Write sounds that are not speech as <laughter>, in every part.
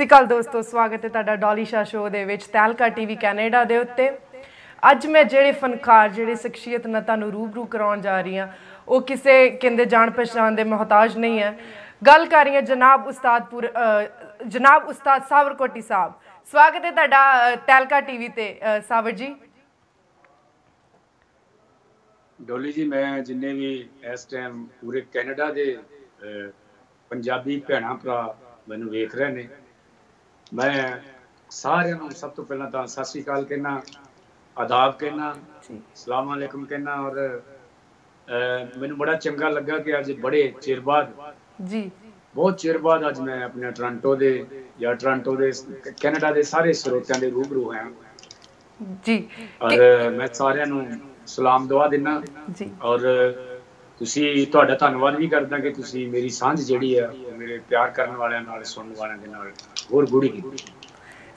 ਸਤਿ ਸ਼੍ਰੀ ਅਕਾਲ ਦੋਸਤੋ ਸਵਾਗਤ ਹੈ ਤੁਹਾਡਾ ਡੋਲੀ ਸ਼ਾ ਸ਼ੋ ਦੇ ਵਿੱਚ ਤੈਲਕਾ ਟੀਵੀ ਕੈਨੇਡਾ ਦੇ ਉੱਤੇ। ਅੱਜ ਮੈਂ ਜਿਹੜੇ ਫਨਕਾਰ ਜਿਹੜੇ ਸ਼ਖਸੀਅਤ ਨਾਲ ਤੁਹਾਨੂੰ ਰੂਬਰੂ ਕਰਾਉਣ ਜਾ ਰਹੀ ਹਾਂ ਉਹ ਕਿਸੇ ਕਹਿੰਦੇ ਜਾਣ ਪਛਾਣ ਦੇ ਮੁਹਤਾਜ ਨਹੀਂ ਹੈ। ਗੱਲ ਕਰ ਰਹੀ ਹਾਂ ਜਨਾਬ ਉਸਤਾਦਪੁਰ ਜਨਾਬ ਉਸਤਾਦ ਸਾਵਰਕੋਟੀ ਸਾਹਿਬ। ਸਵਾਗਤ ਹੈ ਤੁਹਾਡਾ ਅ, ਤੈਲਕਾ ਟੀਵੀ ਤੇ ਸਾਵਰ ਜੀ। ਡੋਲੀ ਜੀ ਮੈਂ ਜਿੰਨੇ ਵੀ ਇਸ ਟਾਈਮ ਪੂਰੇ ਕੈਨੇਡਾ ਦੇ ਪੰਜਾਬੀ ਭੈਣਾਂ ਭਰਾ ਮੈਨੂੰ ਵੇਖ ਰਹੇ ਨੇ ਮੈਂ ਸਾਰਿਆਂ ਨੂੰ ਸਭ ਤੋਂ ਪਹਿਲਾਂ ਤਾਂ ਸਤਿ ਸ਼੍ਰੀ ਅਕਾਲ ਕਹਿਣਾ ਆਦਾਬ ਕਹਿਣਾ ਸਲਾਮ ਅਲੈਕਮ ਕਹਿਣਾ ਔਰ ਮੈਨੂੰ ਬੜਾ ਚੰਗਾ ਲੱਗਾ ਕਿ ਅੱਜ ਬੜੇ ਚਿਰ ਬਾਅਦ ਜੀ। ਬਹੁਤ ਚਿਰ ਬਾਅਦ ਅੱਜ ਮੈਂ ਆਪਣੇ ਟੋਰਾਂਟੋ ਦੇ ਜਾਂ ਟੋਰਾਂਟੋ ਦੇ ਕੈਨੇਡਾ ਦੇ ਸਾਰੇ ਸਰੋਤਿਆਂ ਦੇ ਰੂਬਰੂ ਹੋਇਆ। ਜੀ। ਔਰ ਮੈਂ ਸਾਰਿਆਂ ਨੂੰ ਸਲਾਮ ਦੁਆ ਦਿੰਦਾ ਜੀ। ਔਰ ਤੁਸੀਂ ਤੁਹਾਡਾ ਧੰਨਵਾਦ ਵੀ ਕਰਦਾ ਕਿ ਤੁਸੀਂ ਮੇਰੀ ਸਾਂਝ ਜਿਹੜੀ ਆ ਮੇਰੇ ਪਿਆਰ ਕਰਨ ਵਾਲਿਆਂ ਨਾਲ ਸੁਣਨ ਵਾਲਿਆਂ ਦੇ ਨਾਲ। ਹੋਰ ਗੂੜੀ ਕੀਤੀ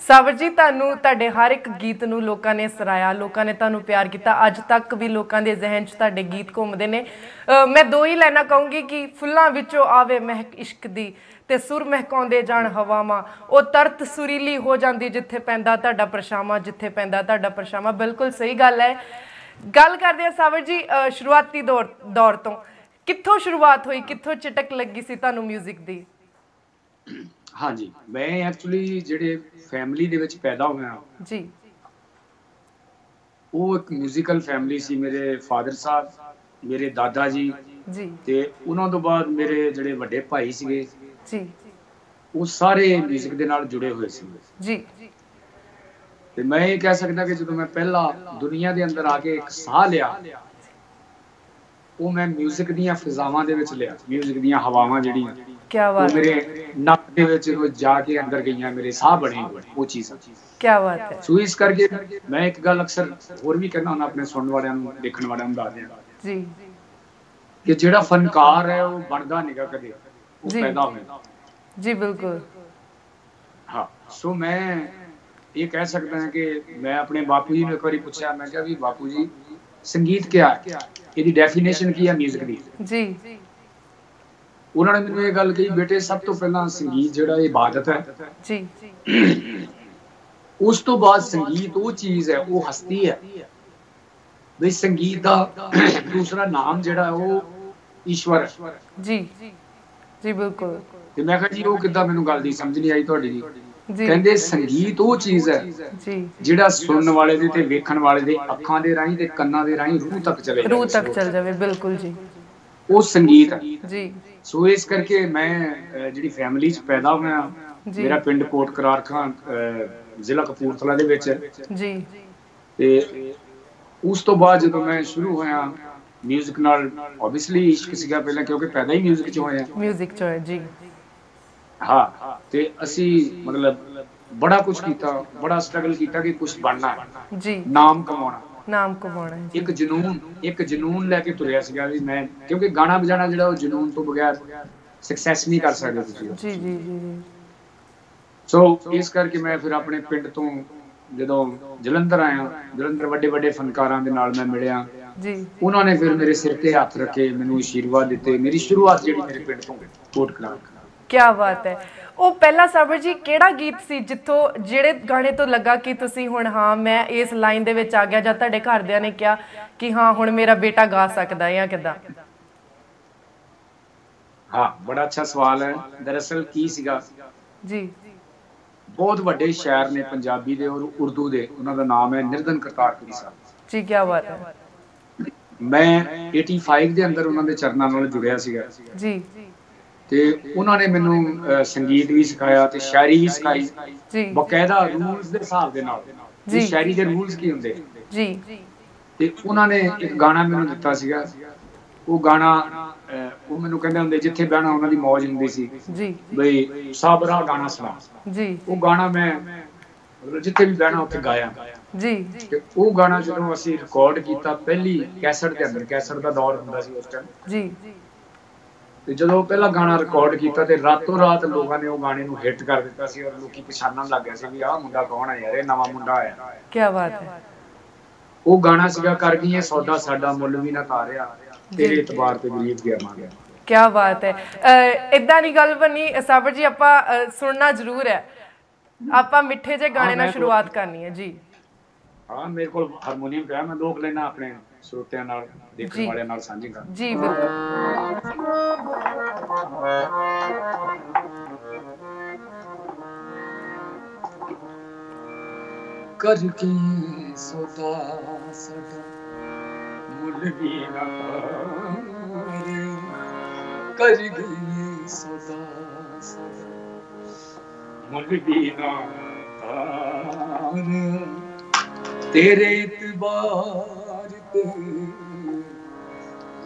ਸਾਵਰ ਜੀ ਤੁਹਾਨੂੰ ਤੁਹਾਡੇ ਹਰ ਇੱਕ ਗੀਤ ਨੂੰ ਲੋਕਾਂ ਨੇ ਸਰਾਇਆ ਲੋਕਾਂ ਨੇ ਤੁਹਾਨੂੰ ਪਿਆਰ ਕੀਤਾ। ਅੱਜ ਤੱਕ ਵੀ ਲੋਕਾਂ ਦੇ ਜ਼ਿਹਨ 'ਚ ਤੁਹਾਡੇ ਗੀਤ ਘੁੰਮਦੇ ਨੇ। ਮੈਂ ਦੋ ਹੀ ਲਾਈਨਾਂ ਕਹੂੰਗੀ ਕਿ ਫੁੱਲਾਂ ਵਿੱਚੋਂ ਆਵੇ ਮਹਿਕ ਇਸ਼ਕ ਦੀ ਤੇ ਸੁਰ ਮਹਿਕਾਉਂਦੇ ਜਾਣ ਹਵਾਵਾਂ। ਉਹ ਤਰਤ ਸੁਰੀਲੀ ਹੋ ਜਾਂਦੀ ਜਿੱਥੇ ਪੈਂਦਾ ਤੁਹਾਡਾ ਪਰਛਾਵਾਂ ਜਿੱਥੇ ਪੈਂਦਾ ਤੁਹਾਡਾ ਪਰਛਾਵਾਂ। ਬਿਲਕੁਲ ਸਹੀ ਗੱਲ ਹੈ। ਗੱਲ ਕਰਦੇ ਆ ਸਾਵਰ ਜੀ ਸ਼ੁਰੂਆਤੀ ਦੌਰ ਦੌਰ ਤੋਂ। ਕਿੱਥੋਂ ਸ਼ੁਰੂਆਤ ਹੋਈ ਕਿੱਥੋਂ ਚਟਕ ਲੱਗੀ ਸੀ ਤੁਹਾਨੂੰ 뮤직 ਦੀ ਹਾਂਜੀ ਮੈਂ ਐਕਚੁਅਲੀ ਜਿਹੜੇ ਫੈਮਿਲੀ ਦੇ ਵਿੱਚ ਪੈਦਾ ਹੋਇਆ ਜੀ ਉਹ ਇੱਕ 뮤지컬 ਫੈਮਿਲੀ ਸੀ ਮੇਰੇ ਫਾਦਰ ਸਾਹਿਬ ਮੇਰੇ ਦਾਦਾ ਜੀ ਜੀ ਤੇ ਉਹਨਾਂ ਤੋਂ ਬਾਅਦ ਮੇਰੇ ਜਿਹੜੇ ਵੱਡੇ ਭਾਈ ਸੀਗੇ ਜੀ ਉਹ ਸਾਰੇ 뮤직 ਦੇ ਨਾਲ ਜੁੜੇ ਹੋਏ ਸੀ ਜੀ ਤੇ ਮੈਂ ਇਹ ਕਹਿ ਸਕਦਾ ਕਿ ਜਦੋਂ ਮੈਂ ਪਹਿਲਾ ਦੁਨੀਆ ਦੇ ਅੰਦਰ ਆ ਕੇ ਇੱਕ ਸਾਹ ਲਿਆ ਉਹ ਮੈਂ 뮤직 ਦੀਆਂ ਫਿਜ਼ਾਵਾਂ ਦੇ ਵਿੱਚ ਲਿਆ 뮤직 ਦੀਆਂ ਹਵਾਵਾਂ ਜਿਹੜੀਆਂ ਕੀ ਉਹ ਬਾਤ ਹੈ ਮੇਰੇ ਨੱਕ ਦੇ ਵਿੱਚ ਉਹ ਜਾ ਕੇ ਅੰਦਰ ਗਈਆਂ ਮੇਰੇ ਸਾਹ ਬਣੇ ਹੋਏ, ਉਹ ਚੀਜ਼ ਕੀ ਬਾਤ ਹੈ ਸੋ ਇਸ ਕਰਕੇ ਮੈਂ ਇੱਕ ਗੱਲ ਅਕਸਰ ਹੋਰ ਵੀ ਕਹਿੰਦਾ ਹੁੰਦਾ ਆਪਣੇ ਸੁਣਨ ਵਾਲਿਆਂ ਨੂੰ ਦੇਖਣ ਵਾਲਿਆਂ ਨੂੰ ਦੱਸ ਦਿਆਂ ਜੀ ਕਿ ਜਿਹੜਾ ਫਨਕਾਰ ਹੈ ਉਹ ਬਣਦਾ ਨਿਗਾ ਕਦੇ ਉਹ ਜੀ। ਪੈਦਾ ਹੋਇਆ ਜੀ ਬਿਲਕੁਲ ਹਾਂ ਸੋ ਮੈਂ ਇਹ ਕਹਿ ਸਕਦਾ ਹਾਂ ਕਿ ਮੈਂ ਆਪਣੇ ਬਾਪੂ ਜੀ ਨੂੰ ਇੱਕ ਵਾਰੀ ਪੁੱਛਿਆ ਮੈਂ ਕਿਹਾ ਵੀ ਬਾਪੂ ਜੀ ਸੰਗੀਤ ਕੀ ਹੈ ਇਹਦੀ ਡੈਫੀਨੇਸ਼ਨ ਕੀ ਹੈ 뮤직 ਦੀ? ਜੀ। ਉਹਨਾਂ ਨੇ ਮੈਨੂੰ ਇਹ ਗੱਲ ਕਹੀ ਬੇਟੇ ਸਭ ਤੋਂ ਪਹਿਲਾਂ ਸੰਗੀਤ ਜਿਹੜਾ ਇਹ ਇਬਾਦਤ ਹੈ। ਜੀ। ਉਸ ਤੋਂ ਬਾਅਦ ਸੰਗੀਤ ਉਹ ਚੀਜ਼ ਹੈ ਉਹ ਹਸਤੀ ਹੈ। ਬਈ ਸੰਗੀਤ ਦਾ ਦੂਸਰਾ ਨਾਮ ਜਿਹੜਾ ਉਹ ਈਸ਼ਵਰ ਹੈ। ਜੀ। ਜੀ ਬਿਲਕੁਲ। ਤੇ ਮੈਂ ਕਿਹਾ ਜੀ ਉਹ ਕਿੱਦਾਂ ਮੈਨੂੰ ਗੱਲ ਦੀ ਸਮਝ ਨਹੀਂ ਆਈ ਤੁਹਾਡੀ ਦੀ ਜੀ। ਕਹਿੰਦੇ ਸੰਗੀਤ ਉਹ ਚੀਜ਼ ਹੈ ਜੀ ਜਿਹੜਾ ਸੁਣਨ ਵਾਲੇ ਦੇ ਤੇ ਵੇਖਣ ਵਾਲੇ ਦੇ ਅੱਖਾਂ ਦੇ ਰਾਹੀਂ ਤੇ ਕੰਨਾਂ ਦੇ ਰਾਹੀਂ ਰੂਹ ਤੱਕ ਚਲੇ ਰੂਹ ਜਾਵੇ। ਤੱਕ ਚਲ ਜਾਵੇ ਬਿਲਕੁਲ ਜੀ ਉਹ ਸੰਗੀਤ ਹੈ ਜੀ ਸੋ ਇਸ ਕਰਕੇ ਮੈਂ ਅਹ, ਜਿਹੜੀ ਫੈਮਿਲੀ 'ਚ ਪੈਦਾ ਹੋਇਆ ਜੀ ਮੇਰਾ ਪਿੰਡ ਕੋਟ ਕਰਾਰ ਖਾਂ ਅਹ, ਜ਼ਿਲ੍ਹਾ ਕਪੂਰਥਲਾ ਦੇ ਵਿੱਚ ਹੈ। ਜੀ ਤੇ ਉਸ ਤੋਂ ਬਾਅਦ ਜਦੋਂ ਮੈਂ ਸ਼ੁਰੂ ਹੋਇਆ 뮤직 ਨਾਲ ਆਬਵੀਅਸਲੀ ਇਸ਼ਕ ਸੀਗਾ ਪਹਿਲਾਂ ਕਿਉਂਕਿ ਪੈਦਾ ਹੀ 뮤직 'ਚ ਹੋਇਆ 뮤직 ਚ ਹੈ, ਜੀ ਹਾਂ ਤੇ ਅਸੀਂ ਮਤਲਬ ਬੜਾ ਕੁਝ ਕੀਤਾ ਬੜਾ ਸਟਰਗਲ ਕੀਤਾ ਕਿ ਕੁਝ ਬਣਨਾ ਹੈ, ਜੀ। ਨਾਮ ਕਮਾਉਣਾ। ਨਾਮ ਕਮਾਉਣਾ ਹੈ ਇੱਕ ਜਨੂਨ ਇੱਕ ਜਨੂਨ ਲੈ ਕੇ ਤੁਰਿਆ ਸੀਗਾ ਵੀ ਮੈਂ ਕਿਉਂਕਿ ਗਾਣਾ ਵਜਾਣਾ ਜਿਹੜਾ ਉਹ ਜਨੂਨ ਤੋਂ ਬਗੈਰ ਸਕਸੈਸ ਨਹੀਂ ਕਰ ਸਕਦੇ ਤੁਸੀਂ ਜੀ ਜੀ ਜੀ ਜੀ। ਸੋ ਇਸ ਕਰਕੇ ਮੈਂ ਫਿਰ ਆਪਣੇ ਪਿੰਡ ਤੋਂ ਜਦੋਂ ਜਲੰਧਰ ਆਇਆ ਜਲੰਧਰ ਵੱਡੇ ਵੱਡੇ ਫਨਕਾਰਾਂ ਦੇ ਨਾਲ ਮੈਂ ਮਿਲਿਆ। ਜੀ। ਉਹਨਾਂ ਨੇ ਫਿਰ ਮੇਰੇ ਸਿਰ ਤੇ ਹੱਥ ਰੱਖੇ ਮੈਨੂੰ ਅਸ਼ੀਰਵਾਦ ਦਿੱਤੇ। ਮੇਰੀ ਸ਼ੁਰੂਆਤ ਜਿਹੜੀ ਮੇਰੇ ਪਿੰਡ ਤੋਂ ਕੋਟ ਕਲਾਂ। ਕੀ ਬਾਤ ਹੈ। ਉਹ ਪਹਿਲਾ ਸਾਬਰ ਜੀ ਕਿਹੜਾ ਗੀਤ ਸੀ ਜਿੱਥੋਂ ਜਿਹੜੇ ਗਾਣੇ ਤੋਂ ਲੱਗਾ ਕਿ ਤੁਸੀਂ ਹੁਣ ਹਾਂ ਮੈਂ ਇਸ ਲਾਈਨ ਦੇ ਵਿੱਚ ਆ ਗਿਆ ਜਾਂ ਤੁਹਾਡੇ ਘਰਦਿਆਂ ਨੇ ਕਿਹਾ ਕਿ ਹਾਂ ਹੁਣ ਮੇਰਾ ਬੇਟਾ ਗਾ ਸਕਦਾ ਹੈ ਜਾਂ ਕਿਦਾਂ? ਹਾਂ ਬੜਾ ਅੱਛਾ ਸਵਾਲ ਹੈ। ਦਰਅਸਲ ਕੀ ਸੀਗਾ? ਜੀ। ਬਹੁਤ ਵੱਡੇ ਸ਼ਾਇਰ ਨੇ ਪੰਜਾਬੀ ਦੇ ਔਰ ਉਰਦੂ ਦੇ। ਉਹਨਾਂ ਦਾ ਨਾਮ ਹੈ ਨਿਰਦਨ ਕਰਤਾਰਪੁਰੀ ਸਾਹਿਬ। ਜੀ ਕੀ ਬਾਤ ਹੈ। ਮੈਂ 85 ਦੇ ਅੰਦਰ ਉਹਨਾਂ ਦੇ ਚਰਨਾਂ ਨਾਲ ਜੁੜਿਆ ਸੀਗਾ। ਜੀ। ਤੇ ਉਹਨਾਂ ਨੇ ਮੈਨੂੰ ਸੰਗੀਤ ਵੀ ਸਿਖਾਇਆ ਤੇ ਸ਼ਾਇਰੀ ਵੀ ਸਿਖਾਈ। ਜੀ। ਬਕਾਇਦਾ ਰੂਲਸ ਦੇ ਹਿਸਾਬ ਦੇ ਨਾਲ। ਜੀ। ਸ਼ਾਇਰੀ ਦੇ ਰੂਲਸ ਕੀ ਹੁੰਦੇ? ਜੀ। ਤੇ ਉਹਨਾਂ ਨੇ ਇੱਕ ਗਾਣਾ ਮੈਨੂੰ ਦਿੱਤਾ ਸੀਗਾ। ਉਹ ਗਾਣਾ ਉਹ ਮੈਨੂੰ ਕਹਿੰਦੇ ਹੁੰਦੇ ਜਿੱਥੇ ਬਹਿਣਾ ਉਹਨਾਂ ਦੀ ਮौज ਹੁੰਦੀ ਸੀ। ਜੀ। ਬਈ ਸਾਬਰਾ ਗਾਣਾ ਸੁਣਾ। ਜੀ। ਉਹ ਗਾਣਾ ਮੈਂ ਜਿੱਥੇ ਵੀ ਬਹਿਣਾ ਉੱਥੇ ਗਾਇਆ। ਜੀ। ਤੇ ਉਹ ਗਾਣਾ ਜਦੋਂ ਅਸੀਂ ਰਿਕਾਰਡ ਕੀਤਾ ਪਹਿਲੀ ਕੈਸਟ ਦੇ ਅੰਦਰ ਕੈਸਟ ਦਾ ਦੌਰ ਹੁੰਦਾ ਸੀ ਉਸ ਟਾਈਮ ਜੀ। ਤੇ ਜਦੋਂ ਉਹ ਪਹਿਲਾ ਗਾਣਾ ਰਿਕਾਰਡ ਕੀਤਾ ਤੇ ਰਾਤੋਂ ਰਾਤ ਲੋਕਾਂ ਨੇ ਉਹ ਗਾਣੇ ਨੂੰ ਹਿੱਟ ਕਰ ਦਿੱਤਾ ਸੀ ਔਰ ਲੋਕੀ ਪਛਾਣਨ ਲੱਗ ਗਏ ਸੀ ਵੀ ਆਹ ਮੁੰਡਾ ਕੌਣ ਹੈ ਯਾਰ ਇਹ ਨਵਾਂ ਮੁੰਡਾ ਆਇਆ। ਕੀ ਬਾਤ ਹੈ। ਉਹ ਗਾਣਾ ਸੀਗਾ ਕਰ ਗਈਏ ਸੌਦਾ ਸਾਡਾ ਮੁੱਲ ਵੀ ਨਾ ਤਾਰਿਆ ਤੇਰੇ ਜੀ। ਇਤਬਾਰ ਤੇ ਗਰੀਬ ਗਿਆ ਮਾਂ ਗਿਆ ਕੀ ਬਾਤ ਹੈ। ਇਦਾਂ ਦੀ ਗੱਲ ਬਣੀ ਸਾਬਰ ਜੀ ਆਪਾਂ ਸੁਣਨਾ ਜ਼ਰੂਰ ਹੈ। ਆਪਾਂ ਮਿੱਠੇ ਜਿਹੇ ਗਾਣੇ ਨਾਲ ਸ਼ੁਰੂਆਤ ਕਰਨੀ ਹੈ ਜੀ। ਹਾਂ ਮੇਰੇ ਕੋਲ ਹਾਰਮੋਨੀਅਮ ਪਿਆ ਮੈਂ ਲੋਕ ਲੈਣਾ ਆਪਣੇ ਸਰੋਤਿਆਂ ਨਾਲ। ਜੀ। ਦੇਖਣ ਵਾਲਿਆਂ ਨਾਲ ਸਾਂਝੀ ਕਰ। ਜੀ ਬਿਲਕੁਲ। ਕਰ ਕੇ ਸੋਦਾ ਸਦਾ ਮੁੱਲ ਵੀ ਨਾ ਪਾਰੇ ਕਰ ਗਈ ਸੋਦਾ ਸਦਾ ਮੁੱਲ ਵੀ ਨਾ ਪਾਰੇ ਤੇਰੇ ਇਤਬਾਰ ਤੇ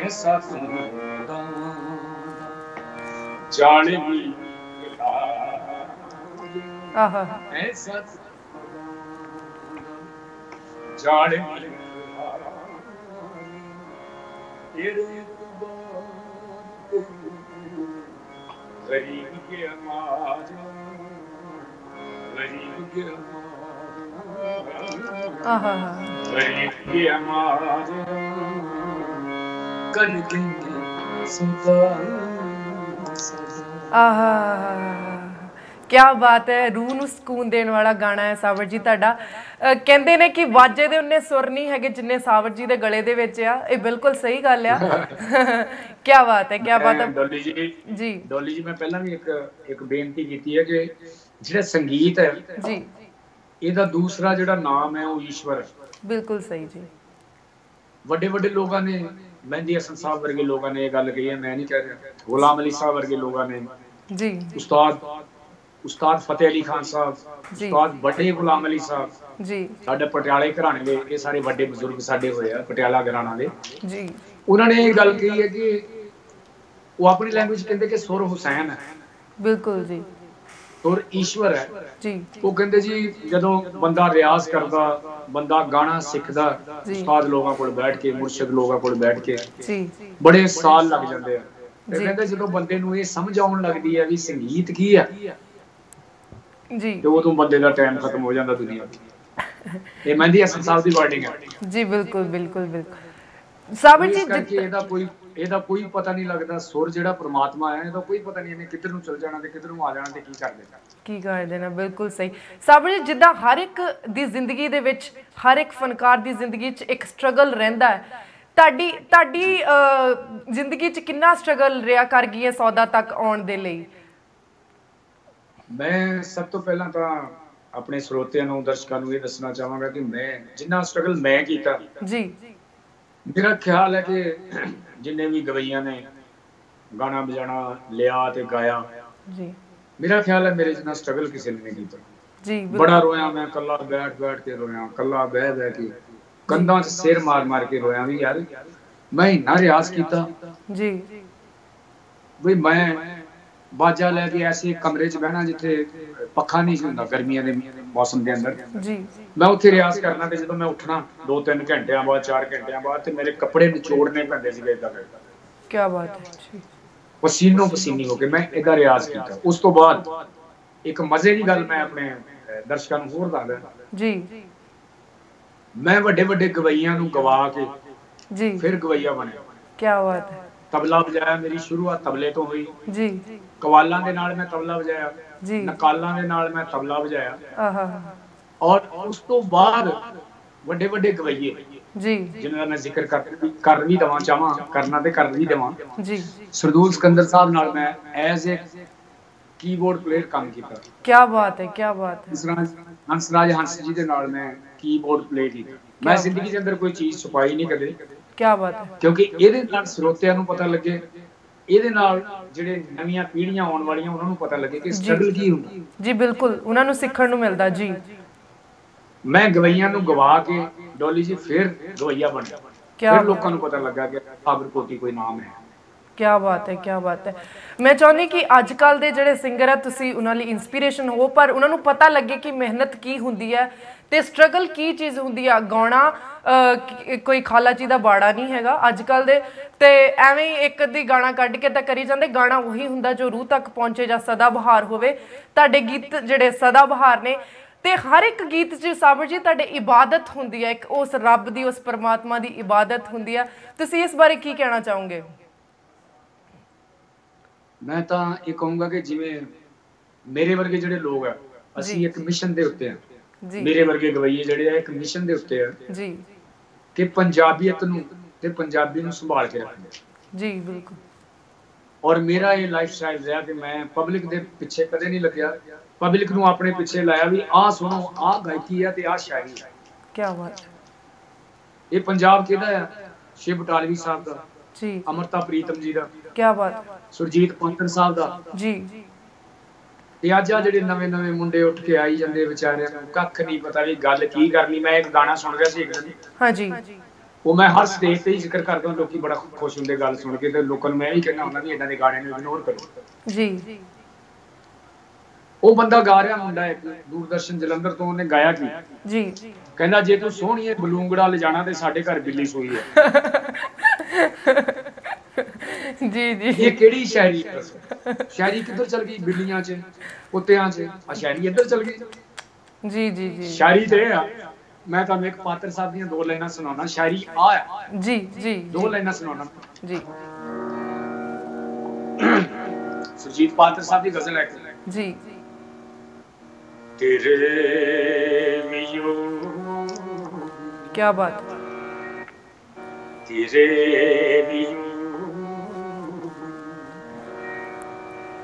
ਫਸੀ ਐਸਾ ਤੂੰ ਦਾ ਜਾਣੇ ਵੀ ਆਹ। ਐਸਾ ਜਾਣੇ ਵੀ ਤੇਰੇ ਬਾਤ ਗਰੀਬ ਕੇ ਅਮਾਜ ਗਰੀਬ ਕੇ ਅਮਾਜ ਆਹ ਗਰੀਬ ਕੇ ਅਮਾਜ। ਕਨ ਕੇ ਸੁਤਾ ਸਦਾ ਆਹ ਕੀ ਬਾਤ ਹੈ ਰੂਹ ਨੂੰ ਸਕੂਨ ਦੇਣ ਵਾਲਾ ਗਾਣਾ ਹੈ ਸਾਵਰ ਜੀ ਤੁਹਾਡਾ। ਕਹਿੰਦੇ ਨੇ ਕਿ ਵਾਜੇ ਦੇ ਉਹਨੇ ਸੁਰ ਨਹੀਂ ਹੈਗੇ ਜਿੰਨੇ ਸਾਵਰ ਜੀ ਦੇ ਗਲੇ ਦੇ ਵਿੱਚ ਆ। ਇਹ ਬਿਲਕੁਲ ਸਹੀ ਗੱਲ ਆ। <laughs> ਕੀ ਬਾਤ ਹੈ ਕੀ ਬਾਤ ਹੈ। ਡੋਲੀ ਜੀ ਜੀ। ਡੋਲੀ ਜੀ ਮੈਂ ਪਹਿਲਾਂ ਵੀ ਇੱਕ ਇੱਕ ਬੇਨਤੀ ਕੀਤੀ ਹੈ ਕਿ ਜਿਹੜਾ ਸੰਗੀਤ ਹੈ ਜੀ। ਇਹਦਾ ਦੂਸਰਾ ਜਿਹੜਾ ਨਾਮ ਹੈ ਉਹ ਈਸ਼ਵਰ। ਬਿਲਕੁਲ ਸਹੀ ਜੀ। ਵੱਡੇ ਵੱਡੇ ਲੋਕਾਂ ਨੇ ਮਹਿੰਦੀ ਹਸਨ ਸਾਹਿਬ ਵਰਗੇ ਲੋਕਾਂ ਨੇ ਇਹ ਗੱਲ ਕਹੀ ਹੈ ਮੈਂ ਨਹੀਂ ਕਹਿ ਰਿਹਾ। ਗੁਲਾਮ ਅਲੀ ਸਾਹਿਬ ਵਰਗੇ ਲੋਕਾਂ ਨੇ। ਜੀ। ਉਸਤਾਦ ਉਸਤਾਦ ਫਤਿਹ ਅਲੀ ਖਾਨ ਸਾਹਿਬ। ਉਸਤਾਦ ਵੱਡੇ ਗੁਲਾਮ ਅਲੀ ਸਾਹਿਬ। ਜੀ। ਸਾਡੇ ਪਟਿਆਲੇ ਘਰਾਣੇ ਦੇ ਇਹ ਸਾਰੇ ਵੱਡੇ ਬਜ਼ੁਰਗ ਸਾਡੇ ਹੋਏ ਆ ਪਟਿਆਲਾ ਘਰਾਣਾ ਦੇ। ਜੀ। ਉਹਨਾਂ ਨੇ ਇਹ ਗੱਲ ਕਹੀ ਹੈ ਕਿ ਉਹ ਆਪਣੀ ਲੈਂਗੁਏਜ ਕਹਿੰਦੇ ਕਿ ਸੁਰ ਹੁਸੈਨ ਹੈ। ਬਿਲਕੁਲ ਜੀ। ਸੁਰ ਈਸ਼ਵਰ ਹੈ। ਜੀ। ਉਹ ਕਹਿੰਦੇ ਜੀ ਜਦੋਂ ਬੰਦਾ ਰਿਆਜ਼ ਕਰਦਾ ਬੰਦਾ ਗਾਣਾ ਸਿੱਖਦਾ। ਉਸਤਾਦ ਲੋਕਾਂ ਕੋਲ ਬੈਠ ਕੇ ਮੁਰਸ਼ਿਦ ਲੋਕਾਂ ਕੋਲ ਬੈਠ ਕੇ ਜੀ। ਬੜੇ ਸਾਲ ਲੱਗ ਜਾਂਦੇ ਆ। ਤੇ। ਕਹਿੰਦੇ ਜਦੋਂ ਬੰਦੇ ਨੂੰ ਇਹ ਸਮਝ ਆਉਣ ਲੱਗਦੀ ਹੈ ਵੀ ਸੰਗੀਤ ਕੀ ਆ ਜੀ। ਤੇ ਉਦੋਂ ਬੰਦੇ ਦਾ ਟਾਈਮ ਖਤਮ ਹੋ ਜਾਂਦਾ ਦੁਨੀਆ ਤੇ ਇਹ ਮਹਿੰਦੀ ਹਸਨ ਸਾਹਿਬ ਦੀ ਵਰਡਿੰਗ ਹੈ। ਜੀ ਬਿਲਕੁਲ ਬਿਲਕੁਲ ਬਿਲਕੁਲ। ਸਾਬਰ ਜਿ- ਇਹਦਾ ਕੋਈ ਇਹਦਾ ਕੋਈ ਪਤਾ ਨਹੀਂ ਲੱਗਦਾ ਸੁਰ ਜਿਹੜਾ ਪ੍ਰਮਾਤਮਾ ਹੈ ਇਹਦਾ ਕੋਈ ਪਤਾ ਨਹੀਂ ਇਹਨੇ ਕਿੱਧਰ ਨੂੰ ਚਲ ਜਾਣਾ ਤੇ ਕਿੱਧਰ ਨੂੰ ਆ ਜਾਣਾ ਤੇ ਕੀ ਕਰ ਦੇਣਾ। ਕੀ ਕਰ ਦੇਣਾ ਬਿਲਕੁਲ ਸਹੀ। ਸਾਬਰ ਜੀ ਜਿੱਦਾਂ ਹਰ ਇੱਕ ਦੀ ਜ਼ਿੰਦਗੀ ਦੇ ਵਿੱਚ ਹਰ ਇੱਕ ਫਨਕਾਰ ਦੀ ਜ਼ਿੰਦਗੀ 'ਚ ਇੱਕ ਸਟਰਗਲ ਰਹਿੰਦਾ ਹੈ ਤੁਹਾਡੀ ਤੁਹਾਡੀ ਜ਼ਿੰਦਗੀ 'ਚ ਕਿੰਨਾ ਸਟਰਗਲ ਰਿਹਾ ਕਰ ਗਈ ਹੈ ਸੌਦਾ ਤੱਕ ਆਉਣ ਦੇ ਲਈ? ਮੈਂ ਸਭ ਤੋਂ ਪਹਿਲਾਂ ਤਾਂ ਆਪਣੇ ਸਰੋਤਿਆਂ ਨੂੰ ਦਰਸ਼ਕਾਂ ਨੂੰ ਇਹ ਦੱਸਣਾ ਚਾਹਾਂਗਾ ਕਿ ਮੈਂ ਜਿੰਨਾ ਸਟਰਗਲ ਮੈਂ ਕੀਤਾ ਜੀ। ਮੇਰਾ ਖਿਆਲ ਹੈ ਕਿ ਜਿੰਨੇ ਵੀ ਗਵਈਆਂ ਨੇ ਗਾਣਾ ਵਜਾਣਾ ਲਿਆ ਤੇ ਗਾਇਆ ਜੀ। ਮੇਰਾ ਖਿਆਲ ਹੈ ਮੇਰੇ ਜਿੰਨਾ ਸਟਰਗਲ ਕਿਸੇ ਨੇ ਨਹੀਂ ਕੀਤਾ। ਜੀ ਬੜਾ ਰੋਇਆ ਮੈਂ ਕੱਲਾ ਬੈਠ ਬੈਠ ਕੇ ਰੋਇਆ ਕੱਲਾ ਬਹਿ ਬਹਿ ਕੇ ਕੰਧਾਂ 'ਚ ਸਿਰ ਮਾਰ ਮਾਰ ਕੇ ਰੋਇਆ ਵੀ ਯਾਰ ਮੈਂ ਇੰਨਾ ਰਿਆਜ਼ ਕੀਤਾ। ਜੀ। ਵੀ ਮੈਂ ਬਾਜਾ ਲੈ ਕੇ ਐਸੇ ਕਮਰੇ 'ਚ ਬਹਿਣਾ ਜਿੱਥੇ ਪੱਖਾ ਨਹੀਂ ਹੁੰਦਾ ਗਰਮੀਆਂ ਦੇ ਮੌਸਮ ਦੇ ਅੰਦਰ। ਜੀ। ਮੈਂ ਉੱਥੇ ਰਿਆਜ਼ ਕਰਨਾ ਤੇ ਜਦੋਂ ਮੈਂ ਉੱਠਣਾ 2-3 ਘੰਟਿਆਂ ਬਾਅਦ 4 ਘੰਟਿਆਂ ਬਾਅਦ ਤੇ ਮੇਰੇ ਕੱਪੜੇ ਨਿਚੋੜਨੇ ਪੈਂਦੇ ਸੀਗੇ ਇਦਾਂ ਕਰਦਾ ਕੀ ਬਾਤ ਹੈ ਜੀ। ਪਸੀਨੋ ਪਸੀਨੀ ਹੋ ਕੇ ਮੈਂ ਇਹਦਾ ਰਿਆਜ਼ ਕੀਤਾ। ਉਸ ਤੋਂ ਬਾਅਦ ਇੱਕ ਮਜ਼ੇ ਦੀ ਗੱਲ ਮੈਂ ਆਪਣੇ ਦਰਸ਼ਕਾਂ ਨੂੰ ਹੋਰ ਦੱਸਦਾ। ਜੀ। ਮੈਂ ਵੱਡੇ ਵੱਡੇ ਗਵਈਆਂ ਨੂੰ ਗਵਾ ਕੇ ਜੀ। ਫਿਰ ਗਵਈਆ ਬਣਿਆ। ਕੀ ਬਾਤ ਹੈ। ਤਬਲਾ ਵਜਾਇਆ ਮੇਰੀ ਸ਼ੁਰੂਆਤ ਤਬਲੇ ਤੋਂ ਹੋਈ। ਜੀ। ਕਵਾਲਾਂ ਦੇ ਨਾਲ ਮੈਂ ਤਬਲਾ ਵਜਾਇਆ। ਜੀ। ਨਕਾਲਾਂ ਦੇ ਨਾਲ ਮੈਂ ਤਬਲਾ ਵਜਾਇਆ। ਆਹਾ। ਔਰ ਉਸ ਤੋਂ ਬਾਅਦ ਵੱਡੇ ਵੱਡੇ ਗਵਈਏ ਜੀ। ਜਿਨ੍ਹਾਂ ਦਾ ਮੈਂ ਜ਼ਿਕਰ ਕਰ ਕਰ ਵੀ ਦਵਾਂ ਚਾਹਾਂ ਕਰਨਾ ਤੇ ਕਰ ਵੀ ਦੇਵਾਂ। ਜੀ। ਸਰਦੂਲ ਸਿਕੰਦਰ ਸਾਹਿਬ ਨਾਲ ਮੈਂ ਐਜ਼ ਅ ਕੀਬੋਰਡ ਪਲੇਅਰ ਕੰਮ ਕੀਤਾ। ਕੀ ਬਾਤ ਹੈ ਕੀ ਬਾਤ ਹੈ। ਹੰਸਰਾਜ ਹੰਸ ਜੀ ਦੇ ਨਾਲ ਮੈਂ ਕੀਬੋਰਡ ਪਲੇ ਕੀਤਾ। ਮੈਂ ਜ਼ਿੰਦਗੀ ਦੇ ਅੰਦਰ ਕੋਈ ਚੀਜ਼ ਛੁਪਾਈ ਨਹੀਂ ਕਦੇ। ਕੀ ਬਾਤ ਹੈ। ਕਿਉਂਕਿ ਇਹਦੇ ਨਾਲ ਸਰੋਤਿਆਂ ਨੂੰ ਪਤਾ ਲੱਗੇ ਇਹਦੇ ਨਾਲ ਜਿਹੜੇ ਨਵੀਆਂ ਪੀੜ੍ਹੀਆਂ ਆਉਣ ਵਾਲੀਆਂ ਉਹਨਾਂ ਨੂੰ ਪਤਾ ਲੱਗੇ ਕਿ ਸਟਰਗਲ ਕੀ ਹੁੰਦਾ। ਜੀ ਬਿਲਕੁਲ। ਉਹਨਾਂ ਨੂੰ ਸਿੱਖਣ ਨੂੰ ਮਿਲਦਾ ਜੀ। ਮੈਂ ਗਵਈਆਂ ਨੂੰ ਗਵਾ ਕੇ ਡੋਲੀ ਜੀ ਫਿਰ ਗਵਈਆ ਬਣ ਗਿਆ ਫਿਰ ਲੋਕਾਂ ਨੂੰ ਪਤਾ ਲੱਗਾ ਕਿ ਸਾਬਰਕੋਟੀ ਕੋਈ ਨਾਮ ਹੈ। ਕੀ ਬਾਤ ਹੈ ਕੀ ਬਾਤ ਹੈ। ਮੈਂ ਚਾਹੁੰਦੀ ਕਿ ਅੱਜ ਕੱਲ ਦੇ ਜਿਹੜੇ ਸਿੰਗਰ ਆ ਤੁਸੀਂ ਉਹਨਾਂ ਲਈ ਇਨਸਪੀਰੇਸ਼ਨ ਹੋ ਪਰ ਉਹਨਾਂ ਨੂੰ ਪਤਾ ਲੱਗੇ ਕਿ ਮਿਹਨਤ ਕੀ ਹੁੰਦੀ ਹੈ ਤੇ ਸਟਰਗਲ ਕੀ ਚੀਜ਼ ਹੁੰਦੀ ਆ। ਗਾਉਣਾ ਅਹ, ਕੀ- ਕੋਈ ਖਾਲਾਚੀ ਦਾ ਬਾੜਾ ਨਹੀਂ ਹੈਗਾ ਅੱਜ ਕੱਲ ਦੇ ਤੇ ਐਵੇਂ ਹੀ ਇੱਕ ਅੱਧੀ ਗਾਣਾ ਕੱਢ ਕੇ ਤਾਂ ਕਰੀ ਜਾਂਦੇ ਗਾਣਾ ਉਹੀ ਹੁੰਦਾ ਜੋ ਰੂਹ ਤੱਕ ਪਹੁੰਚੇ ਜਾਂ ਸਦਾ ਬਹਾਰ ਹੋਵੇ। ਤੁਹਾਡੇ ਗੀਤ ਜਿਹੜੇ ਸਦਾ ਬਹਾਰ ਨੇ ਤੇ ਹਰ ਇੱਕ ਗੀਤ 'ਚ ਸਾਬਰ ਜੀ ਤੁਹਾਡੇ ਇਬਾਦਤ ਹੁੰਦੀ ਹੈ। ਇੱਕ ਉਸ ਰੱਬ ਦੀ ਉਸ ਪਰਮਾਤਮਾ ਦੀ ਇਬਾਦਤ ਹੁੰਦੀ ਹੈ। ਤੁਸੀਂ ਇਸ ਬਾਰੇ ਕੀ ਕਹਿਣਾ ਚਾਹੋਗੇ? ਮੈਂ ਤਾਂ ਇਹ ਕਹੂੰਗਾ ਕਿ ਜਿਵੇਂ ਮੇਰੇ ਵਰਗੇ ਜਿਹੜੇ ਲੋਕ ਆ ਅਸੀਂ। ਇੱਕ ਮਿਸ਼ਨ ਦੇ ਉੱਤੇ ਆ। ਜੀ। ਮੇਰੇ ਵਰਗੇ ਗਵਈਏ ਜਿਹੜੇ ਆ ਇੱਕ ਮਿਸ਼ਨ ਦੇ ਉੱਤੇ ਆ ਜੀ। ਕਿ ਪੰਜਾਬੀਅਤ ਨੂੰ ਤੇ ਪੰਜਾਬੀ ਨੂੰ ਸੰਭਾਲ ਕੇ ਰੱਖਣਾ। ਜੀ ਬਿਲਕੁਲ। ਔਰ ਮੇਰਾ ਇਹ ਲਾਈਫ ਸਟਾਈਲ ਰਿਹਾ ਕਿ ਮੈਂ ਪਬਲਿਕ ਦੇ ਪਿੱਛੇ ਕਦੇ ਨਹੀਂ ਲੱਗਿਆ। ਪਬਲਿਕ ਨੂੰ ਆਪਣੇ ਪਿੱਛੇ ਲਾਇਆ ਵੀ ਆਹ ਸੁਣੋ ਆਹ ਗਾਇਕੀ ਆ ਤੇ ਆਹ ਸ਼ਾਇਰੀ ਆ। ਕੀ ਬਾਤ ਇਹ ਪੰਜਾਬ ਕਿਹਦਾ ਆ? ਸ਼ਿਵ ਬਟਾਲਵੀ ਸਾਹਿਬ ਦਾ। ਜੀ। ਅਮਰਤਾ ਪ੍ਰੀਤਮ ਜੀ ਦਾ। ਕੀ ਬਾਤ। ਸੁਰਜੀਤ ਪੰਤਨ ਸਾਹਿਬ ਦਾ। ਜੀ। ਤੇ ਅੱਜ ਆ ਜਿਹੜੇ ਨਵੇਂ ਨਵੇਂ ਮੁੰਡੇ ਉੱਠ ਕੇ ਆਈ ਜਾਂਦੇ ਵਿਚਾਰਿਆਂ ਨੂੰ ਕੱਖ ਨਹੀਂ ਪਤਾ ਵੀ ਗੱਲ ਕੀ ਕਰਨੀ। ਮੈਂ ਇੱਕ ਗਾਣਾ ਸੁਣ ਰਿਹਾ ਸੀ ਇੱਕ ਦਿਨ। ਹਾਂ ਜੀ ਉਹ ਮੈਂ ਹਰ ਸਟੇਜ ਤੇ ਹੀ ਜ਼ਿਕਰ ਕਰਦਾ ਲੋਕੀ ਬੜਾ ਖੁਸ਼ ਹੁੰਦੇ ਗੱਲ ਸੁਣ ਕੇ ਤੇ ਲੋਕਾਂ ਨੂੰ ਮੈਂ ਵੀ ਕਹਿੰਦਾ ਹੁੰਦਾ ਵੀ ਇਦਾਂ ਦੇ ਗਾਣੇ ਨੂੰ ਇਗਨੋਰ ਕਰੋ। ਜੀ। ਉਹ ਬੰਦਾ ਗਾ ਰਿਹਾ ਮੁੰਡਾ ਇੱਕ ਦੂਰਦਰਸ਼ਨ ਜਲੰਧਰ ਤੋਂ ਉਹਨੇ ਗਾਇਆ ਕੀ? ਜੀ। ਕਹਿੰਦਾ ਜੇ ਤੂੰ ਸੋਹਣੀਏ ਬਲੂੰਗੜਾ ਲਿਜਾਣਾ ਤੇ ਸਾਡੇ ਘਰ ਬਿੱਲੀ ਸੋਈ ਹੈ ਜੀ ਜੀ। ਇਹ ਕਿਹੜੀ ਸ਼ਾਇਰੀ? ਸ਼ਾਇਰੀ ਕਿੱਧਰ ਚਲ ਗਈ? ਬਿੱਲੀਆਂ 'ਚ ਕੁੱਤਿਆਂ 'ਚ। ਆ ਸ਼ਾਇਰੀ ਇੱਧਰ ਚਲ ਗਈ। ਜੀ ਜੀ ਜੀ। ਸ਼ਾਇਰੀ ਤੇ ਆ। ਮੈਂ ਤੁਹਾਨੂੰ ਇੱਕ ਪਾਤਰ ਸਾਹਿਬ ਦੀਆਂ ਦੋ ਲਾਈਨਾਂ ਸੁਣਾਉਣਾ। ਸ਼ਾਇਰੀ ਆ। ਜੀ ਜੀ। ਦੋ ਲਾਈਨਾਂ ਸੁਣਾਉਣਾ। ਜੀ। ਸੁਰਜੀਤ ਪਾਤਰ ਸਾਹਿਬ ਦੀ ਗਜ਼ਲ ਹੈ। ਜੀ। ਤੇਰੇ ਮਿਓ ਕੀ ਬਾਤ ਤੇਰੇ ਮਿਓ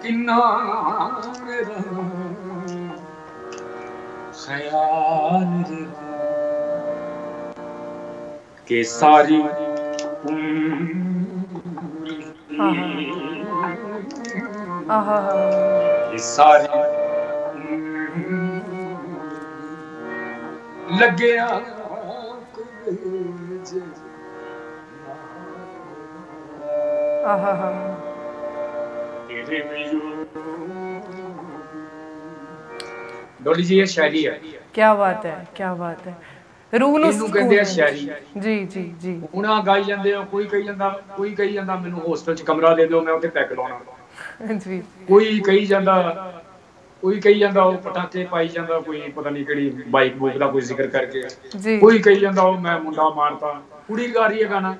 ਕਿੰਨਾ ਮੇਰਾ ਖਿਆਲ ਰਿਹਾ ਲੱਗਿਆ ਕੁਝ ਆਹਾ ਤੇਰੇ ਮਿਲੂ ਡੋਲੀ ਜੀ ਇਹ ਸ਼ਾਇਰੀ ਹੈ ਕੀ ਬਾਤ ਹੈ ਕੀ ਬਾਤ ਹੈ ਰੂਹ ਨੂੰ ਇਹਨੂੰ ਕਹਿੰਦੇ ਆ ਸਕੂਨ ਸ਼ਾਇਰੀ ਜੀ ਜੀ ਜੀ ਹੁਣ ਆ ਗਾਈ ਜਾਂਦੇ ਆ ਕੋਈ ਕਹੀ ਜਾਂਦਾ ਕੋਈ ਕਹੀ ਜਾਂਦਾ ਮੈਨੂੰ ਹੋਸਟਲ 'ਚ ਕਮਰਾ ਦੇ ਦਿਓ ਮੈਂ ਉੱਥੇ ਪੈਕ ਲਾਉਣਾ ਜੀ ਕੋਈ ਕਹੀ ਜਾਂਦਾ ਕੋਈ ਕਹੀ ਜਾਂਦਾ ਉਹ ਪਟਾਕੇ ਪਾਈ ਜਾਂਦਾ ਕੋਈ ਪਤਾ ਨਹੀਂ ਕਿਹੜੀ ਬਾਈਕ ਬੂਕ ਦਾ ਕੋਈ ਜ਼ਿਕਰ ਕਰਕੇ। ਕੋਈ ਕਹੀ ਜਾਂਦਾ ਉਹ ਮੈਂ ਮੁੰਡਾ ਮਾਰਤਾ। ਕੁੜੀ ਗਾ ਰਹੀ ਹੈ ਗਾਣਾ।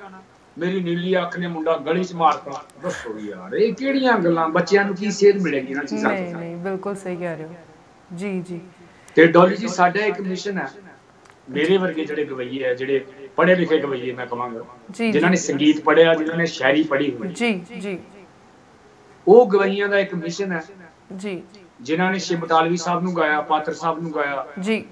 ਮੇਰੀ ਨੀਲੀ ਅੱਖ ਨੇ ਮੁੰਡਾ ਗਲੀ 'ਚ ਮਾਰਤਾ। ਦੱਸੋ ਯਾਰ ਇਹ ਕਿਹੜੀਆਂ ਗੱਲਾਂ? ਬੱਚਿਆਂ ਨੂੰ ਕੀ ਸੇਧ ਮਿਲੇਗੀ ਇਹਨਾਂ ਚੀਜ਼ਾਂ ਨਹੀਂ ਨਹੀਂ ਬਿਲਕੁਲ ਸਹੀ ਕਹਿ ਰਹੇ ਹੋ। ਜੀ ਜੀ। ਤੇ ਡੋਲੀ ਜੀ ਸਾਡਾ ਇੱਕ ਮਿਸ਼ਨ ਹੈ। ਮੇਰੇ ਵਰਗੇ ਜਿਹੜੇ ਗਵਈਏ ਹੈ ਜਿਹੜੇ ਪੜ੍ਹੇ ਲਿਖੇ ਗਵਈਏ ਮੈਂ ਕਹਾਂਗਾ ਜਿਨ੍ਹਾਂ ਨੇ ਸੰਗੀਤ ਪੜ੍ਹਿਆ ਜਿਨ੍ਹਾਂ ਨੇ ਸ਼ਾਇਰੀ ਪੜ੍ਹੀ ਹੋਈ। ਜੀ ਜੀ। ਉਹ ਗਵਈਆਂ ਦਾ ਇੱਕ ਮਿਸ਼ਨ ਹੈ। ਜੀ। ਜਿਨ੍ਹਾਂ ਨੇ ਸ਼ਿਵ ਬਟਾਲਵੀ ਸਾਹਿਬ ਨੂੰ ਗਾਇਆ ਪਾਤਰ ਸਾਹਿਬ ਨੂੰ ਗਾਇਆ ਜੀ।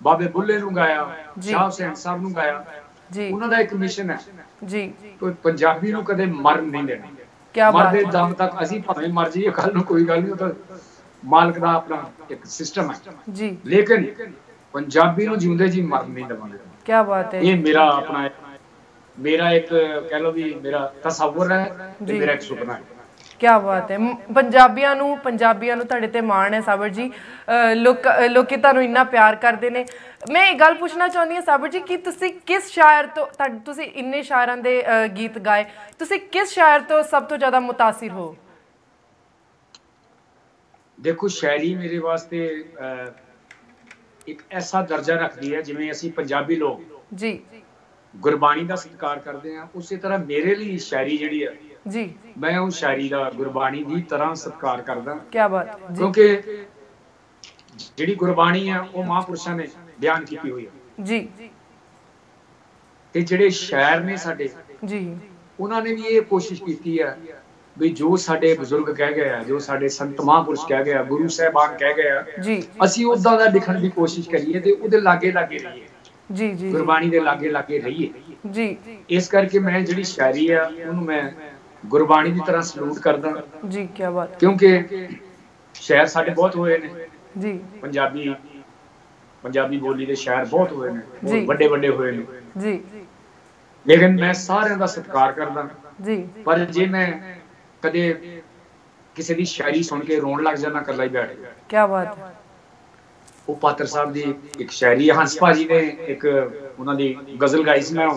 ਬਾਬੇ ਬੁੱਲੇ ਨੂੰ ਗਾਇਆ। ਸ਼ਾਹ ਹੁਸੈਨ ਸਾਹਿਬ ਨੂੰ ਗਾਇਆ ਜੀ। ਉਹਨਾਂ ਦਾ ਇੱਕ ਮਿਸ਼ਨ ਹੈ। ਜੀ। ਕੋਈ ਪੰਜਾਬੀ ਨੂੰ ਕਦੇ ਮਰਨ ਨਹੀਂ ਦੇਣਾ। ਕੀ ਬਾਤ ਮਰਦੇ ਦਮ ਤੱਕ ਅਸੀਂ ਭਾਵੇਂ ਮਰ ਜਾਈਏ ਕੱਲ ਨੂੰ ਕੋਈ ਗੱਲ ਨਹੀਂ ਉਹ ਤਾਂ ਮਾਲਕ ਦਾ ਆਪਣਾ ਇੱਕ ਸਿਸਟਮ ਹੈ। ਜੀ। ਲੇਕਿਨ ਪੰਜਾਬੀ ਨੂੰ ਜਿਉਂਦੇ ਜੀ ਮਰਨ ਨਹੀਂ ਦੇਵਾਂਗੇ। ਕੀ ਬਾਤ ਹੈ। ਇਹ ਮੇਰਾ ਆਪਣਾ ਮੇਰਾ ਇੱਕ ਕਹਿ ਲਓ ਵੀ ਮੇਰਾ ਤਸੱਵੁਰ ਹੈ ਤੇ। ਮੇਰਾ ਇੱਕ ਸੁਪਨਾ ਹੈ। ਕੀ ਬਾਤ ਹੈ। ਪੰਜਾਬੀਆਂ ਨੂੰ ਪੰਜਾਬੀਆਂ ਨੂੰ ਤੁਹਾਡੇ ਤੇ ਮਾਣ ਹੈ ਸਾਬਰ ਜੀ। ਲੋਕ ਲੋਕੀ ਤੁਹਾਨੂੰ ਇੰਨਾ ਪਿਆਰ ਕਰਦੇ ਨੇ। ਮੈਂ ਇਹ ਗੱਲ ਪੁੱਛਣਾ ਚਾਹੁੰਦੀ ਹਾਂ ਸਾਬਰ ਜੀ ਕਿ ਤੁਸੀਂ ਕਿਸ ਸ਼ਾਇਰ ਤੋਂ ਤੁਸੀਂ ਇੰਨੇ ਸ਼ਾਇਰਾਂ ਦੇ ਗੀਤ ਗਾਏ। ਤੁਸੀਂ ਕਿਸ ਸ਼ਾਇਰ ਤੋਂ ਸਭ ਤੋਂ ਜ਼ਿਆਦਾ ਮੁਤਾਸਿਰ ਹੋ? ਦੇਖੋ ਸ਼ਾਇਰੀ ਮੇਰੇ ਵਾਸਤੇ ਇੱਕ ਐਸਾ ਦਰਜਾ ਰੱਖਦੀ ਹੈ ਜਿਵੇਂ ਅਸੀਂ ਪੰਜਾਬੀ ਲੋਕ ਜੀ। ਗੁਰਬਾਣੀ ਦਾ ਸਤਿਕਾਰ ਕਰਦੇ ਹਾਂ। ਉਸੇ ਤਰ੍ਹਾਂ ਮੇਰੇ ਲਈ ਸ਼ਾਇਰੀ ਜਿਹੜੀ ਹੈ ਜੀ। ਮੈਂ ਉਹ ਸ਼ਾਇਰੀ ਦਾ ਗੁਰਬਾਣੀ ਦੀ ਤਰ੍ਹਾਂ ਸਤਿਕਾਰ ਕਰਦਾ। ਕੀ ਬਾਤ। ਕਿਉਂਕਿ ਜਿਹੜੀ ਗੁਰਬਾਣੀ ਹੈ ਉਹ ਮਹਾਂਪੁਰਸ਼ਾਂ ਨੇ ਬਿਆਨ ਕੀਤੀ ਹੋਈ ਹੈ। ਜੀ। ਤੇ ਜਿਹੜੇ ਸ਼ਾਇਰ ਨੇ ਸਾਡੇ ਜੀ। ਉਹਨਾਂ ਨੇ ਵੀ ਇਹ ਕੋਸ਼ਿਸ਼ ਕੀਤੀ ਹੈ ਵੀ ਜੋ ਸਾਡੇ ਬਜ਼ੁਰਗ ਕਹਿ ਗਏ ਆ ਜੋ ਸਾਡੇ ਸੰਤ ਮਹਾਂਪੁਰਸ਼ ਕਹਿ ਗਏ ਆ ਗੁਰੂ ਸਾਹਿਬਾਨ ਕਹਿ ਗਏ ਆ ਜੀ। ਅਸੀਂ ਉਦਾਂ ਦਾ ਲਿਖਣ ਦੀ ਕੋਸ਼ਿਸ਼ ਕਰੀਏ ਤੇ ਉਹਦੇ ਲਾਗੇ ਲਾਗੇ ਰਹੀਏ। ਜੀ ਜੀ। ਗੁਰਬਾਣੀ ਦੇ ਲਾਗੇ ਲਾਗੇ ਰਹੀਏ। ਜੀ। ਇਸ ਕਰਕੇ ਮੈਂ ਜਿਹੜੀ ਸ਼ਾਇਰੀ ਆ ਉਹਨੂੰ ਮੈਂ ਗੁਰਬਾਣੀ ਦੀ ਤਰ੍ਹਾਂ ਸਲੂਟ ਕਰਦਾ। ਜੀ ਕੀ ਬਾਤ। ਕਿਉਂਕਿ ਸ਼ਾਇਰ ਸਾਡੇ ਬਹੁਤ ਹੋਏ ਨੇ। ਜੀ। ਪੰਜਾਬੀ ਪੰਜਾਬੀ ਬੋਲੀ ਦੇ ਸ਼ਾਇਰ ਬਹੁਤ ਹੋਏ ਨੇ। ਵੱਡੇ ਵੱਡੇ ਹੋਏ ਨੇ। ਜੀ। ਲੇਕਿਨ ਮੈਂ ਸਾਰਿਆਂ ਦਾ ਸਤਿਕਾਰ ਕਰਦਾ। ਜੀ। ਪਰ ਜੇ ਮੈਂ ਕਦੇ ਕਿਸੇ ਦੀ ਸ਼ਾਇਰੀ ਸੁਣ ਕੇ ਰੋਣ ਲੱਗ ਜਾਂਦਾ ਇਕੱਲਾ ਹੀ ਬੈਠ ਕੇ ਕੀ ਬਾਤ ਹੈ। ਉਹ ਪਾਤਰ ਸਾਹਿਬ ਦੀ ਇੱਕ ਸ਼ਾਇਰੀ ਹੈ ਹੰਸ ਭਾਜੀ ਨੇ ਇੱਕ ਉਹਨਾਂ ਦੀ ਗਜ਼ਲ ਗਾਈ ਸੀ ਮੈਂ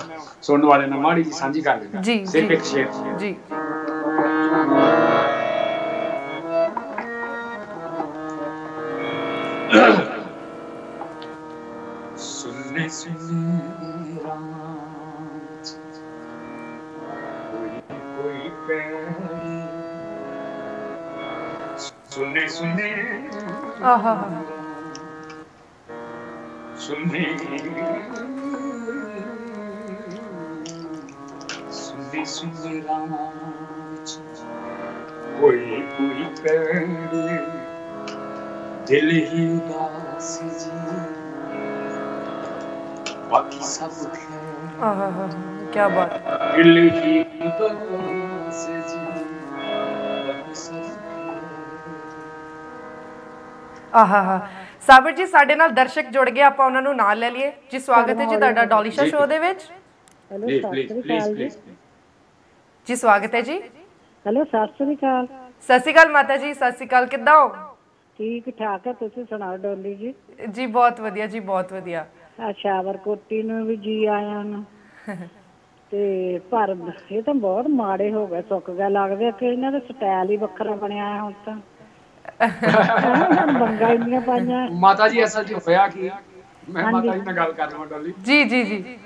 ਸੁਣਨ ਵਾਲੇ ਨਾਲ ਮਾੜੀ ਜੀ ਸਾਂਝੀ ਕਰ ਦਿੰਦਾ। ਸਿਰਫ। ਇੱਕ ਸ਼ੇਰ। ਜੀ। ਸੁਣਨੇ ਸੁਣਨੇ ਰਾਤ। ਕੋਈ ਕੋਈ ਪੈਰੀ। ਸੁਣਨੇ ਸੁਣਨੇ ਆਹਾ। ਸੁਣਨੇ ਸੁਣਨੇ ਸੁਣਨੇ ਰਾਤ ਕੋਈ ਕੋਈ ਪੈਰੀ ਦਿਲ ਹੀ ਉਦਾਸ ਜੀ ਬਾਕੀ ਸਭ ਖੈਰ ਆਹਾ ਕੀ ਬਾਤ ਹੈ ਦਿਲ ਹੀ ਉਦਾਸ ਜੀ ਬਾਕੀ ਸਭ ਆਹਾ ਸਾਬਰ ਜੀ ਸਾਡੇ ਨਾਲ ਦਰਸ਼ਕ ਜੁੜ ਗਏ ਆਪਾਂ ਉਹਨਾਂ ਨੂੰ ਨਾਲ ਲੈ ਲਈਏ। ਜੀ ਸਵਾਗਤ ਹੈ ਜੀ ਤੁਹਾਡਾ ਡੋਲੀਸ਼ਾ। ਸ਼ੋਅ ਦੇ ਵਿੱਚ। ਹੈਲੋ ਪਲੀਜ਼ ਸਤਿ ਪਲੀਜ਼ ਸ੍ਰੀ ਪਲੀਜ਼ ਅਕਾਲ ਜੀ। ਸਵਾਗਤ ਹੈ ਜੀ। ਹੈਲੋ ਸਤਿ ਸ੍ਰੀ ਅਕਾਲ। ਸਤਿ ਸ਼੍ਰੀ ਅਕਾਲ ਮਾਤਾ ਜੀ ਸਤਿ ਸ਼੍ਰੀ ਅਕਾਲ ਕਿੱਦਾਂ ਹੋ? ਠੀਕ ਠਾਕ ਹੈ ਤੁਸੀਂ ਸੁਣਾਓ ਡੋਲੀ ਜੀ? ਜੀ ਬਹੁਤ ਵਧੀਆ ਜੀ ਬਹੁਤ ਵਧੀਆ। ਆ ਸ਼ਾਵਰ ਕੋਟੀ ਨੂੰ ਵੀ ਜੀ ਆਇਆਂ ਨੂੰ। ਤੇ ਪਰ ਇਹ ਤਾਂ ਬਹੁਤ ਮਾੜੇ ਹੋ ਗਏ ਸੁੱਕ ਗਏ ਲੱਗਦੇ ਕਿ ਇਹਨਾਂ ਦਾ ਸਟਾਈਲ ਹੀ ਵੱਖਰਾ ਬਣਿਆ ਹੁਣ ਤਾਂ। ਬੰਗਾ ਇੰਨੀਆਂ ਪਾਈਆਂ। ਮਾਤਾ ਜੀ ਅਸਲ ਚ ਹੋਇਆ ਕੀ? ਮੈਂ ਮਾਤਾ ਜੀ ਨਾਲ ਗੱਲ ਕਰ ਰਿਹਾ ਡੋਲੀ। ਜੀ ਜੀ ਜੀ।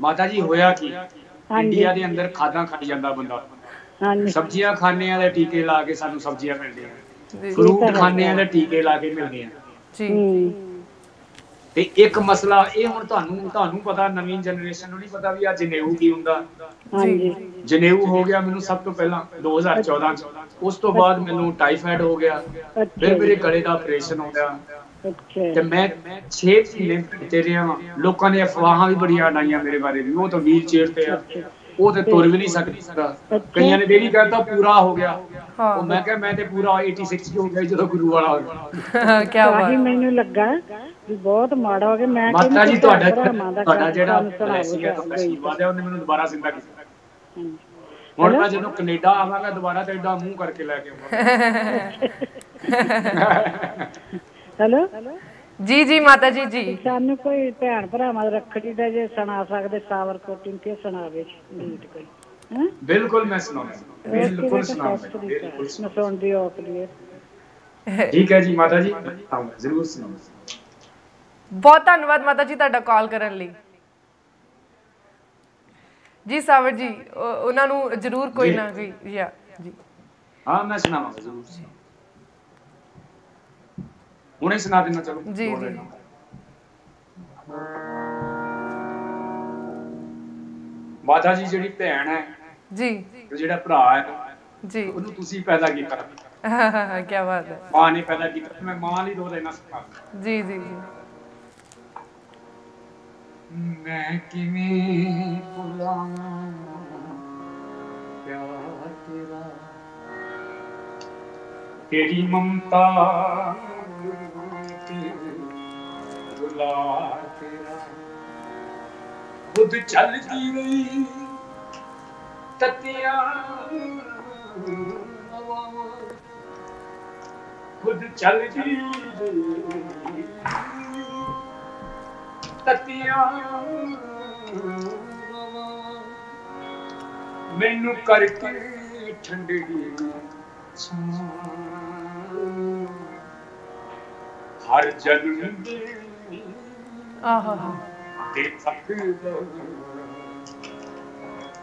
ਮਾਤਾ ਜੀ ਹੋਇਆ ਕੀ। ਇੰਡੀਆ ਦੇ ਅੰਦਰ ਖਾਦਾਂ ਖਾਈ ਜਾਂਦਾ ਬੰਦਾ। ਹਾਂਜੀ। ਸਬਜ਼ੀਆਂ ਖਾਣੇ ਆ ਦੇ ਟੀਕੇ ਲਾ ਕੇ ਸਾਨੂੰ ਸਬਜ਼ੀਆਂ ਮਿਲਦੀਆਂ। ਫਰੂਟ ਖਾਣੇ ਦੇ ਟੀਕੇ ਲਾ ਕੇ ਮਿਲਦੇ ਆ ਜੀ ਤੇ ਇੱਕ ਮਸਲਾ ਇਹ ਹੁਣ ਤੁਹਾਨੂੰ ਤੁਹਾਨੂੰ ਪਤਾ ਨਵੀਂ ਜਨਰੇਸ਼ਨ ਨੂੰ ਨਹੀਂ ਪਤਾ ਵੀ ਆ ਜਨੇਊ ਕੀ ਹੁੰਦਾ। ਹਾਂਜੀ। ਜਨੇਊ ਹੋ ਗਿਆ ਮੈਨੂੰ ਸਭ ਤੋਂ ਪਹਿਲਾਂ 2014 ਚ। ਉਸ ਤੋਂ ਬਾਅਦ ਮੈਨੂੰ ਟਾਈਫਾਇਡ ਹੋ ਗਿਆ। ਫਿਰ ਮੇਰੇ ਗਲੇ ਦਾ ਆਪਰੇਸ਼ਨ ਹੋ ਗਿਆ। ਤੇ ਮੈਂ 6 ਮਹੀਨੇ ਬੀਤੇ ਰਿਹਾ ਲੋਕਾਂ ਨੇ ਅਫਵਾਹਾਂ ਵੀ ਬੜੀਆਂ ਆਈਆਂ ਮੇਰੇ ਬਾਰੇ ਵੀ। ਉਹ ਤਾਂ ਵੀਲ ਚੇਅਰ ਤੇ ਆ। ਉਹ ਤੇ ਤੁਰ ਵੀ ਨਹੀਂ ਸਕਦਾ। ਕਈਆਂ ਨੇ ਦੇਰੀ ਕਹਿੰਦਾ ਪੂਰਾ ਹੋ ਗਿਆ। ਹਾਂ। ਉਹ ਮੈਂ ਕਿਹਾ ਮੈਂ ਤੇ ਪੂਰਾ 86 ਚ ਹੋ ਗਿਆ ਜਦੋਂ ਗੁਰੂ ਵਾਲਾ ਹੋ ਗਿਆ। ਕੀ ਬਾਤ। ਮੈਨੂੰ ਲੱਗਾ ਵੀ ਬਹੁਤ ਮਾੜਾ ਹੋ ਗਿਆ। ਮੈਂ ਮਾਤਾ ਜੀ ਤੁਹਾਡਾ ਤੁਹਾਡਾ ਜਿਹੜਾ ਹੈ ਤੁਹਾਡਾ ਜੀ। ਆਸ਼ੀਰਵਾਦ ਹੈ ਉਹਨੇ ਮੈਨੂੰ ਦੁਬਾਰਾ ਜ਼ਿੰਦਾ ਕੀਤਾ। ਹੁਣ ਮੈਂ ਜਦੋਂ ਕੈਨੇਡਾ ਆਵਾਂਗਾ ਦੁਬਾਰਾ ਤੇ ਏਡਾ ਮੂੰਹ ਕਰਕੇ ਲੈ ਕੇ ਆਵਾਂਗਾ <laughs> <laughs> ਹੈਲੋ? ਜੀ ਜੀ ਮਾਤਾ ਜੀ ਜੀ। ਸਾਨੂੰ ਕੋਈ ਭੈਣ ਭਰਾਵਾਂ ਦਾ ਰੱਖੜੀ ਦਾ ਜੇ ਸੁਣਾ ਸਕਦੇ ਸਾਵਰ ਕੋਟਿੰਗ ਕੇ ਸੁਣਾਵੇ ਗੀਤ ਕੋਈ? ਹਾਂ? ਬਿਲਕੁਲ ਮੈਂ ਸੁਣਾਉਂਗਾ ਬਿਲਕੁਲ ਸੁਣਾਉਂਗਾ ਬਿਲਕੁਲ ਮੈਂ ਸੁਣਦੀ ਔਖਦੀ ਠੀਕ ਹੈ ਜੀ ਮਾਤਾ ਜੀ। ਆਉਂਗਾ ਜ਼ਰੂਰ ਸੁਣਾਉਂਗਾ ਬਹੁਤ ਧੰਨਵਾਦ ਮਾਤਾ ਜੀ ਤੁਹਾਡਾ ਕਾਲ ਕਰਨ ਲਈ। ਜੀ ਸਾਵਰ ਜੀ ਉਹ- ਉਹਨਾਂ ਨੂੰ ਜ਼ਰੂਰ ਕੋਈ। ਨਾ ਕੋਈ ਯਾ ਜੀ। ਹਾਂ ਮੈਂ ਸੁਣਾਵਾਂਗਾ ਜ਼ਰੂਰ ਹੁਣੇ ਸੁਣਾ ਦੇਣਾ ਚਲੋ ਜੀ, ਦੋ ਜੀ। ਲਾਈਨਾਂ। ਮਾਤਾ ਜੀ ਜਿਹੜੀ ਭੈਣ ਹੈ ਜੀ ਤੇ ਜਿਹੜਾ ਭਰਾ ਹੈ ਜੀ ਉਹਨੂੰ ਤੁਸੀਂ ਪੈਦਾ ਕੀਤਾ ਕੀ ਬਾਤ ਹੈ ਮਾਂ ਨੇ ਪੈਦਾ ਕੀਤਾ ਮੈਂ ਮਾਂ ਲਈ ਦੋ ਲਾਈਨਾਂ ਸੁਣਾ ਜੀ ਜੀ ਜੀ ਮੈਂ ਕਿਵੇਂ ਭੁਲਾਵਾਂ ਪਿਆਰ ਤੇਰਾ ਤੇਰੀ ਮਮਤਾ ਤੇ ਰੁਲਾ ਤੇਰਾ ਖੁਦ ਚੱਲ ਰਹੀ, ਤਤਿਆਂ ਖੁਦ ਚੱਲ ਗਈ ਰਹੀ ਮੈਨੂੰ ਕਰਕੇ ਠੰਡੀ ਛਾਂ ਹਰ ਜਨਮ ਦੇ ਆਹਾ ਤੇ ਤੱਕਦਾ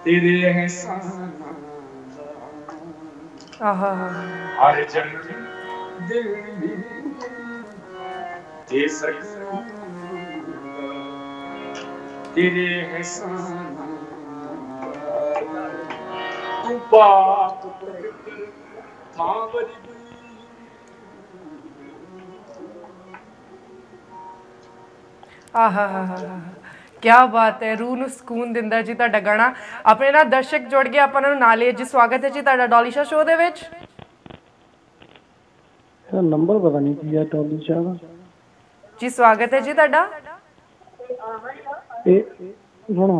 ਤੇਰੇ ਅਹਿਸਾਨਾਂ ਆਹਾ ਹਰ ਜਨਮ ਦੇ ਤੇ ਸਕਦਾ ਤੇਰੇ ਅਹਿਸਾਨਾਂ ਤੂੰ ਪਾਪ ਪਵਿੱਤਰ ਥਾਂ ਵਰਗੀ ਆਹਾ ਕੀ ਬਾਤ ਹੈ ਰੂਹ ਨੂੰ ਸਕੂਨ ਦਿੰਦਾ ਜੀ ਤੁਹਾਡਾ ਗਾਣਾ। ਆਪਣੇ ਨਾਲ ਦਰਸ਼ਕ ਜੁੜ ਗਏ ਆਪਾਂ ਨੂੰ ਨਾਲ ਜੀ। ਸਵਾਗਤ ਹੈ ਜੀ ਤੁਹਾਡਾ ਡੋਲੀਸ਼ਾ ਸ਼ੋਅ ਦੇ ਵਿੱਚ। ਇਹਦਾ ਨੰਬਰ ਪਤਾ ਨਹੀਂ ਕੀ ਹੈ ਟੋਲੀ ਸ਼ਾਹ ਦਾ। ਜੀ ਸਵਾਗਤ ਹੈ ਜੀ ਤੁਹਾਡਾ। ਇਹ ਹੁਣ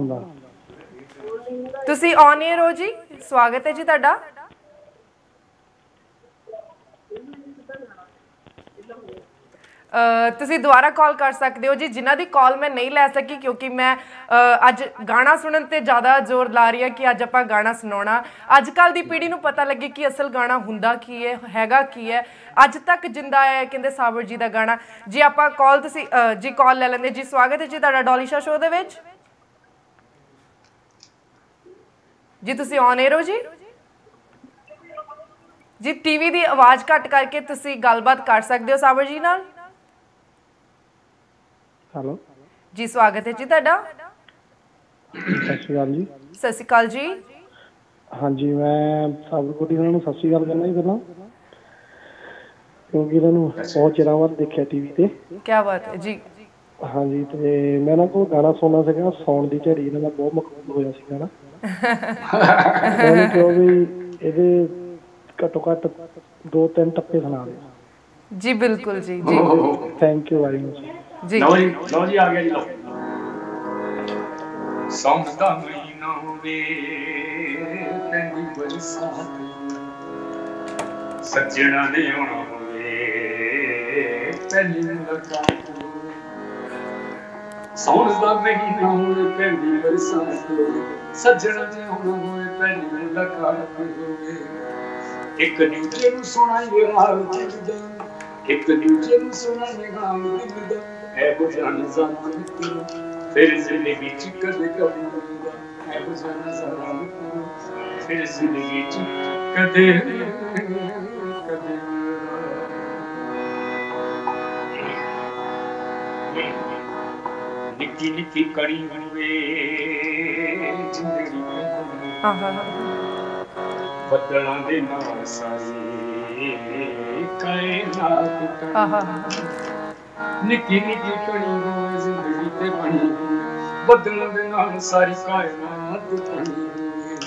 ਤੁਸੀਂ ਔਨ 에ਅਰ ਹੋ ਜੀ। ਸਵਾਗਤ ਹੈ ਜੀ ਤੁਹਾਡਾ ਅ, ਤੁਸੀਂ ਦੁਬਾਰਾ ਕਾਲ ਕਰ ਸਕਦੇ ਹੋ ਜੀ। ਜਿਨ੍ਹਾਂ ਦੀ ਕਾਲ ਮੈਂ ਨਹੀਂ ਲੈ ਸਕੀ, ਕਿਉਂਕਿ ਮੈਂ ਅੱਜ ਗਾਣਾ ਸੁਣਨ ਤੇ ਜ਼ਿਆਦਾ ਜ਼ੋਰ ਲਾ ਰਹੀ ਹਾਂ ਕਿ ਅੱਜ ਆਪਾਂ ਗਾਣਾ ਸੁਣਾਉਣਾ। ਅੱਜ ਕੱਲ ਦੀ ਪੀੜ੍ਹੀ ਨੂੰ ਪਤਾ ਲੱਗੇ ਕਿ ਅਸਲ ਗਾਣਾ ਹੁੰਦਾ ਕੀ ਹੈ, ਹੈਗਾ ਕੀ ਹੈ। ਅੱਜ ਤੱਕ ਜਿੰਦਾ ਹੈ, ਕਹਿੰਦੇ ਸਾਬਰ ਜੀ ਦਾ ਗਾਣਾ। ਜੀ ਆਪਾਂ ਕਾਲ ਤੁਸੀਂ ਜੀ ਕਾਲ ਲੈ ਲੈਂਦੇ, ਜੀ ਸਵਾਗਤ ਹੈ ਜੀ ਤੁਹਾਡਾ ਡੋਲੀਸ਼ਾ ਸ਼ੋਅ ਦੇ ਵਿੱਚ। ਜੀ ਤੁਸੀਂ ਔਨ 에ਅਰ ਹੋ ਜੀ? ਜੀ ਟੀਵੀ ਦੀ ਆਵਾਜ਼ ਘੱਟ ਕਰਕੇ ਤੁਸੀਂ ਗੱਲਬਾਤ ਕਰ ਸਕਦੇ ਹੋ ਸਾਬਰ ਜੀ ਨਾਲ? ਹੈਲੋ। ਜੀ ਸਵਾਗਤ ਹੈ ਜੀ ਤੁਹਾਡਾ। ਸਤਿ ਸ਼੍ਰੀ ਅਕਾਲ ਜੀ। ਸਤਿ ਸ਼੍ਰੀ ਅਕਾਲ ਜੀ। ਹਾਂਜੀ ਮੈਂ ਸਾਬਰਕੋਟੀ ਇਹਨਾਂ ਨੂੰ ਸਤਿ ਸ਼੍ਰੀ ਅਕਾਲ ਕਹਿੰਦਾ ਜੀ ਪਹਿਲਾਂ। ਕਿਉਂਕਿ ਇਹਨਾਂ ਨੂੰ ਬਹੁਤ ਚਿਰਾਂ ਬਾਅਦ ਦੇਖਿਆ ਟੀਵੀ ਤੇ। ਕੀ ਬਾਤ ਹੈ ਜੀ। ਹਾਂਜੀ ਤੇ ਮੈਂ ਨਾ ਕੋਲ ਗਾਣਾ ਸੁਣਨਾ ਸੀਗਾ ਸੌਣ ਦੀ ਝੜੀ ਇਹਨਾਂ ਦਾ ਬਹੁਤ ਮਕਬੂਲ ਹੋਇਆ ਸੀ ਗਾਣਾ। ਮੈਨੂੰ ਕਿਹਾ ਵੀ ਇਹਦੇ ਘੱਟੋ ਘੱਟ ਦੋ ਤਿੰਨ ਟੱਪੇ ਸੁਣਾ ਦਿਓ ਜੀ ਬਿਲਕੁਲ ਜੀ ਜੀ। ਥੈਂਕ ਯੂ ਵੈਰੀ ਮਚ ਜੀ। ਲਓ ਜੀ ਲਓ ਜੀ ਆ ਗਿਆ ਜੀ ਲਓ। ਸੌਂਗ ਦਾ ਮਹੀਨਾ ਹੋਵੇ ਤੈਨੂੰ ਬਰਸਾਤ ਸੱਜਣਾ ਨੇ ਆਉਣਾ ਹੋਵੇ ਪਹਿਲੀ ਮੁਲਾਕਾਤ ਸੌਣ ਦਾ ਮਹੀਨਾ ਹੋਵੇ ਪਹਿਲੀ ਬਰਸਾਤ ਸੱਜਣਾ ਨੇ ਆਉਣਾ ਹੋਵੇ ਪਹਿਲੀ ਮੁਲਾਕਾਤ ਹੋਵੇ। ਇੱਕ ਦੂਜੇ ਨੂੰ ਸੁਣਾਈਏ ਹਾਲ ਦਿਲ ਦਾ ਇੱਕ ਦੂਜੇ ਨੂੰ ਸੁਣਾਈਏ ਹਾਲ ਦਿਲ ਦਾ। ਐ ਬੁਝਣ ਜ਼ਮਾਨ ਫਿਰ ਜ਼ਿੰਦਗੀ ਚ ਕਦੇ ਕਦੇ ਮਿਲਦਾ ਐ ਬੁਝਣ ਜ਼ਮਾਨ ਮਿੱਤਰੋ ਫਿਰ ਜ਼ਿੰਦਗੀ ਚ ਕਦੇ ਕਦੇ ਮਿਲਦਾ। ਨਿੱਕੀ ਨਿੱਕੀ ਕੜੀ ਹੋਵੇ ਜ਼ਿੰਦਗੀ ਦੇ ਹਾਂ ਹਾਂ ਹਾਂ। ਬੱਦਲਾਂ ਦੇ ਨਾਲ ਸਾਰੀ ਕਾਇਨਾਤ ਟੰਗੀ। ਹਾਂ ਹਾਂ ਹਾਂ। ਨਿੱਕੀ ਨਿੱਕੀ ਕਣੀ ਹੋਵੇ ਜ਼ਿੰਦਗੀ ਤੇ ਬਣੀ ਹੋਈ। ਬੱਦਲਾਂ ਦੇ ਨਾਲ ਸਾਰੀ ਕਾਇਨਾਤ ਬਣੀ ਹੋਈ।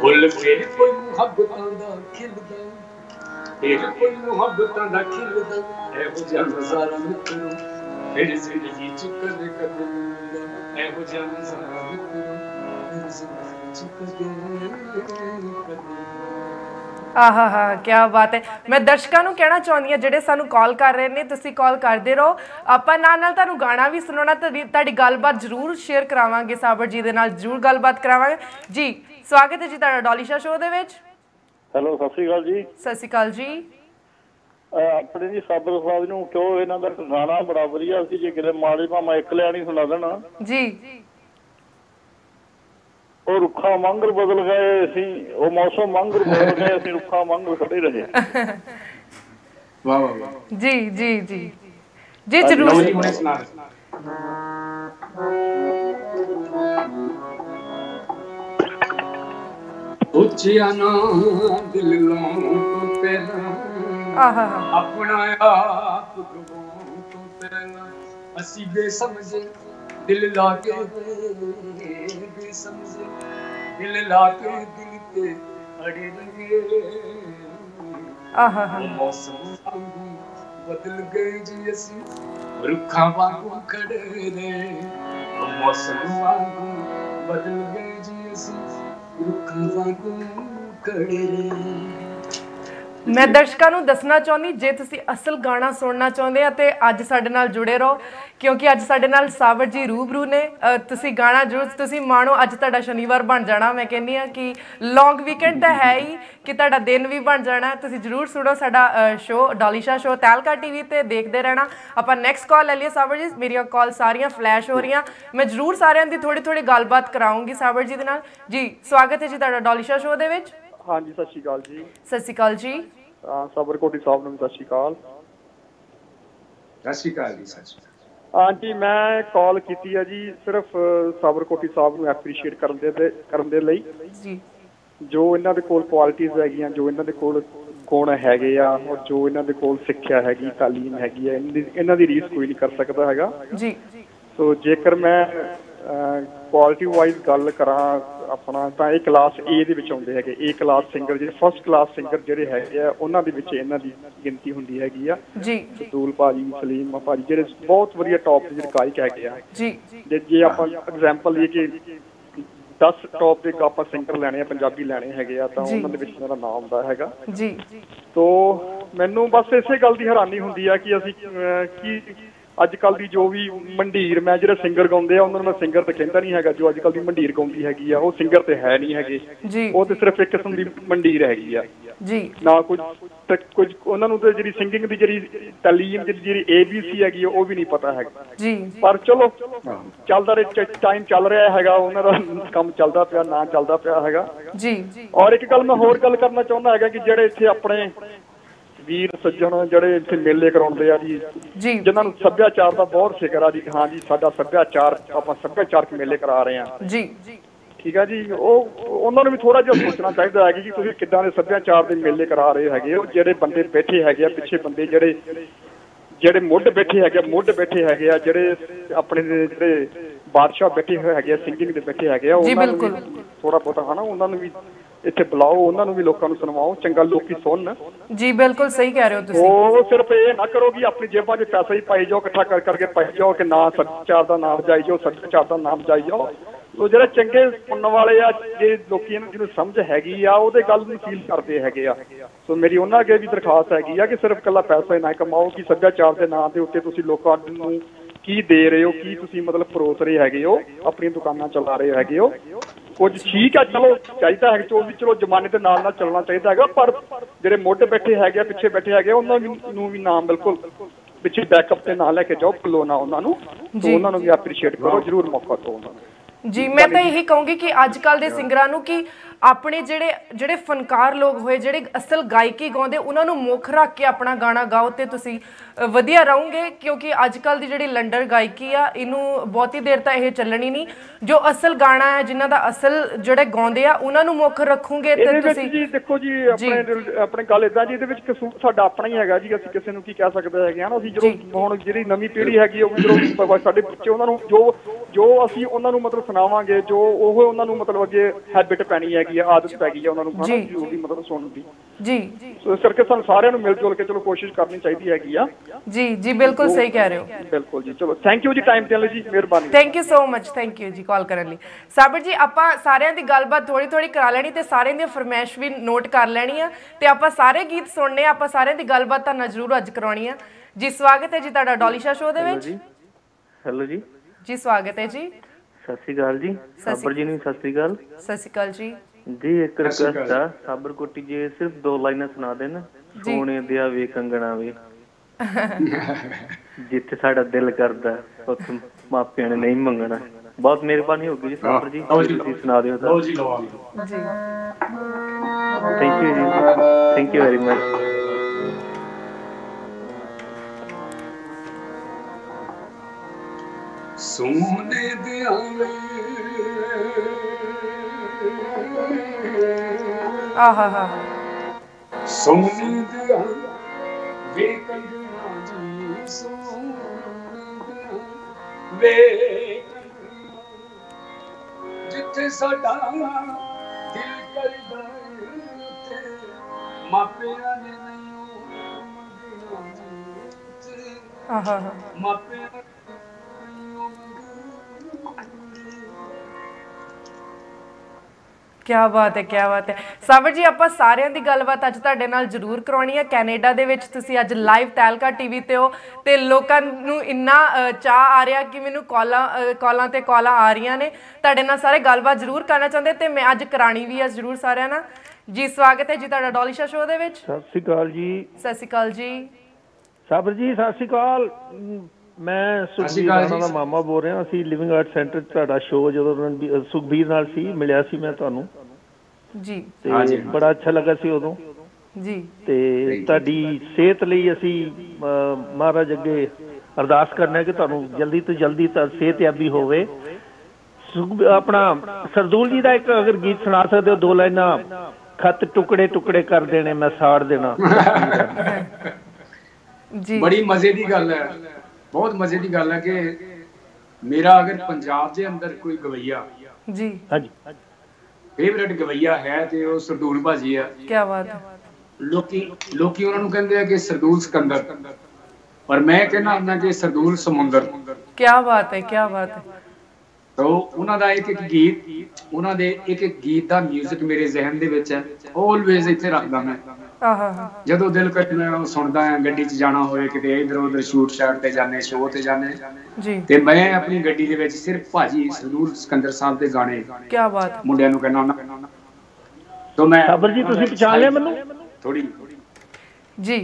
ਫੁੱਲ ਫੇਰ ਕੋਈ ਮੁਹੱਬਤਾਂ ਦਾ ਖਿਲਦਾ ਫੇਰ ਕੋਈ ਮੁਹੱਬਤਾਂ ਦਾ ਖਿਲਦਾ ਇਹੋ ਜਿਹਾ ਨਜ਼ਾਰਾ ਮਿੱਤਰੋ, ਫਿਰ ਜ਼ਿੰਦਗੀ ਚ ਕਦੇ ਕਦੇ ਮਿਲਦਾ ਇਹੋ ਜਿਹਾ ਨਜ਼ਾਰਾ ਮਿੱਤਰੋ, ਫਿਰ ਜ਼ਿੰਦਗੀ ਚ ਕਦੇ ਕਦੇ ਆਹਾ ਹਾ ਕੀ ਬਾਤ ਹੈ। ਮੈਂ ਦਰਸ਼ਕਾਂ ਨੂੰ ਕਹਿਣਾ ਚਾਹੁੰਦੀ ਹਾਂ ਜਿਹੜੇ ਸਾਨੂੰ ਕਾਲ ਕਰ ਰਹੇ ਨੇ ਤੁਸੀਂ ਕਾਲ ਕਰਦੇ ਰਹੋ। ਆਪਾਂ ਨਾਲ ਨਾਲ ਤੁਹਾਨੂੰ ਗਾਣਾ ਵੀ ਸੁਣਾਉਣਾ ਤੁਹਾਡੀ ਤੁਹਾਡੀ ਗੱਲਬਾਤ ਜ਼ਰੂਰ ਸ਼ੇਅਰ ਕਰਾਵਾਂਗੇ ਸਾਬਰ ਜੀ ਦੇ ਨਾਲ ਜ਼ਰੂਰ ਗੱਲਬਾਤ ਕਰਾਵਾਂਗੇ। ਜੀ ਸਵਾਗਤ ਹੈ ਜੀ ਤੁਹਾਡਾ ਡੋਲੀਸ਼ਾ ਸ਼ੋਅ ਦੇ ਵਿੱਚ। ਹੈਲੋ ਸਤਿ ਸ਼੍ਰੀ ਅਕਾਲ ਜੀ। ਸਤਿ ਸ਼੍ਰੀ ਅਕਾਲ ਜੀ। ਆਪਣੇ ਜੀ ਸਾਬਰ ਸਾਹਿਬ ਨੂੰ ਕਿਉਂ ਇਹਨਾਂ ਦਾ ਗਾਣਾ ਬੜਾ ਵਧੀਆ ਸੀ ਜੇ ਕਿਤੇ ਮਾੜੇ ਭਾਵੇਂ ਇੱਕ ਲਿਆ ਨਹੀਂ ਸੁਣਾ ਦੇਣਾ। ਜੀ। ਉਹ ਰੁੱਖਾ ਮੰਗਰ ਬਦਲ ਗਏ ਅਸੀਂ ਉਹ ਮੌਸਮ ਮੰਗਰ ਬਦਲ ਗਏ ਅਸੀਂ ਰੁੱਖਾ ਮੰਗਰ ਖੜੇ ਰਹੇ। ਵਾਹ ਵਾਹ ਜੀ ਜੀ ਜੀ। ਜੀ ਜ਼ਰੂਰ। ਜੀ ਹੁਣੇ ਸੁਣਾ। ਉੱਚਿਆ ਨਾ ਦਿਲ ਲਾਉਣ ਤੋਂ ਪਹਿਲਾਂ ਆਹਾ ਆਪਣਾ ਆਪ ਤੋਂ ਪਹਿਲਾਂ ਅਸੀਂ ਬੇਸਮਝੇ ਦਿਲ ਲਾ ਕੇ ਬੇਸਮਝੇ ਦਿਲ ਲਾ ਕੇ ਦਿਲ ਤੇ ਅੜੇ ਰੰਗੇ ਆਹਾ ਹਾ ਮੌਸਮ ਵਾਂਗੂ ਬਦਲ ਗਏ ਜੀ ਅਸੀਂ ਰੁੱਖਾਂ ਵਾਂਗੂ ਖੜੇ ਨੇ ਉਹ ਮੌਸਮ ਵਾਂਗੂ ਬਦਲ ਗਏ ਜੀ ਅਸੀਂ ਰੁੱਖਾਂ ਵਾਂਗੂ ਖੜੇ ਨੇ ਮੈਂ ਦਰਸ਼ਕਾਂ ਨੂੰ ਦੱਸਣਾ ਚਾਹੁੰਦੀ, ਜੇ ਤੁਸੀਂ ਅਸਲ ਗਾਣਾ ਸੁਣਨਾ ਚਾਹੁੰਦੇ ਆ ਤੇ ਅੱਜ ਸਾਡੇ ਨਾਲ ਜੁੜੇ ਰਹੋ, ਕਿਉਂਕਿ ਅੱਜ ਸਾਡੇ ਨਾਲ ਸਾਵਰ ਜੀ ਰੂਬਰੂ ਨੇ। ਤੁਸੀਂ ਗਾਣਾ ਜ਼ਰੂਰ, ਤੁਸੀਂ ਮਾਣੋ, ਅੱਜ ਤੁਹਾਡਾ ਸ਼ਨੀਵਾਰ ਬਣ ਜਾਣਾ। ਮੈਂ ਕਹਿੰਦੀ ਆ ਕਿ ਲੌਂਗ ਵੀਕਐਂਡ ਤਾਂ ਹੈ ਹੀ, ਕਿ ਤੁਹਾਡਾ ਦਿਨ ਵੀ ਬਣ ਜਾਣਾ। ਤੁਸੀਂ ਜ਼ਰੂਰ ਸੁਣੋ ਸਾਡਾ ਸ਼ੋ ਡੋਲੀਸ਼ਾ ਸ਼ੋ ਤੈਲਕਾ ਟੀਵੀ ਤੇ ਦੇਖਦੇ ਰਹਿਣਾ। ਆਪਾਂ ਨੈਕਸਟ ਕਾਲ ਲੈ ਲਈਏ ਸਾਵਰ ਜੀ, ਮੇਰੀਆਂ ਕਾਲ ਸਾਰੀਆਂ ਫਲੈਸ਼ ਹੋ ਰਹੀਆਂ। ਮੈਂ ਜ਼ਰੂਰ ਸਾਰਿਆਂ ਦੀ ਥੋੜੀ ਥੋੜੀ ਗੱਲਬਾਤ ਕਰਾਉਂਗੀ ਸਾਵਰ ਜੀ ਦੇ ਨਾਲ। ਜੀ, ਸਵਾਗਤ ਹੈ ਜੀ ਤੁਹਾਡਾ ਡੋਲੀਸ਼ਾ ਸ਼ੋ ਦੇ ਵਿੱਚ। ਹਾਂਜੀ ਸਤਿ ਸ਼੍ਰੀ ਅਕਾਲ ਜੀ। ਸਤਿ ਸ਼੍ਰੀ ਅਕਾਲ ਜੀ। ਅਹ ਸਾਬਰਕੋਟੀ ਸਾਹਿਬ ਨੂੰ ਸਤਿ ਸ਼੍ਰੀ ਅਕਾਲ। ਸਤਿ ਸ਼੍ਰੀ ਅਕਾਲ ਜੀ ਸਤਿ ਸ਼੍ਰੀ ਅਕਾਲ। ਹਾਂਜੀ ਮੈਂ ਕਾਲ ਕੀਤੀ ਹੈ ਜੀ ਸਿਰਫ ਸਾਬਰਕੋਟੀ ਸਾਹਿਬ ਨੂੰ ਐਪਰੀਸ਼ੀਏਟ ਕਰਨ ਦੇ ਕਰਨ ਦੇ ਲਈ। ਜੀ। ਜੋ ਇਹਨਾਂ ਦੇ ਕੋਲ ਕੁਆਲਿਟੀਆਂ ਹੈਗੀਆਂ ਜੋ ਇਹਨਾਂ ਦੇ ਕੋਲ ਗੁਣ ਹੈਗੇ ਆ ਔਰ ਜੋ ਇਹਨਾਂ ਦੇ ਕੋਲ ਸਿੱਖਿਆ ਹੈਗੀ ਤਾਲੀਮ ਹੈਗੀ ਆ ਇਹਨਾਂ ਦੀ- ਇਹਨਾਂ ਦੀ ਰੀਸ ਕੋਈ ਨਹੀਂ ਕਰ ਸਕਦਾ ਹੈਗਾ। ਜੀ। ਸੋ ਜੇਕਰ ਮੈਂ ਕੁਆਲਿਟੀ ਵਾਈਜ਼ ਗੱਲ ਕਰਾਂ ਆਪਣਾ ਤਾਂ ਇਹ ਕਲਾਸ A ਦੇ ਵਿੱਚ ਆਉਂਦੇ ਹੈਗੇ। A ਕਲਾਸ ਸਿੰਗਰ ਜਿਹੜੇ ਫਸਟ ਕਲਾਸ ਸਿੰਗਰ ਜਿਹੜੇ ਹੈਗੇ ਆ ਉਹਨਾਂ ਦੇ ਵਿੱਚ ਇਹਨਾਂ ਦੀ ਗਿਣਤੀ ਹੁੰਦੀ ਹੈਗੀ ਆ। ਜੀ। ਦੂਲ ਭਾਜੀ ਸਲੀਮ ਭਾਜੀ ਜਿਹੜੇ ਬਹੁਤ ਵਧੀਆ ਟੌਪ ਦੇ ਜਿਹੜੇ ਗਾਇਕ ਹੈਗੇ ਆ। ਜੀ। ਜੇ ਆਪਾਂ ਐਗਜ਼ਾਮਪਲ ਲਈਏ ਕਿ 10 ਟੌਪ ਦੇ ਆਪਾਂ ਸਿੰਗਰ ਲੈਣੇ ਆ ਪੰਜਾਬੀ ਲੈਣੇ ਹੈਗੇ ਆ ਤਾਂ। ਉਹਨਾਂ ਦੇ ਵਿੱਚ ਮੇਰਾ ਨਾਮ ਆਉਂਦਾ ਹੈਗਾ। ਜੀ। ਤੋ ਮੈਨੂੰ ਬਸ ਇਸੇ ਗੱਲ ਦੀ ਹੈਰਾਨੀ ਹੁੰਦੀ ਆ ਕਿ ਅਸੀਂ ਕੀ ਅੱਜ ਕੱਲ ਦੀ ਜੋ ਵੀ ਮੰਡੀਰ ਮੈਂ ਜਿਹੜੇ ਸਿੰਗਰ ਗਾਉਂਦੇ ਆ ਉਹਨਾਂ ਨੂੰ ਮੈਂ ਸਿੰਗਰ ਤਾਂ ਕਹਿੰਦਾ ਨਹੀਂ ਹੈਗਾ ਜੋ ਅੱਜ ਕੱਲ ਦੀ ਮੰਡੀਰ ਗਾਉਂਦੀ ਹੈਗੀ ਆ ਉਹ ਸਿੰਗਰ ਤੇ ਹੈ ਨਹੀਂ ਹੈਗੇ। ਉਹ ਤੇ ਸਿਰਫ ਇੱਕ ਕਿਸਮ ਦੀ ਮੰਡੀਰ ਹੈਗੀ ਆ। ਜੀ। ਨਾ ਕੁਝ ਤੇ ਕੁਝ ਉਹਨਾਂ ਨੂੰ ਤੇ ਜਿਹੜੀ ਸਿੰਗਿੰਗ ਦੀ ਜਿਹੜੀ ਤਾਲੀਮ ਜਿਹੜੀ ਜਿਹੜੀ ਏਬੀਸੀ ਹੈਗੀ ਉਹ ਵੀ ਨਹੀਂ ਪਤਾ ਹੈਗਾ। ਜੀ। ਪਰ ਚਲੋ ਚੱਲਦਾ ਰਿਹਾ ਟਾਈਮ ਚੱਲ ਰਿਹਾ ਹੈਗਾ ਉਹਨਾਂ ਦਾ ਕੰਮ ਚੱਲਦਾ ਪਿਆ ਨਾ ਚੱਲਦਾ ਪਿਆ ਹੈਗਾ। ਜੀ। ਔਰ ਇੱਕ ਗੱਲ ਮੈਂ ਹੋਰ ਗੱਲ ਕਰਨਾ ਚਾਹੁੰਦਾ ਹੈਗਾ ਕਿ ਜਿਹੜੇ ਇੱਥੇ ਆਪਣੇ ਵੀਰ ਸੱਜਣ ਜਿਹੜੇ ਇੱਥੇ ਮੇਲੇ ਕਰਾਉਂਦੇ ਆ ਜੀ ਜਿਨ੍ਹਾਂ ਨੂੰ ਸੱਭਿਆਚਾਰ ਦਾ ਬਹੁਤ ਫਿਕਰ ਆ ਜੀ ਹਾਂ ਜੀ ਸਾਡਾ ਸੱਭਿਆਚਾਰ ਆਪਾਂ ਸੱਭਿਆਚਾਰਕ ਮੇਲੇ ਕਰਾ ਰਹੇ ਆ। ਜੀ। ਠੀਕ ਆ ਜੀ ਉਹ ਉਹਨਾਂ ਨੂੰ ਵੀ ਥੋੜਾ ਜਿਹਾ ਸੋਚਣਾ ਚਾਹੀਦਾ ਹੈ ਕਿ ਤੁਸੀਂ ਕਿੱਦਾਂ ਦੇ ਸੱਭਿਆਚਾਰ ਦੇ ਮੇਲੇ ਕਰਾ ਰਹੇ ਹੈਗੇ ਹੋ ਜਿਹੜੇ ਬੰਦੇ ਬੈਠੇ ਹੈਗੇ ਆ ਪਿੱਛੇ ਬੰਦੇ ਜਿਹੜੇ ਜਿਹੜੇ ਮੁੱਢ ਬੈਠੇ ਹੈਗੇ ਆ, ਮੁੱਢ ਬੈਠੇ ਹੈਗੇ ਆ ਜਿਹੜੇ ਆਪਣੇ ਦੇ ਜਿਹੜੇ ਬਾਦਸ਼ਾਹ ਬੈਠੇ ਹੋਏ ਹੈਗੇ ਆ ਸਿੰਗਿੰਗ ਦੇ ਬੈਠੇ ਹੈਗੇ ਆ ਉਹਨਾਂ ਨੂੰ ਥੋੜਾ ਬਹੁਤਾ ਹਨਾ ਉਹਨਾਂ ਨੂੰ ਵੀ ਇੱਥੇ ਬੁਲਾਓ ਉਹਨਾਂ ਨੂੰ ਵੀ ਲੋਕਾਂ ਨੂੰ ਸੁਣਵਾਓ ਚੰਗਾ ਲੋਕੀ ਸੁਣਨ। ਜੀ ਬਿਲਕੁਲ ਸਹੀ ਕਹਿ ਰਹੇ ਹੋ ਤੁਸੀਂ। ਉਹ ਸਿਰਫ ਇਹ ਨਾ ਕਰੋ ਕਿ ਆਪਣੀ ਜੇਬਾਂ 'ਚ ਪੈਸਾ ਹੀ ਪਾਈ ਜਾਓ ਇਕੱਠਾ ਕਰ ਕਰਕੇ ਪਾਈ ਜਾਓ ਕਿ ਨਾ ਸੱਚਾਰ ਦਾ ਨਾਮ ਜਾਈ ਜਾਓ ਸੱਚਾਰ ਦਾ ਨਾਮ ਜਾਈ ਜਾਓ। ਉਹ ਜਿਹੜੇ ਚੰਗੇ ਪੁੰਨ ਵਾਲੇ ਆ ਜੇ ਲੋਕੀ ਇਹਨੂੰ ਜਿਹਨੂੰ ਸਮਝ ਹੈਗੀ ਆ ਉਹਦੇ ਗੱਲ ਨੂੰ ਫੀਲ ਕਰਦੇ ਹੈਗੇ ਆ। ਸੋ ਮੇਰੀ ਉਹਨਾਂ ਅੱਗੇ ਵੀ ਦਰਖਾਸਤ ਹੈਗੀ ਆ ਕਿ ਸਿਰਫ ਇਕੱਲਾ ਪੈਸਾ ਹੀ ਨਾ ਕਮਾਓ ਕਿ ਸੱਭਿਆਚਾਰ ਦੇ ਨਾਂ ਦੇ ਉੱਤੇ ਤੁਸੀਂ ਲੋਕਾਂ ਨੂੰ ਕੀ ਦੇ ਰਹੇ ਹੋ ਕੀ ਤੁਸੀਂ ਮਤਲਬ ਪਰੋਸ ਰਹੇ ਹੈਗੇ ਹੋ ਆਪਣੀਆਂ ਦੁਕਾਨਾਂ ਚਲਾ ਰਹੇ ਹੈਗੇ ਹੋ। ਕੁਝ ਠੀਕ ਆ ਚਲੋ ਚਾਹੀਦਾ ਹੈ ਕਿ ਉਹ ਵੀ ਚਲੋ ਜ਼ਮਾਨੇ ਦੇ ਨਾਲ ਨਾਲ ਚੱਲਣਾ ਚਾਹੀਦਾ ਹੈਗਾ ਪਰ ਜਿਹੜੇ ਮੋਢੇ ਬੈਠੇ ਹੈਗੇ ਆ ਪਿੱਛੇ ਬੈਠੇ ਹੈਗੇ ਉਹਨਾਂ ਨੂੰ ਵੀ ਨਾਮ ਬਿਲਕੁਲ ਪਿੱਛੇ ਬੈਕਅਪ ਤੇ ਨਾਲ ਲੈ ਕੇ ਜਾਓ ਭੁੱਲੋ ਨਾ ਉਹਨਾਂ ਨੂੰ। ਤੇ ਉਹਨਾਂ ਨੂੰ ਵੀ ਐਪਰੀਸ਼ੀਏਟ ਕਰੋ ਜਰੂਰ ਮੌਕਾ ਦਿਓ ਉਹਨਾਂ ਨੂੰ ਜੀ ਮੈਂ ਤਾਂ ਇਹੀ ਕਹੂੰਗੀ ਕਿ ਅੱਜ ਕੱਲ ਦੇ ਸਿੰਗਰਾਂ ਨੂੰ ਕਿ ਆਪਣੇ ਜਿਹੜੇ ਜਿਹੜੇ ਫਨਕਾਰ ਲੋਕ ਹੋਏ ਜਿਹੜੇ ਅਸਲ ਗਾਇਕੀ ਗਾਉਂਦੇ ਉਹਨਾਂ ਨੂੰ ਮੁੱਖ ਰੱਖ ਕੇ ਆਪਣਾ ਗਾਣਾ ਗਾਓ ਤੇ ਤੁਸੀਂ ਵਧੀਆ ਰਹੋਗੇ ਕਿਉਂਕਿ ਅੱਜ ਕੱਲ ਦੀ ਜਿਹੜੀ ਲੰਡਰ ਗਾਇਕੀ ਆ ਇਹਨੂੰ ਬਹੁਤੀ ਦੇਰ ਤਾਂ ਇਹ ਚੱਲਣੀ ਨਹੀਂ। ਜੋ ਅਸਲ ਗਾਣਾ ਹੈ ਜਿਨ੍ਹਾਂ ਦਾ ਅਸਲ ਜਿਹੜੇ ਗਾਉਂਦੇ ਆ ਉਹਨਾਂ ਨੂੰ ਮੁੱਖ ਰੱਖੋਗੇ ਤੇ ਤੁਸੀਂ ਜੀ ਦੇਖੋ ਜੀ ਆਪਣੇ ਆਪਣੇ ਗੱਲ ਇਦਾਂ ਜੀ ਇਹਦੇ ਵਿੱਚ ਕਸੂਰ ਸਾਡਾ ਆਪਣਾ ਹੀ ਹੈਗਾ ਜੀ ਅਸੀਂ ਕਿਸੇ ਨੂੰ ਕੀ ਕਹਿ ਸਕਦੇ ਹੈਗੇ ਆ ਨਾ ਅਸੀਂ ਜਦੋਂ ਹੁਣ ਜਿਹੜੀ ਨਵੀਂ ਪੀੜ੍ਹੀ ਹੈਗੀ ਉਹ ਜਦੋਂ ਸਾਡੇ ਬੱਚੇ ਉਹਨਾਂ ਨੂੰ ਜੋ ਜੋ ਅਸੀਂ ਉਹਨਾਂ ਨੂੰ ਮਤਲਬ ਸੁਣਾਵਾਂਗੇ ਜੋ ਉਹ ਉਹਨਾਂ ਨੂੰ ਮਤਲਬ ਅੱਗੇ ਹੈਬਿਟ ਪੈਣੀ ਹੈਗੀ ਆ ਆਦਤ ਪੈ ਗਈ ਆ ਉਹਨਾਂ ਨੂੰ ਜੀ। ਜ਼ਰੂਰੀ ਮਤਲਬ ਸੁਣਨ ਦੀ। ਜੀ। ਸੋ ਇਸ ਕਰਕੇ ਸਾਨੂੰ ਸਾਰਿਆਂ ਨੂੰ ਮਿਲ ਜੁਲ ਕੇ ਚਲੋ ਕੋਸ਼ਿਸ਼ ਕਰਨੀ ਚਾਹੀਦੀ ਹੈਗੀ ਆ। ਜੀ ਜੀ ਬਿਲਕੁਲ ਸਹੀ ਕਹਿ ਰਹੇ ਹੋ। ਬਿਲਕੁਲ ਜੀ ਚਲੋ ਥੈਂਕ ਯੂ ਜੀ ਟਾਈਮ ਦੇਣ ਲਈ ਜੀ ਮਿਹਰਬਾਨੀ। Thank you so much thank you ਜੀ ਕਾਲ ਕਰਨ ਲਈ। ਸਾਬਰ ਜੀ ਆਪਾਂ ਸਾਰਿਆਂ ਦੀ ਗੱਲਬਾਤ ਥੋੜੀ ਥੋੜੀ ਕਰਾ ਲੈਣੀ ਤੇ ਸਾਰਿਆਂ ਦੀ ਫਰਮਾਇਸ਼ ਵੀ ਨੋਟ ਕਰ ਲੈਣੀ ਆ ਤੇ ਆਪਾਂ ਸਾਰੇ ਗੀਤ ਸੁਣਨੇ ਆ ਆਪਾਂ ਸਾਰਿਆਂ ਦੀ ਗੱਲਬਾਤ ਤੁਹਾਨੂੰ ਜ਼ਰੂਰ ਅੱਜ ਕਰਾਉਣੀ ਆ। ਜੀ ਸਵਾਗਤ ਹੈ ਜੀ ਤੁਹਾਡਾ ਡੋਲੀਸ਼ਾ ਸ਼ੋਅ ਦੇ ਵਿੱਚ। ਹੈਲੋ ਜੀ। ਜੀ ਸਵਾਗਤ ਹੈ ਜੀ। ਸਤਿ ਸ਼੍ਰੀ ਅਕਾਲ ਜੀ। ਸਾਬਰ ਜੀ ਨੂੰ ਸਤਿ ਸ਼੍ਰੀ ਅਕਾਲ। ਸਤਿ ਸ਼੍ਰੀ ਅਕਾਲ ਜੀ। ਜੀ ਇੱਕ ਰਿਕਵੈਸਟ ਆ ਸਾਬਰ ਕੋਟੀ ਜੀ ਸਿਰਫ ਦੋ ਲਾਈਨਾਂ ਸੁਣਾ ਦੇਣ। ਸੋਹਣੇ ਦਿਆ ਵੇ ਕੰਗਣਾ <laughs> ਵੇ। ਜਿੱਥੇ ਸਾਡਾ ਦਿਲ ਕਰਦਾ ਉੱਥੇ ਮਾਪਿਆਂ ਨੇ ਨਹੀਂ ਮੰਗਣਾ। ਬਹੁਤ ਮਿਹਰਬਾਨੀ ਹੋਗੀ ਜੀ ਸਾਬਰ ਜੀ ਤੁਸੀਂ ਸੁਣਾ ਦਿਓ ਤਾਂ। ਲਓ ਜੀ ਲਓ ਜੀ। ਥੈਂਕ ਯੂ ਜੀ। ਥੈਂਕ ਯੂ ਵੈਰੀ ਮਚ ਸੋਨੇ ਦੇ ਆਵੇ ਆਹਾ ਹਾ ਸੋਨੇ ਦੇ ਆਵੇ ਵੇ ਕੰਗਣਾ ਜੀ ਸੋਨੇ ਦੇ ਵੇ ਕੰਗਣਾ ਜਿੱਥੇ ਸਾਡਾ ਦਿਲ ਕਰਦਾ ਤੇ ਮਾਪਿਆਂ ਨੇ ਨਹੀਂ ਮੰਗਣਾ ਜੀ ਆਹਾ ਹਾ ਮਾਪਿਆਂ ਨੇ ਨਹੀਂ ਮੰਗਣਾ ਕੀ ਬਾਤ ਹੈ ਕੀ ਬਾਤ ਹੈ। ਸਾਬਰ ਜੀ ਆਪਾਂ ਸਾਰਿਆਂ ਦੀ ਗੱਲਬਾਤ ਅੱਜ ਤੁਹਾਡੇ ਨਾਲ ਜ਼ਰੂਰ ਕਰਾਉਣੀ ਹੈ। ਕੈਨੇਡਾ ਦੇ ਵਿੱਚ ਤੁਸੀਂ ਅੱਜ ਲਾਈਵ ਤੈਲਕਾ ਟੀਵੀ ਤੇ ਹੋ ਤੇ ਲੋਕਾਂ ਨੂੰ ਇੰਨਾ ਚਾਹ ਆ ਰਿਹਾ ਕਿ ਮੈਨੂੰ ਕਾਲਾਂ ਕਾਲਾਂ ਤੇ ਕਾਲਾਂ ਆ ਰਹੀਆਂ ਨੇ। ਤੁਹਾਡੇ ਨਾਲ ਸਾਰੇ ਗੱਲਬਾਤ ਜ਼ਰੂਰ ਕਰਨਾ ਚਾਹੁੰਦੇ ਤੇ ਮੈਂ ਅੱਜ ਕਰਾਣੀ ਵੀ ਹੈ ਜ਼ਰੂਰ ਸਾਰਿਆਂ ਨਾਲ। ਜੀ ਸਵਾਗਤ ਹੈ ਜੀ ਤੁਹਾਡਾ ਡੋਲੀਸ਼ਾ ਸ਼ੋਅ ਦੇ ਵਿੱਚ। ਸਤਿ ਸ਼੍ਰੀ ਅਕਾਲ ਜੀ। ਸਤਿ ਸ਼੍ਰੀ ਅਕਾਲ ਜੀ। ਸਾਬਰ ਜੀ ਸਤਿ ਸ਼੍ਰੀ ਅਕਾਲ। ਮੈਂ ਸੁਖਬੀਰ ਜੀ। ਦਾ ਮਾਮਾ ਬੋਲ ਰਿਹਾ ਅਸੀਂ ਲਿਵਿੰਗ ਆਰਟ ਸੈਂਟਰ ਤੁਹਾਡਾ ਸ਼ੋਅ ਜਦੋਂ ਸੁਖਬੀਰ ਨਾਲ ਸੀ ਮਿਲਿਆ ਸੀ ਮੈਂ ਤੁਹਾਨੂੰ। ਜੀ। ਤੇ ਬੜਾ ਅੱਛਾ ਲੱਗਾ ਸੀ ਉਦੋਂ। ਜੀ। ਤੇ ਤੁਹਾਡੀ ਸਿਹਤ ਲਈ ਅਸੀਂ ਮਹਾਰਾਜ ਅੱਗੇ ਅਰਦਾਸ ਕਰਨਾ ਹੈ ਕਿ ਤੁਹਾਨੂੰ ਜਲਦੀ ਤੋਂ ਜਲਦੀ ਤਾਂ ਸਿਹਤਯਾਬੀ ਹੋਵੇ। ਸੁਖ- ਆਪਣਾ ਸਰਦੂਲ ਜੀ ਦਾ ਇੱਕ ਅਗਰ ਗੀਤ ਸੁਣਾ ਸਕਦੇ ਹੋ ਦੋ ਲਾਈਨਾਂ ਖਤ ਟੁਕੜੇ ਟੁਕੜੇ ਕਰ ਦੇਣੇ ਮੈਂ ਸਾੜ ਦੇਣਾ। <laughs> ਜੀ। ਬੜੀ ਮਜ਼ੇ ਦੀ ਗੱਲ ਹੈ। ਬਹੁਤ ਮਜ਼ੇ ਦੀ ਗੱਲ ਹੈ ਕਿ ਮੇਰਾ ਅਗਰ ਪੰਜਾਬ ਦੇ ਅੰਦਰ ਕੋਈ ਗਵਈਆ ਜੀ। ਹਾਂਜੀ। ਫੇਵਰੇਟ ਗਵਈਆ ਹੈ ਤੇ ਉਹ ਸਰਦੂਲ ਭਾਜੀ ਆ। ਕੀ ਬਾਤ ਲੋਕੀ ਲੋਕੀ ਉਹਨਾਂ ਨੂੰ ਕਹਿੰਦੇ ਆ ਕਿ ਸਰਦੂਲ ਸਿਕੰਦਰ। ਪਰ ਮੈਂ ਕਹਿੰਦਾ ਹੁੰਦਾ ਕਿ ਸਰਦੂਲ ਸਮੁੰਦਰ। ਕੀ ਬਾਤ ਹੈ ਕੀ ਬਾਤ ਹੈ। ਤੋ ਉਹਨਾਂ ਦਾ ਇੱਕ ਇੱਕ ਗੀਤ ਉਹਨਾਂ ਦੇ ਇੱਕ ਇੱਕ ਗੀਤ ਦਾ 뮤직 ਮੇਰੇ ਜ਼ਿਹਨ ਦੇ ਵਿੱਚ ਹੈ। ਆਲਵੇਜ਼ ਇੱਥੇ ਰੱਖਦਾ ਮੈਂ। ਜਦੋਂ ਦਿਲ ਕਰੇ ਮੈਂ ਉਹ ਸੁਣਦਾ ਹਾਂ ਗੱਡੀ 'ਚ ਜਾਣਾ ਹੋਵੇ ਕਿਤੇ ਇਧਰ ਉਧਰ ਸ਼ੂਟ ਸ਼ਾਟ ਤੇ ਜਾਣੇ ਸ਼ੋਅ ਤੇ ਜਾਣੇ ਜੀ। ਤੇ ਮੈਂ ਆਪਣੀ ਗੱਡੀ ਦੇ ਵਿੱਚ ਸਿਰਫ ਭਾਜੀ ਸਰਦੂਲ ਸਿਕੰਦਰ ਸਾਹਿਬ ਦੇ ਗਾਣੇ ਕੀ ਬਾਤ ਮੁੰਡਿਆਂ ਨੂੰ ਕਹਿੰਦਾ ਹੁੰਦਾ। ਤੋ ਮੈਂ ਸਾਬਰ ਜੀ ਤੁਸੀਂ ਪਛਾਣ ਲਿਆ ਮੈਨੂੰ? ਥੋੜੀ ਜੀ।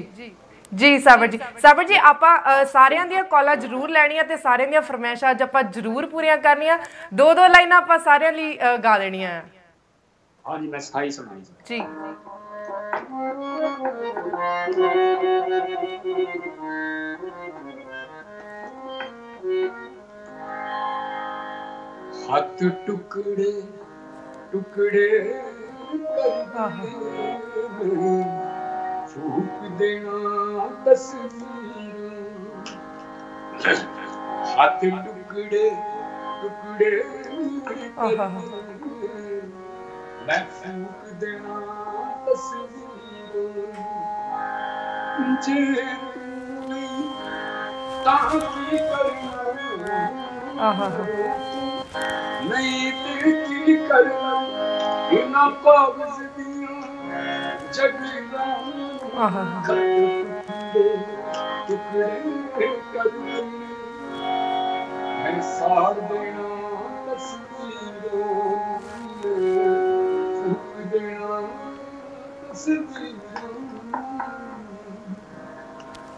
ਜੀ ਸਾਬਰ ਜੀ। ਸਾਬਰ ਜੀ ਆਪਾਂ ਸਾਰਿਆਂ ਦੀਆਂ ਕਾਲਾਂ ਜ਼ਰੂਰ ਲੈਣੀਆਂ ਤੇ ਸਾਰਿਆਂ ਦੀਆਂ ਫਰਮਾਇਸ਼ਾਂ ਅੱਜ ਆਪਾਂ ਜ਼ਰੂਰ ਪੂਰੀਆਂ ਕਰਨੀਆਂ। ਦੋ ਦੋ ਲਾਈਨਾਂ ਆਪਾਂ ਸਾਰਿਆਂ ਲਈ ਗਾ ਦੇਣੀਆਂ। ਆ ਹਾਂਜੀ ਮੈਂ ਸਥਾਈ ਸੁਣਾਈ। ਜੀ। ਹੱਥ ਟੁਕੜੇ ਟੁਕੜੇ ਫੂਕ ਦੇਣਾ ਤਸਵੀਰ ਹੱਥ ਟੁਕੜੇ ਟੁਕੜੇ ਆਹਾ। ਕਰਕੇ ਮੈਂ ਫੂਕ ਦੇਣਾ ਤਸਵੀਰ ਜੇ ਤੂੰ ਨਹੀਂ ਤਾਂ ਕੀ ਕਰਨਾ ਆਹਾ ਹਾ ਨਹੀਂ ਤੇ ਕੀ ਕਰਨਾ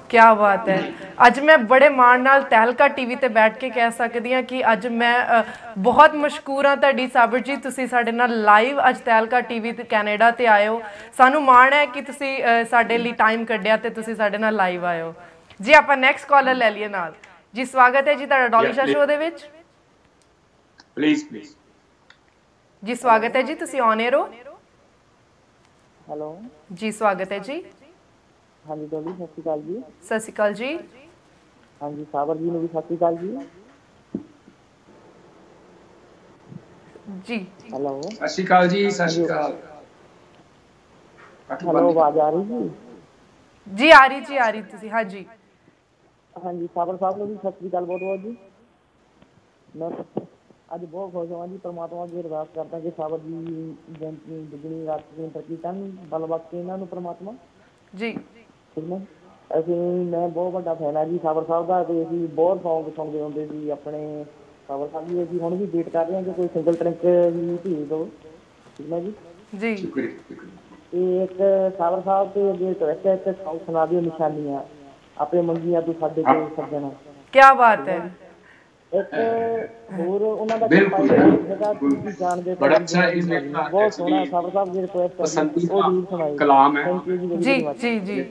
ਕੀ ਬਾਤ ਹੈ। ਅੱਜ ਮੈਂ ਬੜੇ ਮਾਣ ਨਾਲ ਤਹਿਲਕਾ ਟੀਵੀ ਤੇ ਬੈਠ ਕੇ ਕਹਿ ਸਕਦੀ ਹਾਂ ਕਿ ਅੱਜ ਮੈਂ ਬਹੁਤ ਮਸ਼ਕੂਰ ਹਾਂ ਤੁਹਾਡੀ ਸਾਬਰ ਜੀ ਤੁਸੀਂ ਸਾਡੇ ਨਾਲ ਲਾਈਵ ਅੱਜ ਤਹਿਲਕਾ ਟੀਵੀ ਤੇ ਕੈਨੇਡਾ ਤੇ ਆਏ ਹੋ। ਸਾਨੂੰ ਮਾਣ ਹੈ ਕਿ ਤੁਸੀਂ ਸਾਡੇ ਲਈ ਟਾਈਮ ਕੱਢਿਆ ਤੇ ਤੁਸੀਂ ਸਾਡੇ ਨਾਲ ਲਾਈਵ ਹੋ। ਜੀ ਆਪਾਂ ਨੈਕਸਟ ਕਾਲਰ ਲੈ ਲਈਏ ਨਾਲ। ਜੀ ਸਵਾਗਤ ਹੈ ਜੀ ਤੁਹਾਡਾ ਡੋਲੀ ਸ਼ਾ please. ਸ਼ੋਅ ਦੇ ਵਿੱਚ। ਪਲੀਜ਼ ਪਲੀਜ਼ ਜੀ ਸਵਾਗਤ ਹੈ ਜੀ ਤੁਸੀਂ ਔਨ 에ਅਰ ਹੋ? ਹੈਲੋ। ਜੀ ਸਵਾਗਤ ਹੈ ਜੀ। ਹਾਂਜੀ ਡੋਲੀ ਸਤਿ ਸ਼੍ਰੀ ਅਕਾਲ ਜੀ। ਸਤਿ ਸ਼੍ਰੀ ਅਕਾਲ ਜੀ। ਹਾਂਜੀ ਸਾਬਰ ਜੀ ਨੂੰ ਵੀ ਸਤਿ ਸ਼੍ਰੀ ਅਕਾਲ ਜੀ। ਜੀ। ਹੈਲੋ। ਸਤਿ ਸ਼੍ਰੀ ਅਕਾਲ ਜੀ ਸਤਿ ਸ਼੍ਰੀ ਅਕਾਲ। ਹੈਲੋ ਬੰਦ ਆਵਾਜ਼ ਆ ਰਹੀ ਜੀ? ਜੀ ਆ ਰਹੀ ਜੀ ਆ ਰਹੀ ਤੁਸੀਂ ਹਾਂਜੀ। ਹਾਂਜੀ ਸਾਬਰ ਸਾਹਿਬ ਨੂੰ ਵੀ ਸਤਿ ਸ਼੍ਰੀ ਅਕਾਲ ਬਹੁਤ ਬਹੁਤ ਜੀ। ਮੈਂ ਅੱਜ ਬਹੁਤ ਖੁਸ਼ ਹਾਂ ਜੀ ਪ੍ਰਮਾਤਮਾ ਅੱਗੇ ਅਰਦਾਸ ਕਰਦਾ ਕਿ ਸਾਬਰ ਜੀ ਜੰਤੀ ਦੁਗਣੀ ਰਾਤ ਦੀ ਤਰੱਕੀ ਕਰਨ ਬਲ ਬਖਸ਼ੇ ਇਹਨਾਂ ਨੂੰ ਪ੍ਰਮਾਤਮਾ। ਜੀ। ਠੀਕ ਨੇ? ਅਸੀਂ ਮੈਂ ਬਹੁਤ ਵੱਡਾ ਫੈਨ ਆ ਜੀ ਸਾਬਰ ਸਾਹਿਬ ਦਾ ਤੇ ਅਸੀਂ ਬਹੁਤ ਸੌਂਗ ਸੁਣਦੇ ਹੁੰਦੇ ਸੀ ਆਪਣੇ ਸਾਬਰ ਸਾਹਿਬ ਜੀ। ਅਸੀਂ ਹੁਣ ਵੀ ਵੇਟ ਕਰ ਰਹੇ ਹਾਂ ਕਿ ਕੋਈ ਸਿੰਗਲ ਟਰੈਕ ਵੀ ਭੇਜ ਦਿਓ ਠੀਕ ਹੈ ਜੀ? ਜੀ। ਤੇ ਇੱਕ ਸਾਬਰ ਸਾਹਿਬ ਤੇ ਅੱਗੇ ਰਿਕਵੈਸਟ ਹੈ ਇੱਕ ਸੌਂਗ ਸੁਣਾ ਦਿਓ ਨਿਸ਼ਾਨੀਆਂ। ਆਪਣੇ ਮੰਗੀਆਂ ਤੂੰ ਸਾਡੇ ਕੋਲ ਸੱਜਣਾ। ਕੀ ਬਾਤ ਹੈ। ਹੋਰ ਉਹਨਾਂ ਦਾ ਬਿਲਕੁਲ, ਜਗ੍ਹਾ ਤੁਸੀਂ ਜਾਣਦੇ ਬੜਾ ਅੱਛਾ ਇਹ ਮੇਰਾ ਬਹੁਤ ਸੋਹਣਾ ਸਾਬਰ ਸਾਹਿਬ ਦੀ ਰਿਕਵੈਸਟ ਹੈ ਪਸੰਦੀਦਾ ਉਹ ਜ਼ਰੂਰ ਸੁਣਾਈ ਕਲਾਮ ਹੈ। ਜੀ ਜੀ. ਜੀ ਜੀ।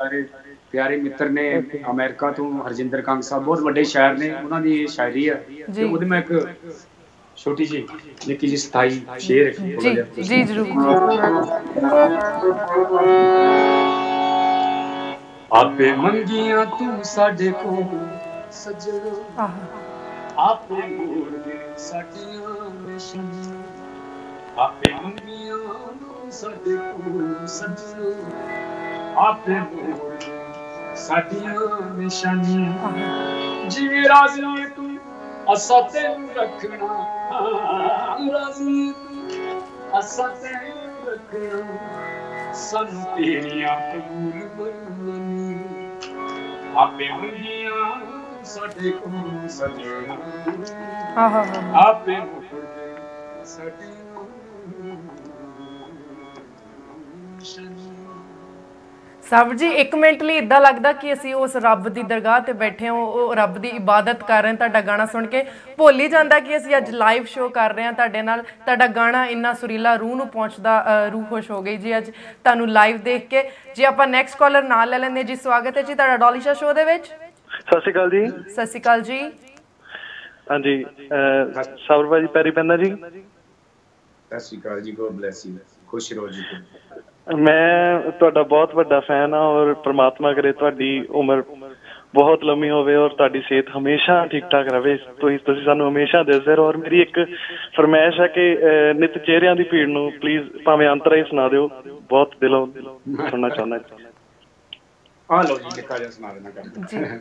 ਬੜੇ ਪਿਆਰੇ ਮਿੱਤਰ ਨੇ ਅਮਰੀਕਾ ਤੋਂ ਹਰਜਿੰਦਰ ਕੰਗ ਸਾਹਿਬ ਬਹੁਤ ਵੱਡੇ ਸ਼ਾਇਰ ਨੇ ਉਹਨਾਂ ਦੀ ਇਹ ਸ਼ਾਇਰੀ ਹੈ ਤੇ ਜੀ। ਉਹਦੇ ਮੈਂ ਇੱਕ ਛੋਟੀ ਜੀ ਨਿੱਕੀ ਜੀ ਸਥਾਈ ਸ਼ੇਰ ਜੀ। ਜੀ ਜ਼ਰੂਰ। ਜੀ ਆਪੇ ਮੰਗੀਆਂ ਤੂੰ ਸਾਡੇ ਕੋਲ ਸਜਣਾ। ਆਹ। ਆਪੇ ਮੋੜ ਦੇ ਸਾਡੀਆਂ ਆਪੇ ਮੰਗੀਆਂ ਸਾਡੇ ਕੋਲ ਸਜਣਾ ਆਪੇ ਮੋੜ ਸਾਡੀਆਂ ਨਿਸ਼ਾਨੀਆਂ। ਜਿਵੇਂ ਰਾਜ਼ੀ ਏ ਤੂੰ ਅਸਾਂ ਤੈਨੂੰ ਰੱਖਣਾ। ਰਾਜ਼ੀ ਤੂੰ ਅਸਾਂ ਤੈਨੂੰ ਰੱਖਣਾ। ਸਾਨੂੰ ਤੇਰੀਆਂ ਕਬੂਲ ਮੰਨਣੀ ਆਪੇ ਮੰਗੀਆਂ ਸਾਡੇ ਕੋਲ ਸਜਣਾ ਹਾਂ ਹਾਂ ਹਾਂ। ਆਪੇ ਮੁਕਰ ਦੇ ਸਾਡੀ ਸਭ ਜੀ ਇੱਕ ਮਿੰਟ ਲਈ ਇਦਾਂ ਲੱਗਦਾ ਕਿ ਅਸੀਂ ਉਸ ਰੱਬ ਦੀ ਦਰਗਾਹ ਤੇ ਬੈਠੇ ਹਾਂ ਉਹ ਰੱਬ ਦੀ ਇਬਾਦਤ ਕਰ ਰਹੇ ਹਾਂ ਤੁਹਾਡਾ ਗਾਣਾ ਸੁਣ ਕੇ। ਭੁੱਲ ਹੀ ਜਾਂਦਾ ਕਿ ਅਸੀਂ ਅੱਜ ਲਾਈਵ ਸ਼ੋਅ ਕਰ ਰਹੇ ਹਾਂ ਤੁਹਾਡੇ ਨਾਲ। ਤੁਹਾਡਾ ਗਾਣਾ ਇੰਨਾ ਸੁਰੀਲਾ ਰੂਹ ਨੂੰ ਪਹੁੰਚਦਾ ਰੂਹ ਖੁਸ਼ ਹੋ ਗਈ ਜੀ ਅੱਜ। ਤੁਹਾਨੂੰ ਲਾਈਵ ਦੇਖ ਕੇ। ਜੀ ਆਪਾਂ ਨੈਕਸਟ ਕਾਲਰ ਨਾਲ ਲੈ ਲੈਂਦੇ ਜੀ ਸਵਾਗਤ ਹੈ ਜੀ ਤੁਹਾਡਾ ਡੋਲੀਸ਼ਾ ਸ਼ੋਅ ਦੇ ਵਿੱਚ। ਸਤਿ ਸ਼੍ਰੀ ਅਕਾਲ ਜੀ। ਸਤਿ ਸ਼੍ਰੀ ਅਕਾਲ ਜੀ। ਹਾਂਜੀ ਸਾਬਰ ਭਾਜੀ ਪੈਰੀ ਪੈਂਦਾ ਜੀ। ਸਤਿ ਸ਼੍ਰੀ ਅਕਾਲ ਜੀ ਗੋਡ ਬlesਸ ਯੂ। ਖੁਸ਼ ਰਹੋ ਜੀ। ਮੈਂ ਤੁਹਾਡਾ ਬਹੁਤ ਵੱਡਾ ਫੈਨ ਆ ਔਰ ਪ੍ਰਮਾਤਮਾ ਕਰੇ ਤੁਹਾਡੀ ਉਮਰ ਬਹੁਤ ਲੰਮੀ ਹੋਵੇ ਔਰ ਤੁਹਾਡੀ ਸਿਹਤ ਹਮੇਸ਼ਾ ਠੀਕ ਠਾਕ ਰਵੇ। ਤੁਸੀਂ ਤੁਸੀਂ ਸਾਨੂੰ ਹਮੇਸ਼ਾ ਦਿਸਦੇ ਰਹੋ ਔਰ ਮੇਰੀ ਇੱਕ ਫਰਮਾਇਸ਼ ਹੈ ਕਿ ਨਿਤ ਚਿਹਰਿਆਂ ਦੀ ਭੀੜ ਨੂੰ ਪਲੀਜ਼ ਭਾਵੇਂ ਅੰਤਰਾ ਹੀ ਸੁਣਾ ਦਿਓ। ਬਹੁਤ ਦਿਲੋਂ ਸੁਣਨਾ ਚਾਹੁੰਦਾ। ਆ ਲਓ ਜੀ ਜਿਹਾ ਸੁਣਾ ਦੇਣਾ ਕਰ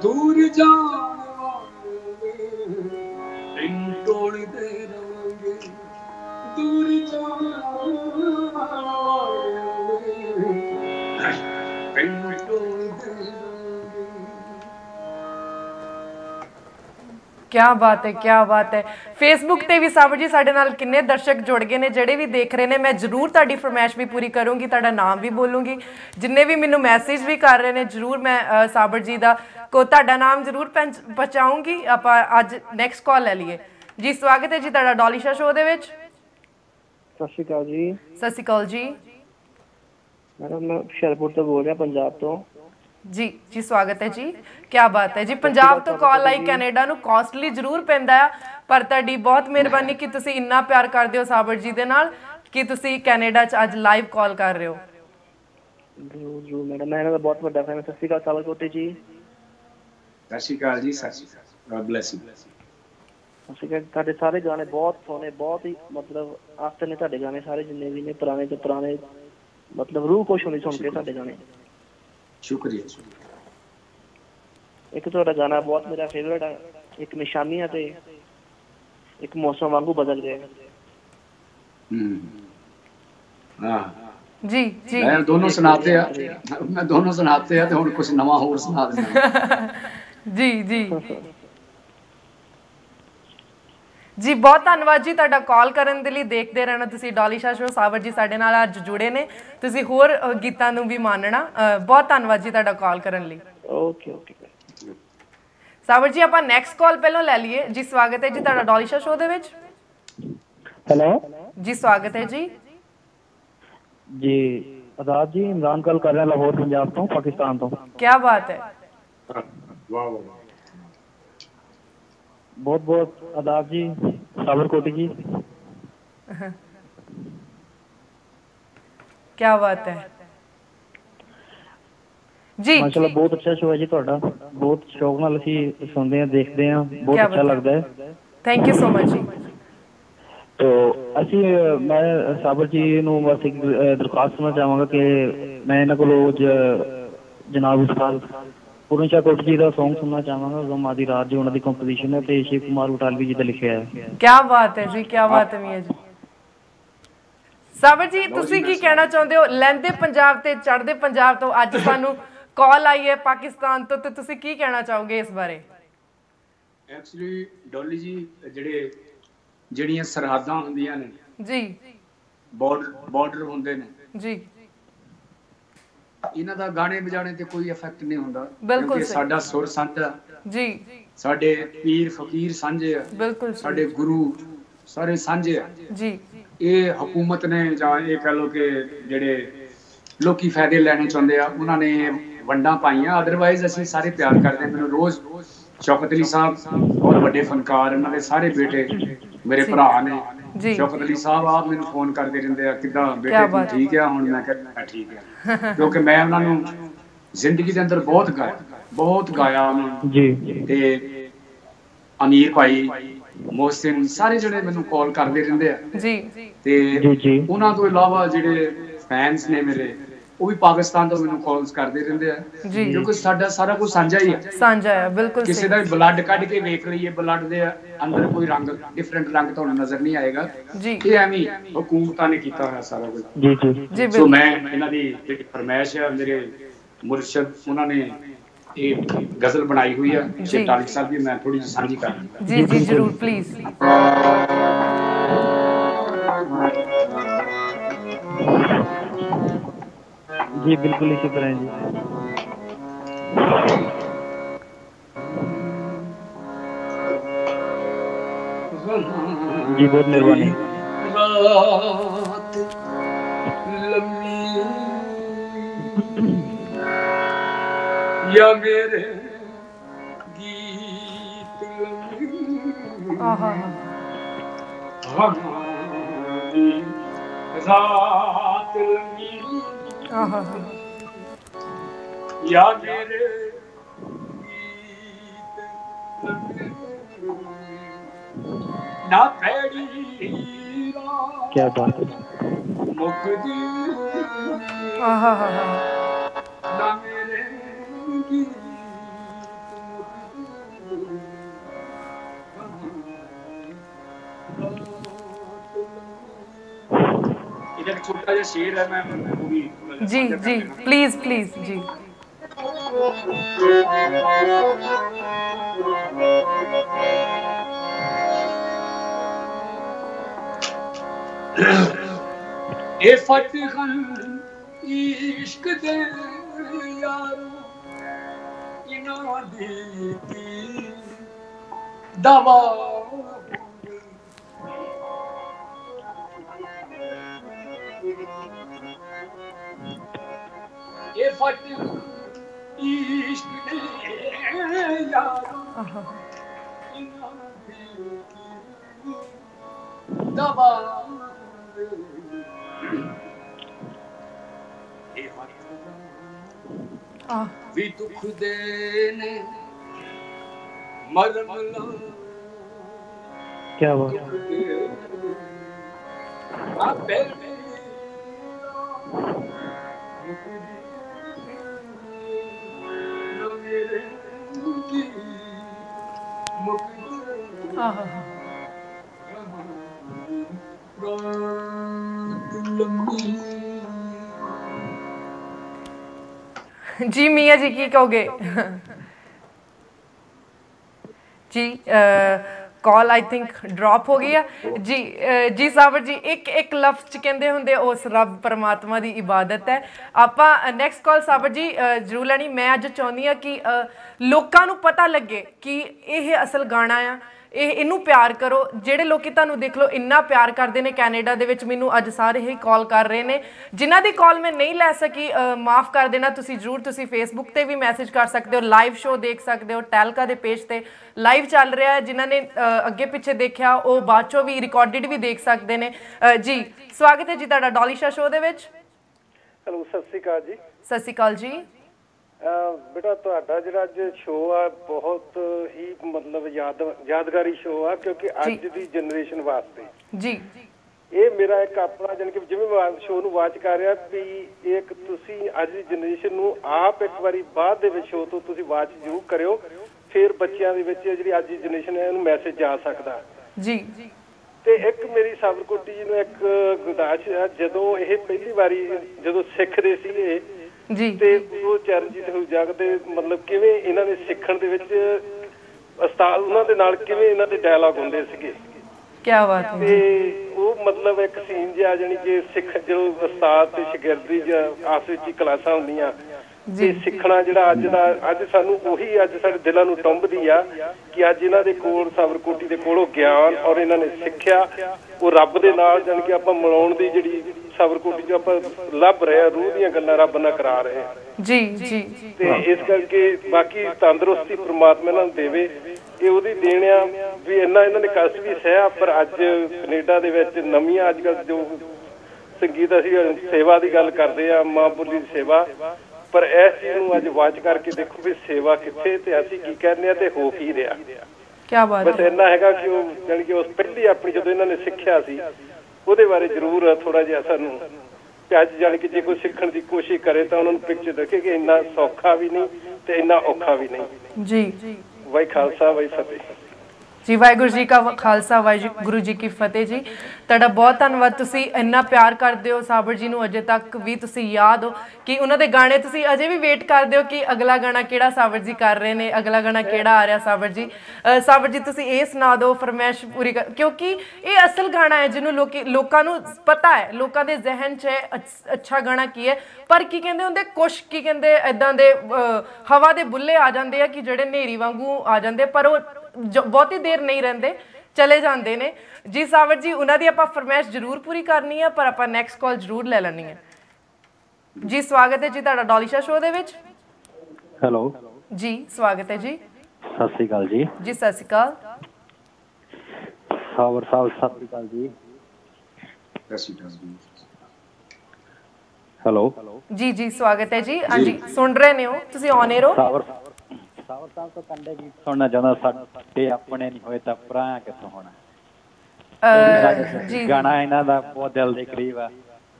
ਦੂਰ ਜਾ ਕੀ ਬਾਤ ਹੈ ਕੀ ਬਾਤ ਹੈ। ਫੇਸਬੁੱਕ ਤੇ ਵੀ ਸਾਬਰ ਜੀ ਸਾਡੇ ਨਾਲ ਕਿੰਨੇ ਦਰਸ਼ਕ ਜੁੜ ਗਏ ਨੇ ਜਿਹੜੇ ਵੀ ਦੇਖ ਰਹੇ ਨੇ ਮੈਂ ਜਰੂਰ ਤੁਹਾਡੀ ਫਰਮਾਇਸ਼ ਵੀ ਪੂਰੀ ਕਰੂੰਗੀ ਤੁਹਾਡਾ ਨਾਮ ਵੀ ਬੋਲੂੰਗੀ। ਜਿੰਨੇ ਵੀ ਮੈਨੂੰ ਮੈਸੇਜ ਵੀ ਕਰ ਰਹੇ ਨੇ ਜਰੂਰ ਮੈਂ ਸਾਬਰ ਜੀ ਦਾ ਕੋ ਤੁਹਾਡਾ ਨਾਮ ਜਰੂਰ ਪਹੁੰਚ- ਪਹੁੰਚਾਊਂਗੀ ਆਪਾਂ ਅੱਜ ਨੈਕਸਟ ਕਾਲ ਲੈ ਲਈਏ। ਜੀ ਸਵਾਗਤ ਹੈ ਜੀ ਤੁਹਾਡਾ ਡੋਲੀਸ਼ਾ ਸ਼ੋਅ ਦੇ ਵਿੱਚ। ਸਤਿ ਸ਼੍ਰੀ ਅਕਾਲ ਜੀ। ਸਤਿ ਸ਼੍ਰੀ ਅਕਾਲ ਜੀ। ਮੈਡਮ ਮੈਂ ਹੁਸ਼ਿਆਰਪੁਰ ਤੋਂ ਬੋਲ ਰਿਹਾ ਪੰਜਾਬ ਤੋਂ। ਜੀ ਜੀ ਸਵਾਗਤ ਹੈ ਜੀ। ਕੀ ਬਾਤ ਹੈ ਜੀ। ਪੰਜਾਬ ਤੋਂ ਕਾਲ ਆਈ ਕੈਨੇਡਾ ਨੂੰ ਕਾਸਟਲੀ ਜ਼ਰੂਰ ਪੈਂਦਾ ਆ। ਪਰ ਤੁਹਾਡੀ ਬਹੁਤ ਮਿਹਰਬਾਨੀ ਕਿ ਤੁਸੀਂ ਇੰਨਾ ਪਿਆਰ ਕਰਦੇ ਹੋ ਸਾਬਰ ਜੀ ਦੇ ਨਾਲ ਕਿ ਤੁਸੀਂ ਕੈਨੇਡਾ 'ਚ ਅੱਜ ਲਾਈਵ ਕਾਲ ਕਰ ਰਹੇ ਹੋ। ਜ਼ਰੂਰ ਜ਼ਰੂਰ ਮੈਡਮ ਮੈਂ ਇਹਨਾਂ ਦਾ ਬਹੁਤ ਵੱਡਾ ਫੈਨ ਸਤਿ ਸ਼੍ਰੀ ਅਕਾਲ ਸਾਵਲਕੋਟੇ ਜੀ। ਸਤਿ ਸ਼੍ਰੀ ਅਕਾਲ ਜੀ ਸਤਿ ਸ਼੍ਰੀ ਅਕਾਲ। ਗॉड ਬlesਸ ਯੂ ਸਤਿ ਸ਼੍ਰੀ ਅਕਾਲ। ਤੁਹਾਡੇ ਸਾਰੇ ਗਾਣੇ ਬਹੁਤ ਸੋਹਣੇ ਬਹੁਤ ਹੀ ਮਤਲਬ ਆਸਤੇ ਨੇ ਤੁਹਾਡੇ ਗਾਣੇ ਸਾਰੇ ਜਿੰਨੇ ਵੀ ਨੇ ਪੁਰਾਣੇ ਤੋਂ ਪੁਰਾਣੇ। ਮਤਲਬ ਰੂਹ ਖੁਸ਼ ਹੋਣੀ ਸੁਣ ਕੇ ਤੁਹਾਡੇ ਗਾਣੇ। ਸ਼ੁਕਰੀਆ ਇੱਕ ਤੁਹਾਡਾ ਗਾਣਾ ਬਹੁਤ ਮੇਰਾ ਫੇਵਰਟ ਹੈ ਇੱਕ ਨਿਸ਼ਾਨੀਆਂ ਤੇ ਇੱਕ ਮੌਸਮ ਵਾਂਗੂ ਬਦਲ ਗਏ ਹੂੰ। ਹਾਂ। ਜੀ ਜੀ। ਮੈਂ ਦੋਨੋਂ ਸੁਣਾਤੇ ਆ। ਮੈਂ ਦੋਨੋਂ ਸੁਣਾਤੇ ਆ ਤੇ ਹੁਣ ਕੁਝ ਨਵਾਂ ਹੋਰ ਸੁਣਾ ਦਿੰਦਾ। <laughs> ਜੀ ਜੀ। <laughs> ਜੀ ਬਹੁਤ ਧੰਨਵਾਦ ਜੀ ਤੁਹਾਡਾ ਕਾਲ ਕਰਨ ਦੇ ਲਈ। ਦੇਖਦੇ ਰਹਿਣਾ ਤੁਸੀਂ। ਡੋਲੀ ਸ਼ਾਹ ਸ਼ੋ ਸਾਵਰ ਜੀ ਸਾਡੇ ਨਾਲ ਅੱਜ ਜੁੜੇ ਨੇ। ਤੁਸੀਂ ਹੋਰ ਗੀਤਾਂ ਨੂੰ ਵੀ ਮਾਨਣਾ। ਬਹੁਤ ਧੰਨਵਾਦ ਜੀ ਤੁਹਾਡਾ ਕਾਲ ਕਰਨ ਲਈ। ਓਕੇ ਓਕੇ ਸਾਵਰ ਜੀ ਆਪਾਂ ਨੈਕਸਟ ਕਾਲ ਪਹਿਲਾਂ ਲੈ ਲਈਏ। ਜੀ ਸਵਾਗਤ ਹੈ ਜੀ ਤੁਹਾਡਾ ਡੋਲੀ ਸ਼ਾਹ ਸ਼ੋ ਦੇ ਵਿੱਚ। ਹੈਲੋ ਜੀ ਸਵਾਗਤ ਹੈ ਜੀ। ਜੀ ਆਜ਼ਾਦ ਜੀ ਇਮਰਾਨ ਗੱਲ ਕਰ ਰਿਹਾ ਲਾਹੌਰ ਪੰਜਾਬ ਤੋਂ ਪਾਕਿਸਤਾਨ ਤੋਂ। ਕੀ ਬਾਤ ਹੈ। ਵਾਹ ਵਾਹ। ਬਹੁਤ ਬਹੁਤ ਆਦਾਬ ਜੀ ਸਾਬਰਕੋਟੀ ਜੀ ਕੀ ਬਾਤ ਹੈ ਜੀ ਮਾਸ਼ਾਅੱਲਾ ਬਹੁਤ ਅੱਛਾ ਸ਼ੋਅ ਹੈ ਜੀ ਤੁਹਾਡਾ ਬਹੁਤ ਸ਼ੌਕ ਨਾਲ ਅਸੀਂ ਸੁਣਦੇ ਹਾਂ ਦੇਖਦੇ ਹਾਂ ਬਹੁਤ ਕਿਆ ਅੱਛਾ ਬਾਤ ਹੈ। ਲੱਗਦਾ ਹੈ ਥੈਂਕ ਯੂ ਸੋ ਮਚ ਜੀ ਤੋ ਅਸੀਂ ਅਹ, ਮੈਂ ਸਾਬਰ ਜੀ ਨੂੰ ਬਸ ਇੱਕ ਅਹ, ਦਰਖਾਸਤ ਕਰਨਾ ਚਾਹਾਂਗਾ ਕਿ ਮੈਂ ਇਹਨਾਂ ਕੋਲੋਂ ਜ- ਜਨਾਬ ਉਸਤਾਦ ਪੂਰਨ ਸ਼ਾਹ ਕੋਟ ਜੀ ਦਾ Song ਸੁਣਨਾ ਚਾਹਾਂਗਾ ਗਮ ਆਦੀ ਰਾਤ ਜੋ ਉਹਨਾਂ ਦੀ ਕੰਪੋਜੀਸ਼ਨ ਹੈ ਤੇ ਸ਼ਿਵ ਕੁਮਾਰ ਬਟਾਲਵੀ ਜੀ ਦਾ ਲਿਖਿਆ ਹੈ। ਕੀ ਬਾਤ ਹੈ ਜੀ ਕੀ ਬਾਤ ਹੈ ਮੀਆਂ ਜੀ। ਸਾਬਰ ਜੀ ਤੁਸੀਂ ਕੀ ਕਹਿਣਾ ਚਾਹੁੰਦੇ ਹੋ? ਲੈਂਦੇ ਪੰਜਾਬ ਤੇ ਚੜ੍ਹਦੇ ਪੰਜਾਬ ਤੋਂ ਅੱਜ ਸਾਨੂੰ ਕਾਲ ਆਈ ਹੈ ਪਾਕਿਸਤਾਨ ਤੋਂ ਤੇ ਤੁਸੀਂ ਕੀ ਕਹਿਣਾ ਚਾਹੋਗੇ ਇਸ ਬਾਰੇ? ਐਕਚੁਅਲੀ ਡੋਲੀ ਜੀ ਜਿਹੜੇ ਜਿਹੜੀਆਂ ਸਰਹੱਦਾਂ ਹੁੰਦੀਆਂ ਨੇ ਜੀ। ਬਾਰਡਰ ਬਾਰਡਰ ਹੁੰਦੇ ਨੇ ਜੀ। ਇਹਨਾਂ ਦਾ ਗਾਣੇ ਵਜਾਣੇ ਤੇ ਕੋਈ ਇਫੈਕਟ ਨਹੀਂ ਹੁੰਦਾ ਬਿਲਕੁਲ। ਸਾਡਾ ਸੁਰ ਸਾਂਝਾ ਜੀ। ਸਾਡੇ ਪੀਰ ਫਕੀਰ ਸਾਂਝੇ ਆ। ਬਿਲਕੁਲ। ਸਾਡੇ ਗੁਰੂ ਸਾਰੇ ਸਾਂਝੇ ਆ। ਜੀ। ਇਹ ਹਕੂਮਤ ਨੇ ਜਾਂ ਇਹ ਕਹ ਲੋ ਕਿ ਜਿਹੜੇ ਲੋਕੀ ਫਾਇਦੇ ਲੈਣੇ ਚਾਹੁੰਦੇ ਆ ਉਹਨਾਂ ਨੇ ਵੰਡਾਂ ਪਾਈਆਂ। ਅਦਰਵਾਈਜ਼ ਅਸੀਂ ਸਾਰੇ ਪਿਆਰ ਕਰਦੇ ਮੈਨੂੰ ਰੋਜ਼ ਸ਼ੌਕਤ ਅਲੀ ਸਾਹਿਬ ਬਹੁਤ ਵੱਡੇ ਫਨਕਾਰ ਉਹਨਾਂ ਦੇ ਸਾਰੇ ਬੇਟੇ ਮੇਰੇ ਭਰਾ ਨੇ। ਜੀ। ਸ਼ੌਕਤ ਅਲੀ ਸਾਹਿਬ ਆਪ ਮੈਨੂੰ ਫੋਨ ਕਰਦੇ ਰਹਿੰਦੇ ਆ ਕਿਦਾਂ ਬੇਟੇ ਤੂੰ। ਠੀਕ ਆ? ਹੁਣ ਮੈਂ ਕਹਿੰਦਾ ਠੀਕ ਆ। ਕਿਉਂਕਿ ਮੈਂ ਉਹਨਾਂ ਨੂੰ ਜ਼ਿੰਦਗੀ ਦੇ ਅੰਦਰ ਬਹੁਤ ਗਾਇਆ ਬਹੁਤ ਗਾਇਆ ਉਹਨਾਂ ਜੀ। ਤੇ ਅਮੀਰ ਭਾਈ ਮੋਹਸਿਨ ਸਾਰੇ ਜਿਹੜੇ ਮੈਨੂੰ ਕਾਲ ਕਰਦੇ ਰਹਿੰਦੇ ਆ। ਜੀ। ਤੇ ਉਹਨਾਂ ਤੋਂ ਇਲਾਵਾ ਜਿਹੜੇ ਫੈਨਸ ਨੇ ਮੇਰੇ ਉਹ ਵੀ ਪਾਕਿਸਤਾਨ ਤੋਂ ਮੈਨੂੰ ਕਾਲਸ ਕਰਦੇ ਰਹਿੰਦੇ ਆ। ਕਿਉਂਕਿ ਸਾਡਾ ਸਾਰਾ ਕੁਝ ਸਾਂਝਾ ਹੀ ਹੈ ਸਾਂਝਾ ਹੈ ਬਿਲਕੁਲ ਕਿਸੇ ਦਾ ਬਲੱਡ ਕੱਢ ਕੇ ਵੇਖ ਲਈਏ ਬਲੱਡ ਦੇ ਅੰਦਰ ਕੋਈ ਰੰਗ ਡਿਫਰੈਂਟ ਰੰਗ ਤੁਹਾਨੂੰ ਨਜ਼ਰ ਨਹੀਂ ਆਏਗਾ। ਜੀ। ਇਹ ਐਵੇਂ ਹੀ ਹਕੂਮਤਾਂ ਨੇ ਕੀਤਾ ਹੋਇਆ ਸਾਰਾ ਕੁਝ ਜੀ ਜੀ। ਸੋ ਮੈਂ ਇਹਨਾਂ ਦੀ ਜਿਹੜੀ ਫਰਮਾਇਸ਼ ਹੈ ਮੇਰੇ ਮੁਰਸ਼ਦ ਉਹਨਾਂ ਨੇ ਇਹ ਗਜ਼ਲ ਬਣਾਈ ਹੋਈ। ਸ਼ੇਖ ਤਾਲਿਕ ਸਾਹਿਬ ਦੀ ਮੈਂ ਥੋੜੀ ਜਿਹੀ ਸਾਂਝੀ ਕਰਾਂਗਾ ਜੀ ਜੀ ਜਰੂਰ ਪਲੀਜ਼ जी बिल्कुल इसी तरह जी। जी बहुत मेहरबानी। या मेरे गीत रात लंबी ਆਹਾ ਹਮਾਰੀ ਰਾਤ ਲੰਮੀ ਆਹਾ। ਯਾ ਮੇਰੇ ਨਾ ਪੈੜੀ ਕੀ ਬਾਤ ਹੈ? ਮੁਕਦੀ ਆਹਾ ਹਾ ਹਾ ਨਾ ਮੇਰੇ ਗੀਤ ਦਵਾ ਇਹ ਫਤਿਹਾਂ ਇਸ਼ਕ ਦੇ ਯਾਰੋ ਆਹਾ ਇਨਾਂ ਦੀ ਕੀ ਦਵਾ ਇਹ ਫਤਿਹਾਂ ਦੁੱਖ ਦੇ ਨੇ ਮਰਮ ਲਾ ਕੀ ਬਾਤ ਹੈ ਦੁੱਖ ਦੇ ਆਪੇ ਮੁਕਦੀ ਆਹਾ ਹਾ ਰਾਤ ਲੰਮੀ ਜੀ ਮੀਆਂ ਜੀ ਕੀ ਕਹੋਗੇ ਜੀ ਕਾਲ ਆਈ ਥਿੰਕ ਡ੍ਰੌਪ ਹੋ ਗਈ ਆ। ਜੀ ਜੀ ਸਾਬਰ ਜੀ, ਇੱਕ ਇੱਕ ਲਫ਼ਜ਼ ਚ ਕਹਿੰਦੇ ਹੁੰਦੇ ਉਸ ਰੱਬ ਪਰਮਾਤਮਾ ਦੀ ਇਬਾਦਤ ਹੈ। ਆਪਾਂ ਨੈਕਸਟ ਕਾਲ ਸਾਬਰ ਜੀ ਜ਼ਰੂਰ ਲੈਣੀ। ਮੈਂ ਅੱਜ ਚਾਹੁੰਦੀ ਆ ਕਿ ਲੋਕਾਂ ਨੂੰ ਪਤਾ ਲੱਗੇ ਕਿ ਇਹ ਅਸਲ ਗਾਣਾ ਆ। ਇਹ ਇਹਨੂੰ ਪਿਆਰ ਕਰੋ। ਜਿਹੜੇ ਲੋਕੀ ਤੁਹਾਨੂੰ ਦੇਖ ਲਓ ਇੰਨਾ ਪਿਆਰ ਕਰਦੇ ਨੇ ਕੈਨੇਡਾ ਦੇ ਵਿੱਚ ਮੈਨੂੰ ਅੱਜ ਸਾਰੇ ਹੀ ਕਾਲ ਕਰ ਰਹੇ ਨੇ। ਜਿਨ੍ਹਾਂ ਦੀ ਕਾਲ ਮੈਂ ਨਹੀਂ ਲੈ ਸਕੀ ਮਾਫ ਕਰ ਦੇਣਾ ਤੁਸੀਂ ਜਰੂਰ ਤੁਸੀਂ ਫੇਸਬੁੱਕ ਤੇ ਵੀ ਮੈਸੇਜ ਕਰ ਸਕਦੇ ਹੋ ਲਾਈਵ ਸ਼ੋਅ ਦੇਖ ਸਕਦੇ ਹੋ ਟੈਲਕਾ ਦੇ ਪੇਜ ਤੇ ਲਾਈਵ ਚੱਲ ਰਿਹਾ ਹੈ। ਜਿਨ੍ਹਾਂ ਨੇ ਅੱਗੇ ਪਿੱਛੇ ਦੇਖਿਆ ਉਹ ਬਾਅਦ ਚੋਂ ਵੀ ਰਿਕਾਰਡਡ ਵੀ ਦੇਖ ਸਕਦੇ ਨੇ। ਜੀ ਸਵਾਗਤ ਹੈ ਜੀ ਤੁਹਾਡਾ ਡੋਲੀਸ਼ਾ ਸ਼ੋਅ ਦੇ ਵਿੱਚ। ਹੈਲੋ ਸਤਿ ਸ੍ਰੀ ਅਕਾਲ ਜੀ। ਸਤਿ ਸ਼੍ਰੀ ਅਕਾਲ ਜੀ। ਬੇਟਾ ਤੁਹਾਡਾ ਜਿਹੜਾ ਅੱਜ ਸ਼ੋਅ ਆ ਬਹੁਤ ਹੀ ਮਤਲਬ ਯਾਦ ਯਾਦਗਾਰੀ ਸ਼ੋਅ ਆ ਕਿਉਂਕਿ ਅੱਜ ਦੀ ਜਨਰੇਸ਼ਨ ਵਾਸਤੇ। ਜੀ। ਇਹ ਮੇਰਾ ਇੱਕ ਆਪਣਾ ਜਾਣੀ ਕਿ ਜਿਵੇਂ ਮੈਂ ਸ਼ੋਅ ਨੂੰ ਵਾਚ ਕਰ ਰਿਹਾ ਵੀ ਇੱਕ ਤੁਸੀਂ ਅੱਜ ਦੀ ਜਨਰੇਸ਼ਨ ਨੂੰ ਆਪ ਇੱਕ ਵਾਰੀ ਬਾਅਦ ਦੇ ਵਿੱਚ ਸ਼ੋਅ ਤੋਂ ਤੁਸੀਂ ਵਾਚ ਜ਼ਰੂਰ ਕਰਿਓ ਫਿਰ ਬੱਚਿਆਂ ਦੇ ਵਿੱਚ ਜਿਹੜੀ ਅੱਜ ਦੀ ਜਨਰੇਸ਼ਨ ਹੈ ਇਹਨੂੰ ਮੈਸੇਜ ਜਾ ਸਕਦਾ। ਜੀ। ਤੇ ਇੱਕ ਮੇਰੀ ਸਾਬਰਕੋਟੀ ਜੀ ਨੂੰ ਇੱਕ ਗੁਰਦਾਸ਼ ਜਦੋਂ ਇਹ ਪਹਿਲੀ ਵਾਰੀ ਜਦੋਂ ਸਿੱਖਦੇ ਸੀਗੇ ਜੀ। ਤੇ ਉਹ ਚਰਨਜੀਤ ਹੁਜਾ ਦੇ ਮਤਲਬ ਕਿਵੇਂ ਇਹਨਾਂ ਨੇ ਸਿੱਖਣ ਦੇ ਵਿੱਚ ਉਸਤਾਦ ਉਹਨਾਂ ਦੇ ਨਾਲ ਕਿਵੇਂ ਇਹਨਾਂ ਦੇ ਡਾਇਲੌਗ ਹੁੰਦੇ ਸੀਗੇ? ਕੀ ਬਾਤ ਹੈ ਤੇ ਉਹ ਮਤਲਬ ਇੱਕ ਸੀਨ ਜਿਹਾ ਜਾਣੀ ਕਿ ਸਿੱਖ ਜਦੋਂ ਉਸਤਾਦ ਤੇ ਸ਼ਾਗਿਰਦੀ ਜਾਂ ਆਪਸ ਵਿੱਚ ਕਲਾਸਾਂ ਹੁੰਦੀਆਂ ਤੇ ਸਿੱਖਣਾ ਜਿਹੜਾ ਅੱਜ ਦਾ ਅੱਜ ਸਾਨੂੰ ਉਹੀ ਅੱਜ ਸਾਡੇ ਦਿਲਾਂ ਨੂੰ ਟੰਬਦੀ ਆ ਕਿ ਅੱਜ ਇਹਨਾਂ ਦੇ ਕੋਲ ਸਾਬਰਕੋਟੀ ਦੇ ਕੋਲੋਂ ਗਿਆਨ ਔਰ ਇਹਨਾਂ ਨੇ ਸਿੱਖਿਆ ਉਹ ਰੱਬ ਦੇ ਨਾਲ ਜਾਣੀ ਕਿ ਆਪਾਂ ਮਿਲਾਉਣ ਦੀ ਜਿਹੜੀ ਸਾਬਰਕੋਟੀ 'ਚ ਆਪਾਂ ਲੱਭ ਰਹੇ ਆ ਰੂਹ ਦੀਆਂ ਗੱਲਾਂ ਰੱਬ ਨਾਲ ਕਰਾ ਰਹੇ ਜੀ ਜੀ। ਤੇ ਇਸ ਕਰਕੇ ਬਾਕੀ ਤੰਦਰੁਸਤੀ ਪ੍ਰਮਾਤਮਾ ਇਹਨਾਂ ਨੂੰ ਦੇਵੇ ਇਹ ਉਹਦੀ ਦੇਣ ਆ ਵੀ ਇੰਨਾ ਇਹਨਾਂ ਨੇ ਕਸ਼ਟ ਵੀ ਸਹਿਆ ਪਰ ਅੱਜ ਕੈਨੇਡਾ ਦੇ ਵਿੱਚ ਨਵੀਆਂ ਅੱਜ ਕੱਲ੍ਹ ਜੋ ਸੰਗੀਤ ਅਸੀਂ ਸੇਵਾ ਦੀ ਗੱਲ ਕਰਦੇ ਆ ਮਾਂ ਬੋਲੀ ਦੀ ਸੇਵਾ ਪਰ ਇਸ ਚੀਜ਼ ਨੂੰ ਅੱਜ ਵਾਚ ਕਰਕੇ ਦੇਖੋ ਵੀ ਸੇਵਾ ਕਿੱਥੇ ਤੇ ਅਸੀਂ ਕੀ ਕਹਿੰਦੇ ਆ ਤੇ ਹੋ ਕੀ ਰਿਹਾ। ਕੀ ਬਾਤ ਬਸ ਇੰਨਾ ਹੈਗਾ ਕਿ ਉਹ ਜਾਣੀ ਕਿ ਉਸ ਪਹਿਲੀ ਆਪਣੀ ਜਦੋਂ ਇਹਨਾਂ ਨੇ ਸਿੱਖਿਆ ਸੀ ਉਹਦੇ ਬਾਰੇ ਜ਼ਰੂਰ ਥੋੜਾ ਜਿਹਾ ਸਾਨੂੰ ਅੱਜ ਜਾਣੀ ਕਿ ਜੇ ਕੋਈ ਸਿੱਖਣ ਦੀ ਕੋਸ਼ਿਸ਼ ਕਰੇ ਤਾਂ ਉਹਨਾਂ ਨੂੰ ਪਿਕਚਰ ਦੇਖੇ ਕਿ ਇੰਨਾ ਸੌਖਾ ਵੀ ਨਹੀਂ ਤੇ ਇੰਨਾ ਔਖਾ ਵੀ ਨਹੀਂ। ਜੀ। ਵਾਹਿ ਖਾਲਸਾ ਵਾਹਿ ਫਤਿਹ। ਜੀ ਵਾਹਿਗੁਰੂ ਜੀ ਕਾ ਖਾਲਸਾ ਵਾਹਿਗੁਰੂ ਜੀ ਕੀ ਫਤਿਹ ਜੀ। ਤੁਹਾਡਾ ਬਹੁਤ ਧੰਨਵਾਦ। ਤੁਸੀਂ ਇੰਨਾ ਪਿਆਰ ਕਰਦੇ ਹੋ ਸਾਬਰ ਜੀ ਨੂੰ ਅਜੇ ਤੱਕ ਵੀ ਤੁਸੀਂ ਯਾਦ ਹੋ ਕਿ ਉਹਨਾਂ ਦੇ ਗਾਣੇ ਤੁਸੀਂ ਅਜੇ ਵੀ ਵੇਟ ਕਰਦੇ ਹੋ ਕਿ ਅਗਲਾ ਗਾਣਾ ਕਿਹੜਾ ਸਾਬਰ ਜੀ ਕਰ ਰਹੇ ਨੇ ਅਗਲਾ ਗਾਣਾ ਕਿਹੜਾ ਆ ਰਿਹਾ ਸਾਬਰ ਜੀ। ਅ, ਸਾਬਰ ਜੀ ਤੁਸੀਂ ਇਹ ਸੁਣਾ ਦਿਓ ਫਰਮਾਇਸ਼ ਪੂਰੀ ਕਰ ਕਿਉਂਕਿ ਇਹ ਅਸਲ ਗਾਣਾ ਹੈ ਜਿਹਨੂੰ ਲੋਕੀ ਲੋਕਾਂ ਨੂੰ ਪਤਾ ਹੈ ਲੋਕਾਂ ਦੇ ਜ਼ਿਹਨ 'ਚ ਹੈ ਅੱਛਾ ਗਾਣਾ ਕੀ ਹੈ। ਪਰ ਕੀ ਕਹਿੰਦੇ ਹੁੰਦੇ ਕੁਛ ਕੀ ਕਹਿੰਦੇ ਐਦਾਂ ਦੇ ਹਵਾ ਦੇ ਬੁੱਲੇ ਆ ਜਾਂਦੇ ਆ ਕਿ ਜਿਹੜੇ ਨੇਰੀ ਵਾਂਗੂ ਆ ਜਾਂਦੇ ਪਰ ਉਹ ਬਹੁਤੀ ਦੇਰ ਨਹੀਂ ਰਹਿੰਦੇ ਚਲੇ ਜਾਂਦੇ ਨੇ। ਜੀ ਸਾਵਰ ਜੀ ਉਹਨਾਂ ਦੀ ਆਪਾਂ ਫਰਮਾਇਸ਼ ਜ਼ਰੂਰ ਪੂਰੀ ਕਰਨੀ ਹੈ ਪਰ ਆਪਾਂ ਨੈਕਸਟ ਕਾਲ ਜ਼ਰੂਰ ਲੈ ਲੈਣੀ ਹੈ। ਜੀ ਸਵਾਗਤ ਹੈ ਜੀ ਤੁਹਾਡਾ ਡੋਲੀਸ਼ਾ ਸ਼ੋਅ ਦੇ ਵਿੱਚ। ਹੈਲੋ। ਜੀ ਸਵਾਗਤ ਹੈ ਜੀ। ਸਤਿ ਸ੍ਰੀ ਅਕਾਲ ਜੀ। ਜੀ ਸਤਿ ਸ਼੍ਰੀ ਅਕਾਲ। ਸਾਵਰ ਸਾਹਿਬ ਸਤਿ ਸ੍ਰੀ ਅਕਾਲ ਜੀ। ਹੈਲੋ। ਜੀ ਜੀ ਸਵਾਗਤ ਹੈ ਜੀ। ਹਾਂਜੀ ਸੁਣ ਰਹੇ ਨੇ ਹੋ ਤੁਸੀਂ ਔਨ 에ਅਰ ਹੋ ਸਾਵਰ ਸਾਵਰ ਸਾਹਿਬ ਤੋਂ ਕੰਡੇ ਗੀਤ ਸੁਣਨਾ ਚਾਹੁੰਦਾ ਸਾਡੇ ਆਪਣੇ ਨਹੀਂ ਹੋਏ ਤਾਂ ਪਰਾਂ ਕਿੱਥੋਂ ਹੋਣਾ? ਜੀ ਗਾਣਾ ਇਹਨਾਂ ਦਾ ਬਹੁਤ ਦਿਲ ਦੇ ਕਰੀਬ ਆ।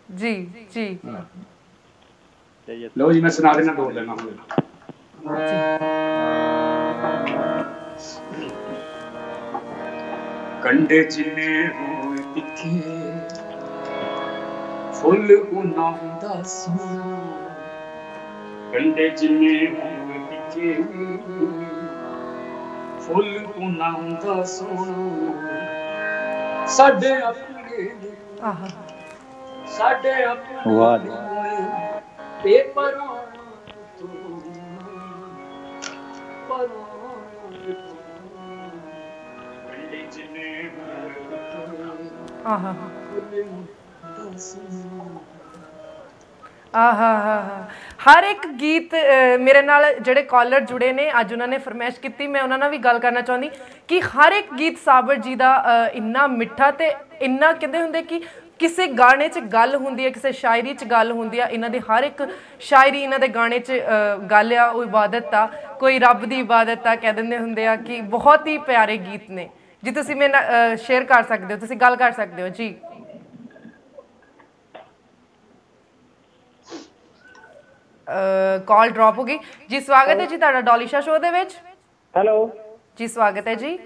ਜੀ ਜੀ। ਲਓ ਜੀ ਮੈਂ ਸੁਣਾ ਦੇਣਾ ਦੋ ਲੈਣਾ ਹੁਣ ਕੰਡੇ ਜਿਨੇ ਹੋਏ ਤਿੱਖੇ ਫੁੱਲ ਗੁਨਾ ਹੁੰਦਾ ਸੋਨਾ। ਕੰਡੇ ਜਿਨੇ ਹੋਏ ਫੁੱਲ ਗੁਨਾ ਹੁੰਦਾ ਸੋਨਾ। ਸਾਡੇ ਆਪਣੇ ਆਹ। ਸਾਡੇ ਆਪਣੇ ਵਾਹ ਜੀ। ਪੇਪਰਾਂ ਤੋਂ ਪਰਾਂ ਕੰਡੇ ਜਿਨੇ ਆਹ ਆਹਾ ਹਰ ਇੱਕ ਗੀਤ ਮੇਰੇ ਨਾਲ ਜਿਹੜੇ ਕਾਲਰ ਜੁੜੇ ਨੇ, ਅੱਜ ਉਹਨਾਂ ਨੇ ਫਰਮਾਇਸ਼ ਕੀਤੀ। ਮੈਂ ਉਹਨਾਂ ਨਾਲ ਵੀ ਗੱਲ ਕਰਨਾ ਚਾਹੁੰਦੀ ਕਿ ਹਰ ਇੱਕ ਗੀਤ ਸਾਬਰ ਜੀ ਦਾ ਇੰਨਾ ਮਿੱਠਾ ਤੇ ਇੰਨਾ ਕਹਿੰਦੇ ਹੁੰਦੇ ਕਿ ਕਿਸੇ ਗਾਣੇ 'ਚ ਗੱਲ ਹੁੰਦੀ ਹੈ, ਕਿਸੇ ਸ਼ਾਇਰੀ 'ਚ ਗੱਲ ਹੁੰਦੀ ਆ ਇਹਨਾਂ ਦੇ ਹਰ ਇੱਕ ਸ਼ਾਇਰੀ, ਇਹਨਾਂ ਦੇ ਗਾਣੇ 'ਚ ਗੱਲ ਆ, ਉਹ ਇਬਾਦਤ ਆ। ਕੋਈ ਰੱਬ ਦੀ ਇਬਾਦਤ ਆ, ਕਹਿ ਦਿੰਦੇ ਹੁੰਦੇ ਆ ਕਿ ਬਹੁਤ ਹੀ ਪਿਆਰੇ ਗੀਤ ਨੇ। ਜੀ ਤੁਸੀਂ ਮੇਰੇ ਨਾਲ ਸ਼ੇਅਰ ਕਰ ਸਕਦੇ ਹੋ, ਤੁਸੀਂ ਗੱਲ ਕਰ ਸਕਦੇ ਹੋ। ਜੀ। ਕਾਲ ਡ੍ਰੌਪ ਹੋ ਗਈ। ਜੀ ਸਵਾਗਤ ਹੈ ਜੀ ਤੁਹਾਡਾ ਡੋਲੀਸ਼ਾ ਸ਼ੋਅ ਦੇ ਵਿੱਚ। ਹੈਲੋ। ਜੀ ਸਵਾਗਤ ਹੈ ਜੀ।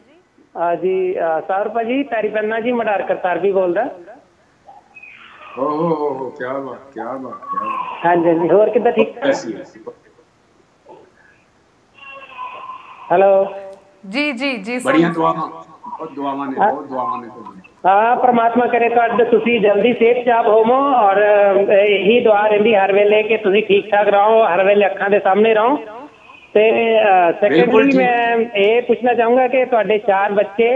ਆ ਜੀ ਸੌਰ ਭਾਜੀ ਪੈਰੀ ਪੰਨਾ ਜੀ ਮਡਾਰ ਕਰਤਾਰ ਵੀ ਬੋਲਦਾ। ਹੋ ਹੋ ਹੋ ਹੋ ਕੀ ਬਾਤ ਕੀ ਬਾਤ ਕੀ ਬਾਤ। ਹਾਂਜੀ ਹਾਂਜੀ ਹੋਰ ਕਿੱਦਾਂ ਠੀਕ? ਹੈਲੋ। ਜੀ ਜੀ ਜੀ ਬੜੀਆਂ ਦੁਆਵਾਂ ਬਹੁਤ ਦੁਆਵਾਂ ਨੇ ਬਹੁਤ ਦੁਆਵਾਂ ਨੇ ਹਾਂ ਪ੍ਰਮਾਤਮਾ ਕਰੇ ਤੁਹਾਡੇ ਤੁਸੀਂ ਜਲਦੀ ਸਿਹਤਯਾਬ ਹੋਵੋ ਔਰ ਇਹੀ ਦੁਆ ਰਹਿੰਦੀ ਹਰ ਵੇਲੇ ਕਿ ਤੁਸੀਂ ਠੀਕ ਠਾਕ ਰਹੋ ਹਰ ਵੇਲੇ ਅੱਖਾਂ ਦੇ ਸਾਹਮਣੇ ਰਹੋ। ਤੇ ਠੀਕ। ਮੈਂ ਇਹ ਪੁੱਛਣਾ ਚਾਹੂੰਗਾ ਕਿ ਤੁਹਾਡੇ ਚਾਰ ਬੱਚੇ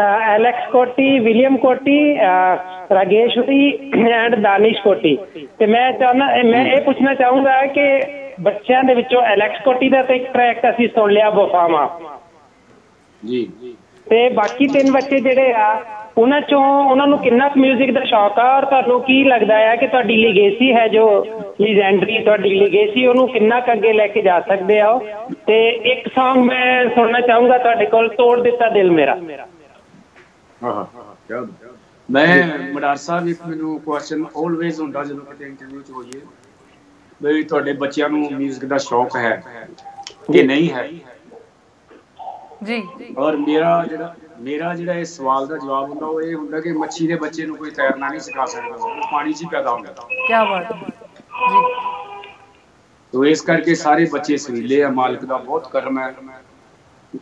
ਐਲੈਕਸ ਕੋਟੀ ਵਿਲੀਅਮ ਕੋਟੀ ਰਾਗੇਸ਼ਵਰੀ ਐਂਡ ਦਾਨਿਸ਼ ਕੋਟੀ। ਤੇ ਮੈਂ ਚਾਹੁੰਦਾ ਮੈਂ ਇਹ ਪੁੱਛਣਾ ਚਾਹੂੰਗਾ ਕਿ ਬੱਚਿਆਂ ਦੇ ਵਿੱਚੋਂ ਐਲੈਕਸ ਕੋਟੀ ਦਾ ਤੇ ਇੱਕ ਟਰੈਕ ਅਸੀਂ ਸੁਣ ਲਿਆ ਵਫਾਵਾ ਜੀ। ਤੇ ਬਾਕੀ ਤਿੰਨ ਬੱਚੇ ਜਿਹੜੇ ਆ ਉਹਨਾਂ ਚੋਂ ਉਹਨਾਂ ਨੂੰ ਕਿੰਨਾ ਕੁ 뮤직 ਦਾ ਸ਼ੌਕ ਆ ਔਰ ਤੁਹਾਨੂੰ ਕੀ ਲੱਗਦਾ ਆ ਕਿ ਤੁਹਾਡੀ ਲੀਗੇਸੀ ਹੈ ਜੋ ਲੀਜੈਂਡਰੀ ਤੁਹਾਡੀ ਲੀਗੇਸੀ ਉਹਨੂੰ ਕਿੰਨਾ ਕੁ ਅੱਗੇ ਲੈ ਕੇ ਜਾ ਸਕਦੇ ਆ ਉਹ? ਤੇ ਇੱਕ Song ਮੈਂ ਸੁਣਨਾ ਚਾਹੂੰਗਾ ਤੁਹਾਡੇ ਕੋਲ ਤੋੜ ਦਿੱਤਾ ਦਿਲ ਮੇਰਾ ਆਹਾ ਕੀ ਬਾਤ ਮੈਂ ਮਡਾਰ ਸਾਹਿਬ ਇੱਕ ਮੈਨੂੰ ਕੁਐਸਚਨ ਆਲਵੇਜ਼ ਹੁੰਦਾ ਜਦੋਂ ਕਿਤੇ ਇੰਟਰਵਿਊ ਚ ਹੋਈਏ ਵੀ ਤੁਹਾਡੇ ਬੱਚਿਆਂ ਨੂੰ 뮤직 ਦਾ ਸ਼ੌਕ ਹੈ ਕਿ ਨਹੀਂ ਹੈ ਜੀ ਔਰ ਮੇਰਾ ਜਿਹੜਾ ਮੇਰਾ ਜਿਹੜਾ ਇਸ ਸਵਾਲ ਦਾ ਜਵਾਬ ਹੁੰਦਾ ਉਹ ਇਹ ਹੁੰਦਾ ਕਿ ਮੱਛੀ ਦੇ ਬੱਚੇ ਨੂੰ ਕੋਈ ਤੈਰਨਾ ਨਹੀਂ ਸਿਖਾ ਸਕਦਾ ਉਹ ਪਾਣੀ 'ਚ ਹੀ ਪੈਦਾ ਹੁੰਦਾ। ਕੀ ਬਾਤ ਜੀ। ਤੋ ਇਸ ਕਰਕੇ ਸਾਰੇ ਬੱਚੇ ਸਵੀਲੇ ਆ ਮਾਲਕ ਦਾ ਬਹੁਤ ਕਰਮ ਹੈ।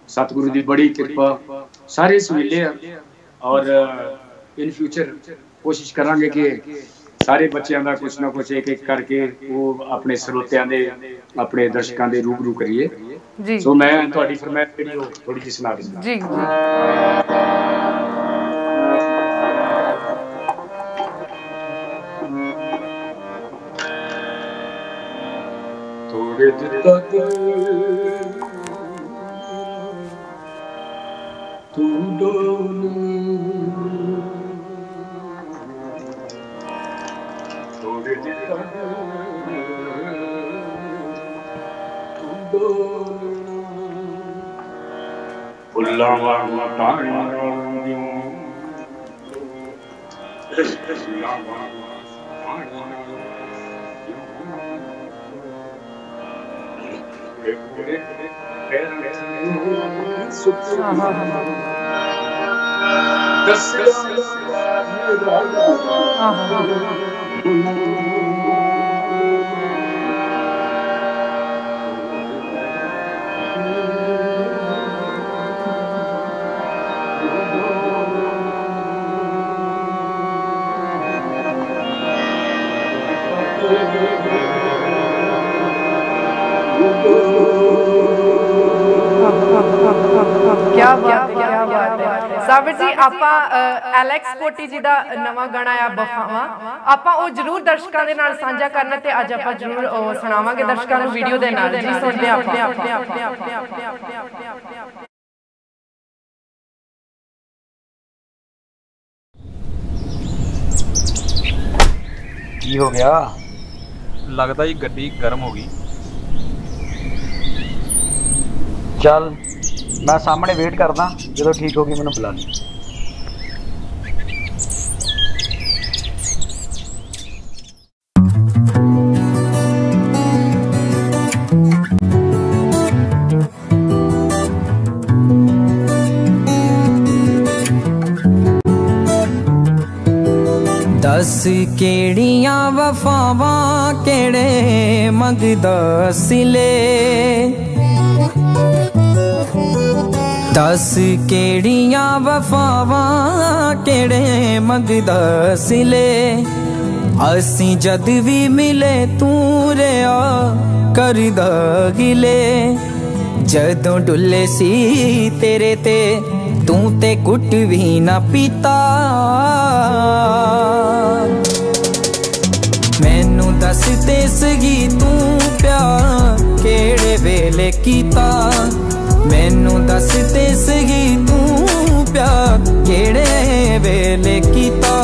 ਸਤਿਗੁਰੂ ਦੀ ਬੜੀ ਕਿਰਪਾ ਸਾਰੇ ਸਵੀਲੇ ਆ। ਔਰ ਇਨ ਫਿਊਚਰ ਕੋਸ਼ਿਸ਼ ਕਰਾਂਗੇ ਕਿ ਸਾਰੇ ਬੱਚਿਆਂ ਦਾ ਕੁਝ ਨਾ ਕੁਝ ਇੱਕ ਇੱਕ ਕਰਕੇ ਉਹ ਆਪਣੇ ਸਰੋਤਿਆਂ ਦੇ ਆਪਣੇ ਦਰਸ਼ਕਾਂ ਦੇ ਰੂਬਰੂ ਕਰੀਏ। ਜੀ। ਸੋ ਮੈਂ ਤੁਹਾਡੀ ਫਰਮਾਇਸ਼ ਜਿਹੜੀ ਉਹ ਥੋੜੀ ਜਿਹੀ ਸੁਣਾ ਦਿੰਦਾ। ਜੀ ਜੀ। ਥੋੜੇ ਦਿੱਤਾ ਦਿਲ ਤੂੰ ਡੋਲ। ਥੋੜੇ ਦਿੱਤਾ ਦਿਲ ਤੂੰ ਡੋਲ। ਫੁੱਲਾਂ ਹੈ ਸਾਬਰ ਜੀ ਆਪਾਂ ਐਲੈਕਸ ਕੋਟੀ ਜੀ ਦਾ ਨਵਾਂ ਗਾਣਾ ਆ ਬਫਾਵਾ ਆਪਾਂ ਉਹ ਜਰੂਰ ਦਰਸ਼ਕਾਂ ਦੇ ਨਾਲ ਸਾਂਝਾ ਕਰਨਾ ਤੇ ਅੱਜ ਆਪਾਂ ਜਰੂਰ ਸੁਣਾਵਾਂਗੇ ਦਰਸ਼ਕਾਂ ਨੂੰ ਵੀਡੀਓ ਦੇ ਨਾਲ। ਜੀ ਸੁਣਦੇ ਆਪਾਂ। ਕੀ ਹੋ ਗਿਆ? ਲੱਗਦਾ ਜੀ ਗੱਡੀ ਗਰਮ ਹੋ ਗਈ। ਚੱਲ। ਮੈਂ ਸਾਹਮਣੇ ਵੇਟ ਕਰਦਾ, ਜਦੋਂ ਠੀਕ ਹੋ ਗਈ ਮੈਨੂੰ ਬੁਲਾ ਲਈ ਦੱਸ ਕਿਹੜੀਆਂ ਵਫਾਵਾਂ, ਕਿਹੜੇ ਮੰਗਦਾ ਸਿਲੇ ਦੱਸ ਕਿਹੜੀਆਂ ਵਫਾਵਾਂ, ਕਿਹੜੇ ਮੰਗਦਾ ਸਿਲੇ ਅਸੀਂ ਜਦ ਵੀ ਮਿਲੇ ਤੂੰ ਰਿਆ ਕਰਦਾ ਗਿਲੇ। ਜਦੋਂ ਡੁੱਲੇ ਸੀ ਤੇਰੇ ਤੇ, ਤੂੰ ਤੇ ਕੁੱਟ ਵੀ ਨਾ ਪੀਤਾ। ਮੈਨੂੰ ਦੱਸ ਤੇ ਸਗੀ ਤੂੰ ਪਿਆਰ ਕਿਹੜੇ ਵੇਲੇ ਕੀਤਾ? ਮੈਨੂੰ ਦੱਸ ਤੇ ਸਗੀ ਤੂੰ ਪਿਆਰ ਕਿਹੜੇ ਵੇਲੇ ਕੀਤਾ?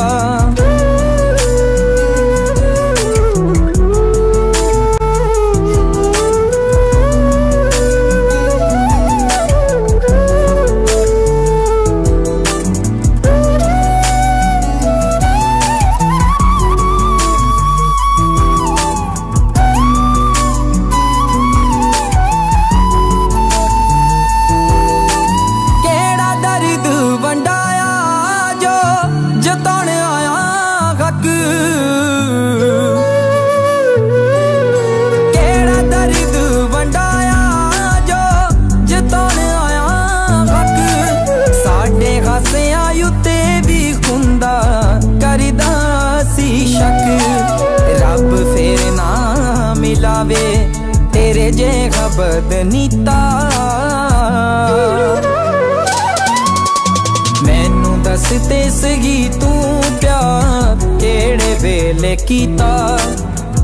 ਕੀਤਾ।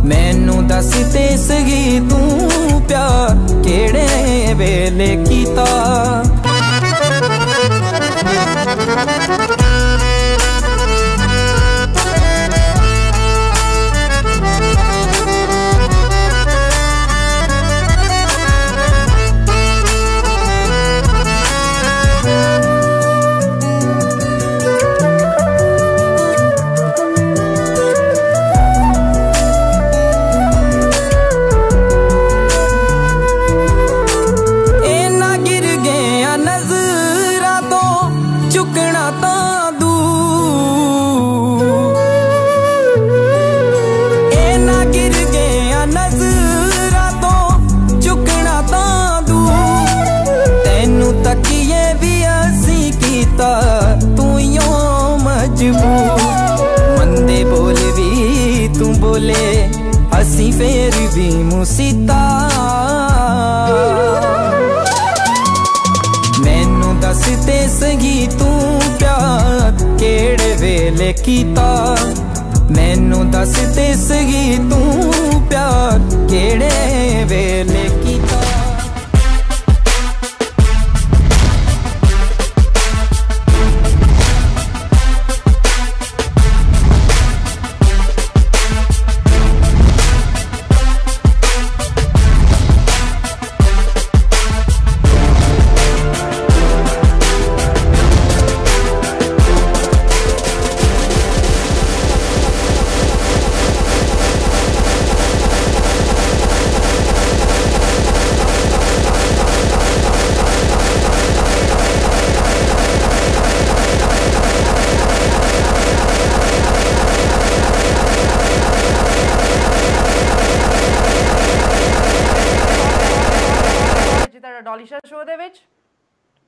ਮੈਨੂੰ ਦੱਸ ਤੇ ਸਗੀ ਤੂੰ ਪਿਆਰ ਕਿਹੜੇ ਵੇਲੇ ਕੀਤਾ?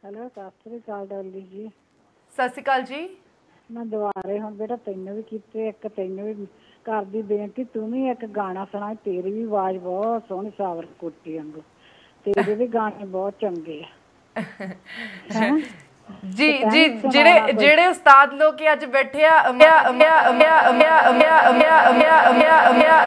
ਹੈਲੋ ਸਤਿ ਸ੍ਰੀ ਅਕਾਲ ਡੋਲੀ ਜੀ ਸਤਿ ਸ਼੍ਰੀ ਅਕਾਲ ਜੀ ਮੈਂ ਦੁਬਾਰੇ ਹੁਣ ਬੇਟਾ ਤੈਨੂੰ ਵੀ ਕੀਤੇ ਇੱਕ ਤੈਨੂੰ ਵੀ ਕਰਦੀ ਬੇਨਤੀ ਤੂੰ ਵੀ ਇੱਕ ਗਾਣਾ ਸੁਣਾ ਤੇਰੀ ਵੀ ਆਵਾਜ਼ ਬਹੁਤ ਸੋਹਣੀ ਸਾਵਰ ਕੋਟੀ ਵਾਂਗੂ ਤੇਰੇ ਵੀ ਗਾਣੇ ਬਹੁਤ ਚੰਗੇ ਆ? ਜੀ ਜੀ ਜਿਹੜੇ। ਜਿਹੜੇ ਉਸਤਾਦ ਲੋਕ ਅੱਜ ਬੈਠੇ ਆ ਮਿਆ ਮਿਆ ਮਿਆ ਮਿਆ ਮਿਆ ਮਿਆ ਮਿਆ ਮਿਆ ਮਿਆ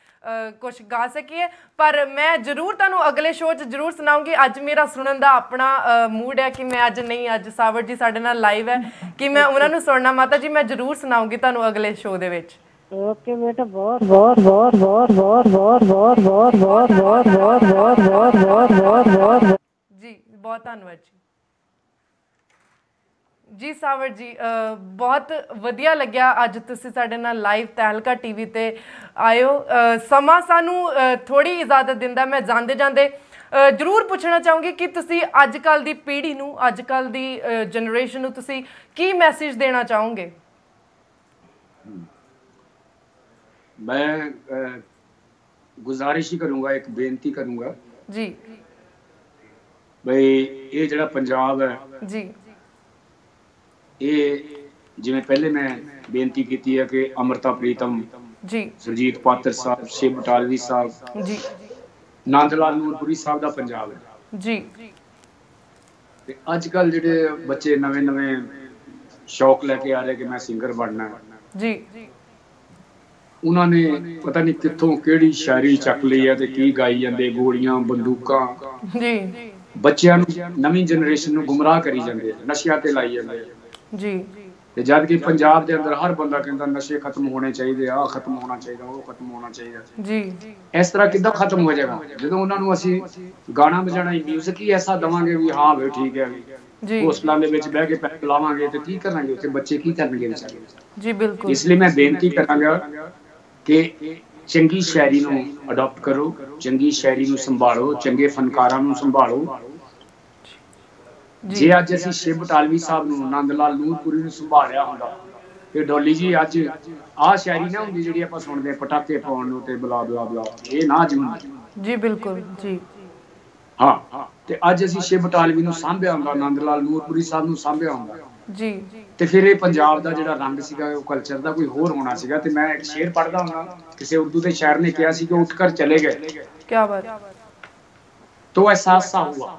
ਕੁਝ ਗਾ ਸਕੀਏ ਪਰ ਮੈਂ ਜ਼ਰੂਰ ਤੁਹਾਨੂੰ ਅਗਲੇ ਸ਼ੋਅ 'ਚ ਜ਼ਰੂਰ ਸੁਣਾਉਂਗੀ ਅੱਜ ਮੇਰਾ ਸੁਣਨ ਦਾ ਆਪਣਾ ਮੂਡ ਹੈ ਕਿ ਮੈਂ ਅੱਜ ਨਹੀਂ ਅੱਜ ਸਾਵਰ ਜੀ ਸਾਡੇ ਨਾਲ ਲਾਈਵ ਹੈ ਕਿ ਮੈਂ ਉਹਨਾਂ ਨੂੰ ਸੁਣਨਾ ਮਾਤਾ ਜੀ ਮੈਂ ਜ਼ਰੂਰ ਸੁਣਾਉਂਗੀ ਤੁਹਾਨੂੰ ਅਗਲੇ ਸ਼ੋਅ ਦੇ ਵਿੱਚ ਓਕੇ ਬੇਟਾ ਬਹੁਤ ਬਹੁਤ ਬਹੁਤ ਬਹੁਤ ਬਹੁਤ ਬਹੁਤ ਬਹੁਤ ਬਹੁਤ ਬਹੁਤ ਬਹੁਤ ਬਹੁਤ ਬਹੁਤ ਬਹੁਤ ਬਹੁਤ ਬਹੁਤ ਬਹੁਤ ਜੀ ਬਹੁਤ ਧੰਨਵਾਦ ਜੀ ਜੀ ਸਾਵਰ ਜੀ ਬਹੁਤ ਵਧੀਆ ਲੱਗਿਆ ਅੱਜ ਤੁਸੀਂ ਸਾਡੇ ਨਾਲ ਲਾਈਵ ਤਹਿਲਕਾ ਟੀਵੀ ਤੇ ਆਇਓ। ਸਮਾਂ ਸਾਨੂੰ ਥੋੜੀ ਇਜਾਜ਼ਤ ਦਿੰਦਾ ਮੈਂ ਜਾਂਦੇ ਜਾਂਦੇ ਜ਼ਰੂਰ ਪੁੱਛਣਾ ਚਾਹੂੰਗੀ ਕਿ ਤੁਸੀਂ ਅੱਜ ਕੱਲ ਦੀ ਪੀੜ੍ਹੀ ਨੂੰ ਅੱਜ ਕੱਲ ਦੀ ਜਨਰੇਸ਼ਨ ਨੂੰ ਤੁਸੀਂ ਕੀ ਮੈਸੇਜ ਦੇਣਾ ਚਾਹੋਗੇ? अ, ਗੁਜ਼ਾਰਿਸ਼ ਹੀ ਕਰੂੰਗਾ ਇੱਕ ਬੇਨਤੀ ਕਰੂੰਗਾ। ਜੀ। ਬਈ ਇਹ ਜਿਹੜਾ ਪੰਜਾਬ ਹੈ ਜੀ। ਇਹ ਜਿਵੇਂ ਪਹਿਲੇ ਮੈਂ ਬੇਨਤੀ ਕੀਤੀ ਹੈ ਕਿ ਅਮਰਤਾ ਪ੍ਰੀਤਮ ਜੀ। ਸੁਰਜੀਤ ਪਾਤਰ ਸਾਹਿਬ ਸ਼ਿਵ ਬਟਾਲਵੀ ਸਾਹਿਬ ਜੀ। ਨੰਦ ਲਾਲ ਨੂਰਪੁਰੀ ਸਾਹਿਬ ਦਾ ਪੰਜਾਬ ਹੈ। ਜੀ। ਤੇ ਅੱਜ ਕੱਲ ਜਿਹੜੇ ਬੱਚੇ ਨਵੇਂ ਨਵੇਂ ਸ਼ੌਕ ਲੈ ਕੇ ਆ ਰਹੇ ਕਿ ਮੈਂ ਸਿੰਗਰ ਬਣਨਾ ਹੈ। ਜੀ। ਉਹਨਾਂ ਨੇ ਪਤਾ ਨਹੀਂ ਕਿੱਥੋਂ ਕਿਹੜੀ ਸ਼ਾਇਰੀ ਚੱਕ ਲਈ ਹੈ ਤੇ ਕੀ ਗਾਈ ਜਾਂਦੇ ਗੋਲੀਆਂ ਬੰਦੂਕਾਂ। ਜੀ। ਬੱਚਿਆਂ ਨੂੰ ਨਵੀਂ ਜਨਰੇਸ਼ਨ ਨੂੰ ਗੁੰਮਰਾਹ ਕਰੀ ਜਾਂਦੇ ਨਸ਼ਿਆਂ ਤੇ ਲਾਈ ਜਾਂਦੇ। ਜੀ। ਤੇ ਜਦ ਕਿ ਪੰਜਾਬ ਦੇ ਅੰਦਰ ਹਰ ਬੰਦਾ ਕਹਿੰਦਾ ਨਸ਼ੇ ਖਤਮ ਹੋਣੇ ਚਾਹੀਦੇ ਆ ਖਤਮ ਹੋਣਾ ਚਾਹੀਦਾ ਉਹ ਖਤਮ ਹੋਣਾ ਚਾਹੀਦਾ। ਜੀ। ਇਸ ਤਰ੍ਹਾਂ ਕਿੱਦਾਂ ਖਤਮ ਹੋ ਜਾਏਗਾ? ਜਦੋਂ ਉਹਨਾਂ ਨੂੰ ਅਸੀਂ ਗਾਣਾ ਵਜਾਣਾ ਹੀ ਮਿਊਜ਼ਿਕ ਹੀ ਐਸਾ ਦਵਾਂਗੇ ਵੀ ਹਾਂ ਵੀ ਠੀਕ ਹੈ। ਜੀ। ਹੋਸਟਲਾਂ ਦੇ ਵਿੱਚ ਬਹਿ ਕੇ ਪੈਕ ਲਾਵਾਂਗੇ ਤੇ ਕੀ ਕਰਾਂਗੇ? ਉੱਥੇ ਬੱਚੇ ਕੀ ਕਰਨਗੇ ਵਿਚਾਰੇ? ਜੀ ਬਿਲਕੁਲ। ਇਸ ਲਈ ਮੈਂ ਬੇਨਤੀ ਕਰਾਂਗਾ ਕਿ ਚੰਗੀ ਸ਼ਾਇਰੀ ਨੂੰ ਅਡਾਪਟ ਕਰੋ ਚੰਗੀ ਸ਼ਾਇਰੀ ਨੂੰ ਸੰਭਾਲੋ ਚੰਗੇ ਫਨਕਾਰਾਂ ਨੂੰ ਸੰਭਾਲੋ। ਜੇ ਅੱਜ ਅਸੀਂ ਸ਼ਿਵ ਬਟਾਲਵੀ ਸਾਹਿਬ ਨੂੰ ਆਨੰਦ ਲਾਲ ਨੂਰਪੁਰੀ ਨੂੰ ਸੰਭਾਲਿਆ ਹੁੰਦਾ ਤੇ ਡੋਲੀ ਜੀ ਅੱਜ ਆਹ ਸ਼ਾਇਰੀ ਨਾ ਹੁੰਦੀ ਜਿਹੜੀ ਆਪਾਂ ਸੁਣਦੇ ਪਟਾਕੇ ਪਾਉਣ ਨੂੰ ਤੇ ਬਲਾ ਬਲਾ ਬਲਾ ਇਹ ਨਾ ਜੀ ਜੀ ਬਿਲਕੁਲ ਜੀ। ਹਾਂ ਤੇ ਅੱਜ ਅਸੀਂ ਸ਼ਿਵ ਬਟਾਲਵੀ ਨੂੰ ਸਾਂਭਿਆ ਹੁੰਦਾ ਆਨੰਦ ਲਾਲ ਨੂਰਪੁਰੀ ਸਾਹਿਬ ਨੂੰ ਸਾਂਭਿਆ ਹੁੰਦਾ। ਜੀ। ਤੇ ਫਿਰ ਇਹ ਪੰਜਾਬ ਦਾ ਜਿਹੜਾ ਰੰਗ ਸੀਗਾ ਉਹ ਕਲਚਰ ਦਾ ਕੋਈ ਹੋਰ ਹੋਣਾ ਸੀਗਾ ਤੇ ਮੈਂ ਇੱਕ ਸ਼ੇਰ ਪੜਦਾ ਹਾਂ ਕਿਸੇ ਉਰਦੂ ਦੇ ਸ਼ਾਇਰ ਨੇ ਕਿਹਾ ਸੀ ਕਿ ਉੱਠ ਕਰ ਚਲੇ ਗਏ। ਕੀ ਬਾਤ। ਤੋ ਐਸਾ ਸਾ ਹੁਆ।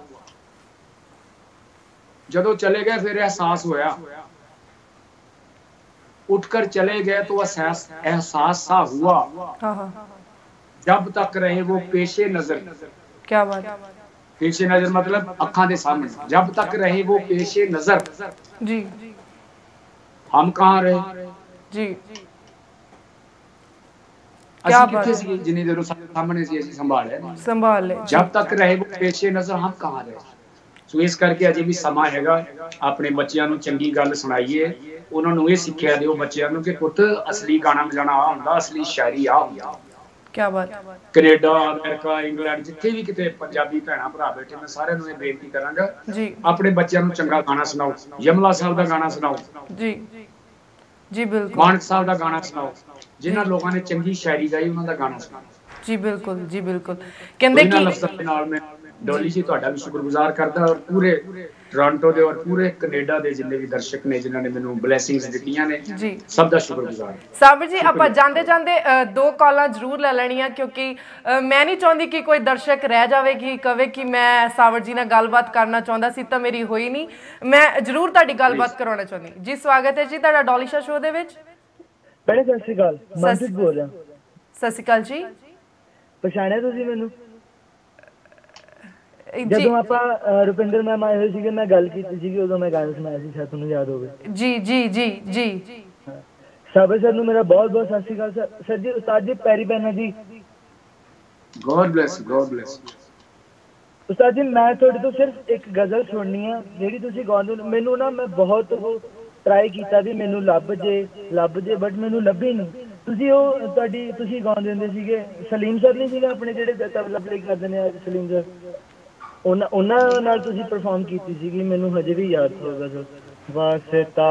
जो चले गए फिर एहसास होया। उठकर चले गए तो एहसास सा हुआ। हाँ, हाँ। जब तक रहे वो पेशे नज़र। क्या बात पेशे नज़र मतलब अखा के सामने। जब तक रहे वो पेशे नज़र। जी। हम कहा रहे? जी। जिन्नी देर सामने संभाल जब तक रहे वो पेशे नज़र हम कहा रहे? ਸੋ ਇਸ ਕਰਕੇ ਅਜੇ ਵੀ ਸਮਾਂ ਹੈਗਾ। ਆਪਣੇ ਬੱਚਿਆਂ ਨੂੰ ਚੰਗੀ ਗੱਲ ਸੁਣਾਈਏ। ਉਹਨਾਂ ਨੂੰ ਇਹ ਸਿੱਖਿਆ ਦਿਓ ਬੱਚਿਆਂ ਨੂੰ ਕਿ ਪੁੱਤ ਅਸਲੀ ਗਾਣਾ ਬਜਾਣਾ ਆ ਹੁੰਦਾ ਅਸਲੀ ਸ਼ਾਇਰੀ ਆ ਹੁੰਦਾ। ਕੀ ਬਾਤ। ਕੈਨੇਡਾ ਅਮਰੀਕਾ ਇੰਗਲੈਂਡ ਜਿੱਥੇ ਵੀ ਕਿਤੇ ਪੰਜਾਬੀ ਭੈਣਾ ਭਰਾ ਬੈਠੇ ਮੈਂ ਸਾਰਿਆਂ ਨੂੰ ਇਹ ਬੇਨਤੀ ਕਰਾਂਗਾ ਜੀ। ਆਪਣੇ ਬੱਚਿਆਂ ਨੂੰ ਚੰਗਾ ਗਾਣਾ ਸੁਣਾਓ। ਯਮਲਾ ਸਾਹਿਬ ਦਾ ਗਾਣਾ ਸੁਣਾਓ। ਜੀ। ਜੀ ਬਿਲਕੁਲ। ਮਾਨਕ ਸਾਹਿਬ ਦਾ ਗਾਣਾ ਸੁਣਾਓ। ਜਿਨ੍ਹਾਂ ਲੋਕਾਂ ਨੇ ਚੰਗੀ ਸ਼ਾਇਰੀ ਗਾਈ ਉਹਨਾਂ ਦਾ ਗਾਣਾ ਸੁਣਾਓ। ਜੀ ਬਿਲਕੁਲ ਜੀ ਬਿਲਕੁਲ। ਕਹਿੰਦੇ ਕਿ ਨਾਲ ਮੈਂ ਡੋਲੀ ਜੀ ਤੁਹਾਡਾ ਵੀ ਸ਼ੁਕਰਗੁਜ਼ਾਰ ਕਰਦਾ ਔਰ ਪੂਰੇ ਟੋਰਾਂਟੋ ਦੇ ਔਰ ਪੂਰੇ ਕੈਨੇਡਾ ਦੇ ਜਿੰਨੇ ਵੀ ਦਰਸ਼ਕ ਨੇ ਜਿਨ੍ਹਾਂ ਨੇ ਮੈਨੂੰ ਬਲੇਸਿੰਗਸ ਦਿੱਤੀਆਂ ਨੇ ਸਭ ਦਾ ਸ਼ੁਕਰਗੁਜ਼ਾਰ। ਸਾਬਰ ਜੀ ਆਪਾਂ ਜਾਂਦੇ ਜਾਂਦੇ ਦੋ ਕਾਲਾਂ ਜ਼ਰੂਰ ਲੈ ਲੈਣੀਆਂ ਕਿਉਂਕਿ ਮੈਂ ਨਹੀਂ ਚਾਹੁੰਦੀ ਕਿ ਕੋਈ ਦਰਸ਼ਕ ਰਹਿ ਜਾਵੇ ਕਿ ਕਵੇ ਕਿ ਮੈਂ ਸਾਵਰ ਜੀ ਨਾਲ ਗੱਲਬਾਤ ਕਰਨਾ ਚਾਹੁੰਦਾ ਸੀ ਤਾਂ ਮੇਰੀ ਹੋਈ ਨਹੀਂ। ਮੈਂ ਜ਼ਰੂਰ ਤੁਹਾਡੀ ਗੱਲਬਾਤ ਕਰਾਉਣਾ ਚਾਹੁੰਦੀ। ਜੀ ਸਵਾਗਤ ਹੈ ਜੀ ਤੁਹਾਡਾ ਡੋਲੀਸ਼ਾ ਸ਼ੋਅ ਦੇ ਵਿੱਚ। ਭੈਣੇ ਸਤਿ ਸ਼੍ਰੀ ਅਕਾਲ। ਮਨਜੀਤ ਬੋਲ ਰਿਹਾ। ਸਤਿ ਸ਼੍ਰੀ ਅਕਾਲ ਜੀ। ਪਛਾਣਿਆ ਤੁਸੀਂ ਮੈਨੂੰ? ਜਦੋਂ ਆਪਾਂ ਰੁਪਿੰਦਰ ਮੈਮ ਆਏ ਹੋਏ ਸੀਗੇ ਮੈਂ ਗੱਲ ਕੀਤੀ ਸੀਗੀ ਉਦੋਂ ਮੈਂ ਗਾਣਾ ਸੁਣਾਇਆ ਸੀ ਸ਼ਾਇਦ ਤੁਹਾਨੂੰ ਯਾਦ ਹੋਵੇ। ਜੀ ਜੀ ਜੀ ਜੀ। ਸਾਬਰ ਸਰ ਨੂੰ ਮੇਰਾ ਬਹੁਤ ਬਹੁਤ ਸਤਿ ਸ਼੍ਰੀ ਅਕਾਲ। ਸਰ ਸਰ ਜੀ ਉਸਤਾਦ ਜੀ ਪੈਰੀ ਪੈਨਾ ਜੀ। ਗੋਡ ਬlesਸ ਗੋਡ ਬlesਸ ਉਸਤਾਦ ਜੀ ਮੈਂ ਤੁਹਾਡੇ ਤੋਂ ਸਿਰਫ ਇੱਕ ਗਜ਼ਲ ਸੁਣਨੀ ਆ ਜਿਹੜੀ ਤੁਸੀਂ ਗਾਉਂਦੇ ਹੋ। ਮੈਨੂੰ ਨਾ ਮੈਂ ਬਹੁਤ ਉਹ ਟਰਾਈ ਕੀਤਾ ਵੀ ਮੈਨੂੰ ਲੱਭ ਜੇ ਲੱਭ ਜੇ ਬਟ ਮੈਨੂੰ ਲੱਭੀ ਨਹੀਂ। ਤੁਸੀਂ ਉਹ ਤੁਹਾਡੀ ਤੁਸੀਂ ਗਾਉਂਦੇ ਹੁੰਦੇ ਸੀਗੇ ਸਲੀਮ ਸਰ ਨਹੀਂ ਸੀਗਾ ਆਪਣੇ ਜਿਹੜੇ ਤਬਲਾ ਪਲੇ ਕਰਦੇ ਨੇ ਸਲੀਮ ਸਰ? ਉਹਨਾਂ ਉਹਨਾਂ ਨਾਲ ਤੁਸੀਂ ਪਰਫਾਰਮ ਕੀਤੀ ਸੀਗੀ, ਮੈਨੂੰ ਹਜੇ ਵੀ ਯਾਦ ਹੋਗਾ ਸਰ ਵਾਸਤਾ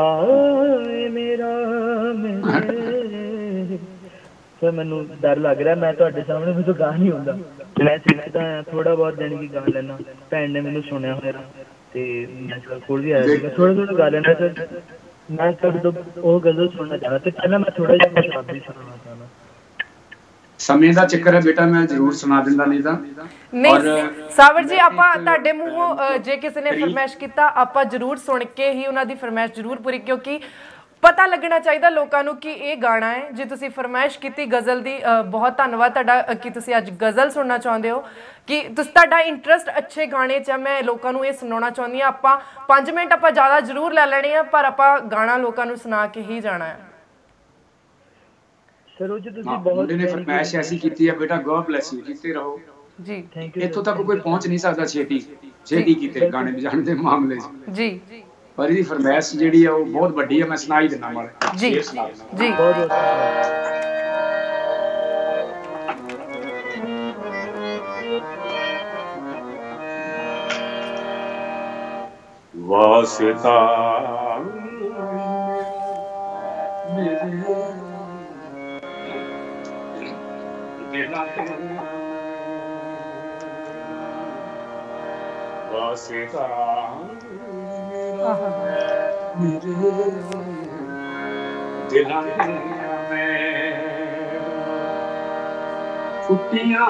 ਮੇਰਾ ਮੇਰੇ। ਸਰ ਮੈਨੂੰ ਡਰ ਲੱਗ ਰਿਹਾ, ਮੈਂ ਤੁਹਾਡੇ ਸਾਹਮਣੇ ਮੈਨੂੰ ਗਾ ਨਹੀਂ ਹੁੰਦਾ। ਮੈਂ ਸਿੱਖਦਾ ਹਾਂ ਥੋੜਾ ਬਹੁਤ, ਜਾਣੀ ਕਿ ਗਾ ਲੈਣਾ ਭੈਣ ਨੇ ਮੈਨੂੰ ਸੁਣਿਆ ਹੋਇਆ ਤੇ ਮੈਂ ਸਰ ਕੋਲ ਵੀ ਆਇਆ ਸੀਗਾ ਥੋੜਾ ਥੋੜਾ ਗਾ ਲੈਣਾ ਸਰ ਮੈਂ ਤੁਹਾਡੇ ਉਹ ਗਜ਼ਲ ਸੁਣਨਾ ਚਾਹਣਾ ਤੇ ਪਹਿਲਾਂ ਮੈਂ ਥੋੜਾ ਜਿਹਾ ਪੰਜਾਬੀ ਸੁਣਨਾ ਚਾਹਣਾ ਸਮੇਂ ਦਾ ਚੱਕਰ ਹੈ ਬੇਟਾ ਮੈਂ ਜ਼ਰੂਰ ਸੁਣਾ ਦਿੰਦਾ ਨਹੀਂ ਤਾਂ। ਨਹੀਂ ਸਾਵਰ ਜੀ ਆਪਾਂ ਤੁਹਾਡੇ ਮੂੰਹੋਂ ਜੇ ਕਿਸੇ ਨੇ ਫਰਮਾਇਸ਼ ਕੀਤਾ ਆਪਾਂ ਜ਼ਰੂਰ ਸੁਣ ਕੇ ਹੀ ਉਹਨਾਂ ਦੀ ਫਰਮਾਇਸ਼ ਜ਼ਰੂਰ ਪੂਰੀ ਕਿਉਂਕਿ ਪਤਾ ਲੱਗਣਾ ਚਾਹੀਦਾ ਲੋਕਾਂ ਨੂੰ ਕਿ ਇਹ ਗਾਣਾ ਹੈ। ਜੇ ਤੁਸੀਂ ਫਰਮਾਇਸ਼ ਕੀਤੀ ਗਜ਼ਲ ਦੀ ਬਹੁਤ ਧੰਨਵਾਦ ਤੁਹਾਡਾ ਕਿ ਤੁਸੀਂ ਅੱਜ ਗਜ਼ਲ ਸੁਣਨਾ ਚਾਹੁੰਦੇ ਹੋ। ਕਿ ਤੁਸੀਂ ਤੁਹਾਡਾ ਇੰਟਰਸਟ ਅੱਛੇ ਗਾਣੇ 'ਚ ਹੈ ਮੈਂ ਲੋਕਾਂ ਨੂੰ ਇਹ ਸੁਣਾਉਣਾ ਚਾਹੁੰਦੀ ਹਾਂ। ਆਪਾਂ 5 ਮਿੰਟ ਆਪਾਂ ਜ਼ਿਆਦਾ ਜ਼ਰੂਰ ਲੈ ਲੈਣੇ ਆ ਪਰ ਆਪਾਂ ਗਾਣਾ ਲੋਕਾਂ ਨੂੰ ਸੁਣਾ ਕੇ ਹੀ ਜਾਣਾ ਹੈ। ਸਰ ਉਹ 'ਚ ਤੁਸੀਂ ਬਹੁਤ ਮੁੰਡੇ ਨੇ ਫਰਮਾਇਸ਼ ਐਸੀ ਕੀਤੀ ਹੈ ਬੇਟਾ ਗੋਡ ਬlesਸ ਯੂ ਜਿੱਤੇ ਰਹੋ। ਜੀ। ਥੈਂਕ ਯੂ ਇੱਥੋਂ ਤੱਕ ਕੋਈ ਪਹੁੰਚ ਨਹੀਂ ਸਕਦਾ ਛੇਤੀ। ਛੇਤੀ ਕੀਤੇ ਗਾਣੇ ਵਜਾਉਣ ਦੇ ਮਾਮਲੇ 'ਚ। ਜੀ। ਪਰ ਇਹਦੀ ਫਰਮਾਇਸ਼ ਜਿਹੜੀ ਆ ਉਹ ਬਹੁਤ ਵੱਡੀ ਹੈ ਮੈਂ ਸੁਣਾ ਹੀ ਦਿੰਦਾ ਮਾੜਾ ਜੀ। ਜੀ। ਬਹੁਤ ਬਹੁਤ। ਵਾਸਤਾ ਮੇਰੇ ਦਿਲਾਂ ਤੇ ਵਾਸਤਾ ਮੇਰੇ ਦਿਲਾਂ ਤੇ ਮੈਂ ਫੁੱਟੀਆਂ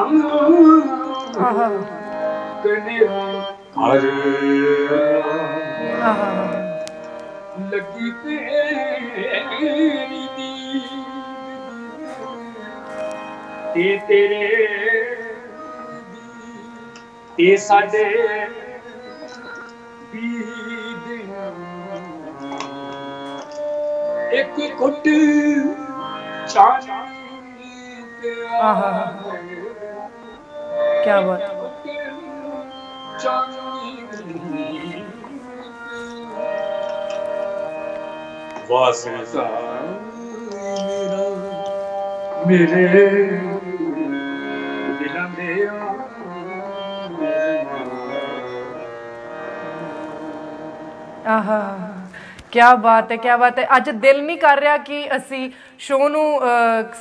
ਲੱਗੀ ਤੇਰੀ। ਇਹ ਸਾਡੇ ਇੱਕ ਚਾਹੀ ਤੇ ਆਹਾ। ਕੀ ਬਾਤ। ਵਾਸਤਾ ਮੇਰੇ ਆਹਾ ਕੀ ਬਾਤ ਹੈ ਕੀ ਬਾਤ ਹੈ। ਅੱਜ ਦਿਲ ਨਹੀਂ ਕਰ ਰਿਹਾ ਕਿ ਅਸੀਂ ਸ਼ੋਅ ਨੂੰ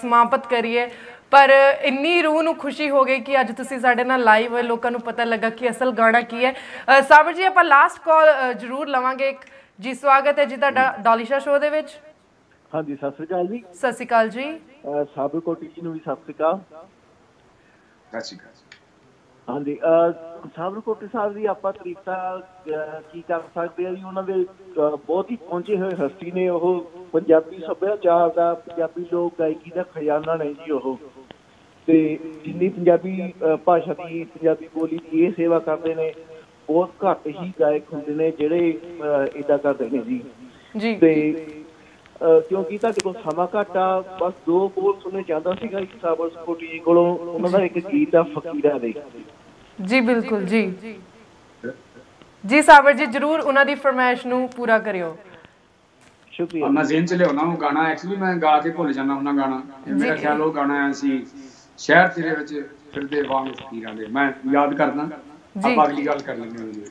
ਸਮਾਪਤ ਕਰੀਏ ਪਰ ਇੰਨੀ ਰੂਹ ਨੂੰ ਖੁਸ਼ੀ ਹੋ ਗਈ ਕਿ ਅੱਜ ਤੁਸੀਂ ਸਾਡੇ ਨਾਲ ਲਾਈਵ ਹੋਏ। ਲੋਕਾਂ ਨੂੰ ਪਤਾ ਲੱਗਾ ਕਿ ਅਸਲ ਗਾਣਾ ਕੀ ਹੈ। ਸਾਬਰ ਜੀ ਆਪਾਂ ਲਾਸਟ ਕਾਲ ਜ਼ਰੂਰ ਲਵਾਂਗੇ ਇੱਕ। ਜੀ ਸਵਾਗਤ ਹੈ ਜੀ ਤੁਹਾਡਾ ਡੋਲੀਸ਼ਾ ਸ਼ੋਅ ਦੇ ਵਿੱਚ। ਹਾਂਜੀ ਸਤਿ ਸ੍ਰੀ ਅਕਾਲ ਜੀ। ਸਤਿ ਸ਼੍ਰੀ ਅਕਾਲ ਜੀ। ਸਾਬਰ ਕੋਟੀ ਜੀ ਨੂੰ ਵੀ ਸਤਿ ਸ੍ਰੀ ਅਕਾਲ। ਸਤਿ ਸ਼੍ਰੀ ਅਕਾਲ। ਹਾਂਜੀ ਅਹ ਸਾਬਰ ਕੋਟੀ ਸਾਹਿਬ ਦੀ ਆਪਾਂ ਤਾਰੀਫ ਤਾਂ ਅਹ, ਕੀ ਕਰ ਸਕਦੇ ਆ ਜੀ ਉਹਨਾਂ ਦੇ ਬਹੁਤ ਹੀ ਪਹੁੰਚੇ ਹੋਏ ਹਸਤੀ ਨੇ ਉਹ ਪੰਜਾਬੀ ਸੱਭਿਆਚਾਰ ਦਾ ਪੰਜਾਬੀ ਲੋਕ ਗਾਇਕੀ ਦਾ ਖਜ਼ਾਨਾ ਨੇ ਜੀ ਉਹ। ਤੇ ਜਿੰਨੀ ਪੰਜਾਬੀ ਭਾਸ਼ਾ ਦੀ ਪੰਜਾਬੀ ਬੋਲੀ ਦੀ ਇਹ ਸੇਵਾ ਕਰਦੇ ਨੇ ਬਹੁਤ ਘੱਟ ਹੀ ਗਾਇਕ ਹੁੰਦੇ ਨੇ ਜਿਹੜੇ ਇਦਾਂ ਕਰਦੇ ਨੇ ਜੀ। ਜੀ। ਤੇ ਕਿਉਂਕਿ ਤੁਹਾਡੇ ਕੋਲ ਸਮਾਂ ਘੱਟ ਬਸ ਦੋ ਬੋਲ ਸੁਣਨੇ ਚਾਹੁੰਦਾ ਸੀਗਾ ਇੱਕ ਸਾਬਰ ਸਪੋਰਟੀ ਜੀ ਕੋਲੋਂ ਉਹਨਾਂ ਦਾ ਇੱਕ ਗੀਤ ਆ ਫਕੀਰਾਂ ਦੇ। ਜੀ ਬਿਲਕੁਲ ਜੀ। ਜੀ ਸਾਬਰ ਜੀ ਜ਼ਰੂਰ ਉਹਨਾਂ ਦੀ ਫਰਮਾਇਸ਼ ਨੂੰ ਪੂਰਾ ਕਰਿਓ। ਸ਼ੁਕਰੀਆ। ਮੈਂ ਜ਼ਿਹਨ ਚ ਲਿਆਉਣਾ ਉਹ ਗਾਣਾ ਐਕਚੁਅਲੀ ਮੈਂ ਗਾ ਕੇ ਭੁੱਲ ਜਾਂਦਾ ਹੁੰਦਾ ਗਾਣਾ। ਮੇਰਾ ਖਿਆਲ ਉਹ ਗਾਣਾ ਆਇਆ ਸੀ ਸ਼ਹਿਰ ਤੇਰੇ ਵਿੱਚ ਫਿਰਦੇ ਵਾਂਗ ਫਕੀਰਾਂ ਦੇ। ਮੈਂ ਯਾਦ ਕਰਦਾ। ਆਪਾਂ ਅਗਲੀ ਗੱਲ ਕਰ ਲੈਂਦੇ ਹਾਂ ਜੀ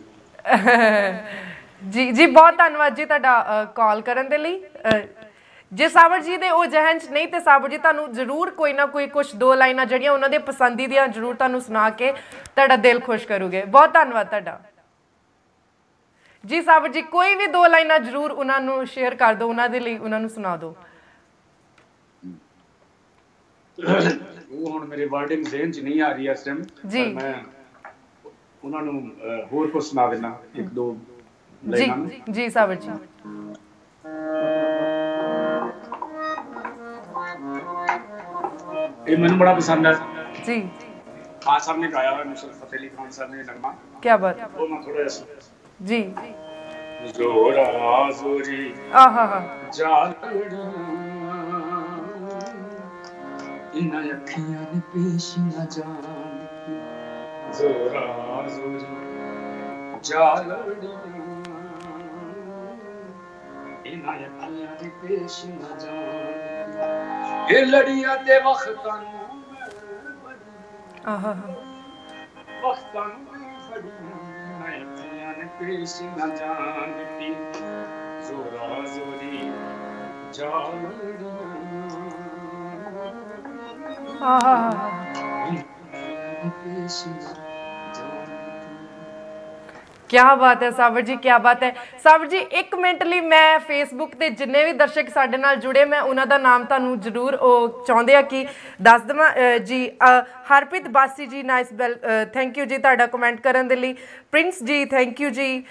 <laughs> ਜੀ ਜੀ ਬਹੁਤ ਧੰਨਵਾਦ ਜੀ ਤੁਹਾਡਾ ਕਾਲ ਕਰਨ ਦੇ ਲਈ। ਜੇ ਸਾਬਰ ਜੀ ਦੇ ਉਹ ਜਹਨ ਚ ਨਹੀਂ ਤੇ ਸਾਬਰ ਜੀ ਤੁਹਾਨੂੰ ਜ਼ਰੂਰ ਕੋਈ ਨਾ ਕੋਈ ਕੁਝ ਦੋ ਲਾਈਨਾਂ ਜਿਹੜੀਆਂ ਉਹਨਾਂ ਦੇ ਪਸੰਦੀਦੀਆਂ ਜ਼ਰੂਰ ਤੁਹਾਨੂੰ ਸੁਣਾ ਕੇ ਤੁਹਾਡਾ ਦਿਲ ਖੁਸ਼ ਕਰੂਗੇ ਬਹੁਤ ਧੰਨਵਾਦ ਤੁਹਾਡਾ ਜੀ ਸਾਬਰ ਜੀ ਕੋਈ ਵੀ ਦੋ ਲਾਈਨਾਂ ਜ਼ਰੂਰ ਉਹਨਾਂ ਨੂੰ ਸ਼ੇਅਰ ਕਰ ਦਿਓ ਉਹਨਾਂ ਦੇ ਲਈ ਉਹਨਾਂ ਨੂੰ ਸੁਣਾ ਦਿਓ ਉਹ ਹੁਣ ਮੇਰੇ ਵਰਡਿੰਗ ਜ਼ਿਹਨ ਚ ਨਹੀਂ ਆ ਰਹੀ ਇਸ ਟਾਈਮ ਜੀ। ਮੈਂ ਉਹਨਾਂ ਨੂੰ ਹੋਰ ਕੁਝ ਸੁਣਾ ਦੇਣਾ ਇੱਕ ਦੋ ਜੀ ਲਾਈਨਾਂ ਨੂੰ। ਜੀ ਸਾਬਰ ਜੀ ਇਹ ਮੈਨੂੰ ਬੜਾ ਪਸੰਦ ਹੈ ਜੀ ਖਾਨ ਸਾਹਿਬ ਨੇ ਗਾਇਆ ਹੋਇਆ ਨੁਸਰਤ ਫਤਿਹ ਅਲੀ ਖਾਨ ਸਾਹਿਬ ਨੇ ਇਹ ਨਗਮਾ ਕੀ ਬਾਤ ਉਹ ਮੈਂ ਥੋੜਾ ਜਿਹਾ ਜੀ ਜ਼ੋਰਾ ਜ਼ੋਰੀ ਆਹਾ ਹਾ ਜਾਲੜੀਆਂ ਇਹਨਾਂ ਅੱਖੀਆਂ ਨੇ ਪੇਸ਼ ਨਾ ਜਾਣ ਜ਼ੋਰਾ ਜ਼ੋਰੀ ਜਾਲੜੀਆਂ ਇਹਨਾਂ ਅੱਖੀਆਂ ਨੇ ਪੇਸ਼ ਨਾ ਜਾਣ ਇਹ ਲੜੀਆਂ ਤੇ ਵਕਤਾਂ ਨੂੰ ਆਹਾ ਹਾ ਵਕਤਾਂ ਨੂੰ ਫੜੀਆਂ ਇਹਨਾਂ ਅੱਖੀਆਂ ਨੇ ਪੇਸ਼ ਨਾ ਜਾਣ ਦਿੱਤੀ ਜ਼ੋਰਾ ਜ਼ੋਰੀ ਜਾਲੜੀਆਂ ਆਹਾ ਹਾ ਕੀ ਬਾਤ ਹੈ ਸਾਬਰ ਜੀ ਕੀ ਬਾਤ ਹੈ। ਸਾਬਰ ਜੀ 1 ਮਿੰਟ ਲਈ ਮੈਂ ਫੇਸਬੁੱਕ ਤੇ ਜਿੰਨੇ ਵੀ ਦਰਸ਼ਕ ਸਾਡੇ ਨਾਲ ਜੁੜੇ, ਮੈਂ ਉਹਨਾਂ ਦਾ ਨਾਮ ਤੁਹਾਨੂੰ ਜ਼ਰੂਰ ਉਹ ਚਾਹੁੰਦੇ ਆ ਕਿ ਦੱਸ ਦਵਾਂ। ਜੀ ਹਰਪ੍ਰੀਤ ਬਾਸੀ ਜੀ ਨਾਈਸ ਬੈਲ ਥੈਂਕ ਯੂ ਜੀ ਤੁਹਾਡਾ ਕਮੈਂਟ ਕਰਨ ਦੇ ਲਈ। ਪ੍ਰਿੰਸ ਜੀ ਥੈਂਕ ਯੂ ਜੀ।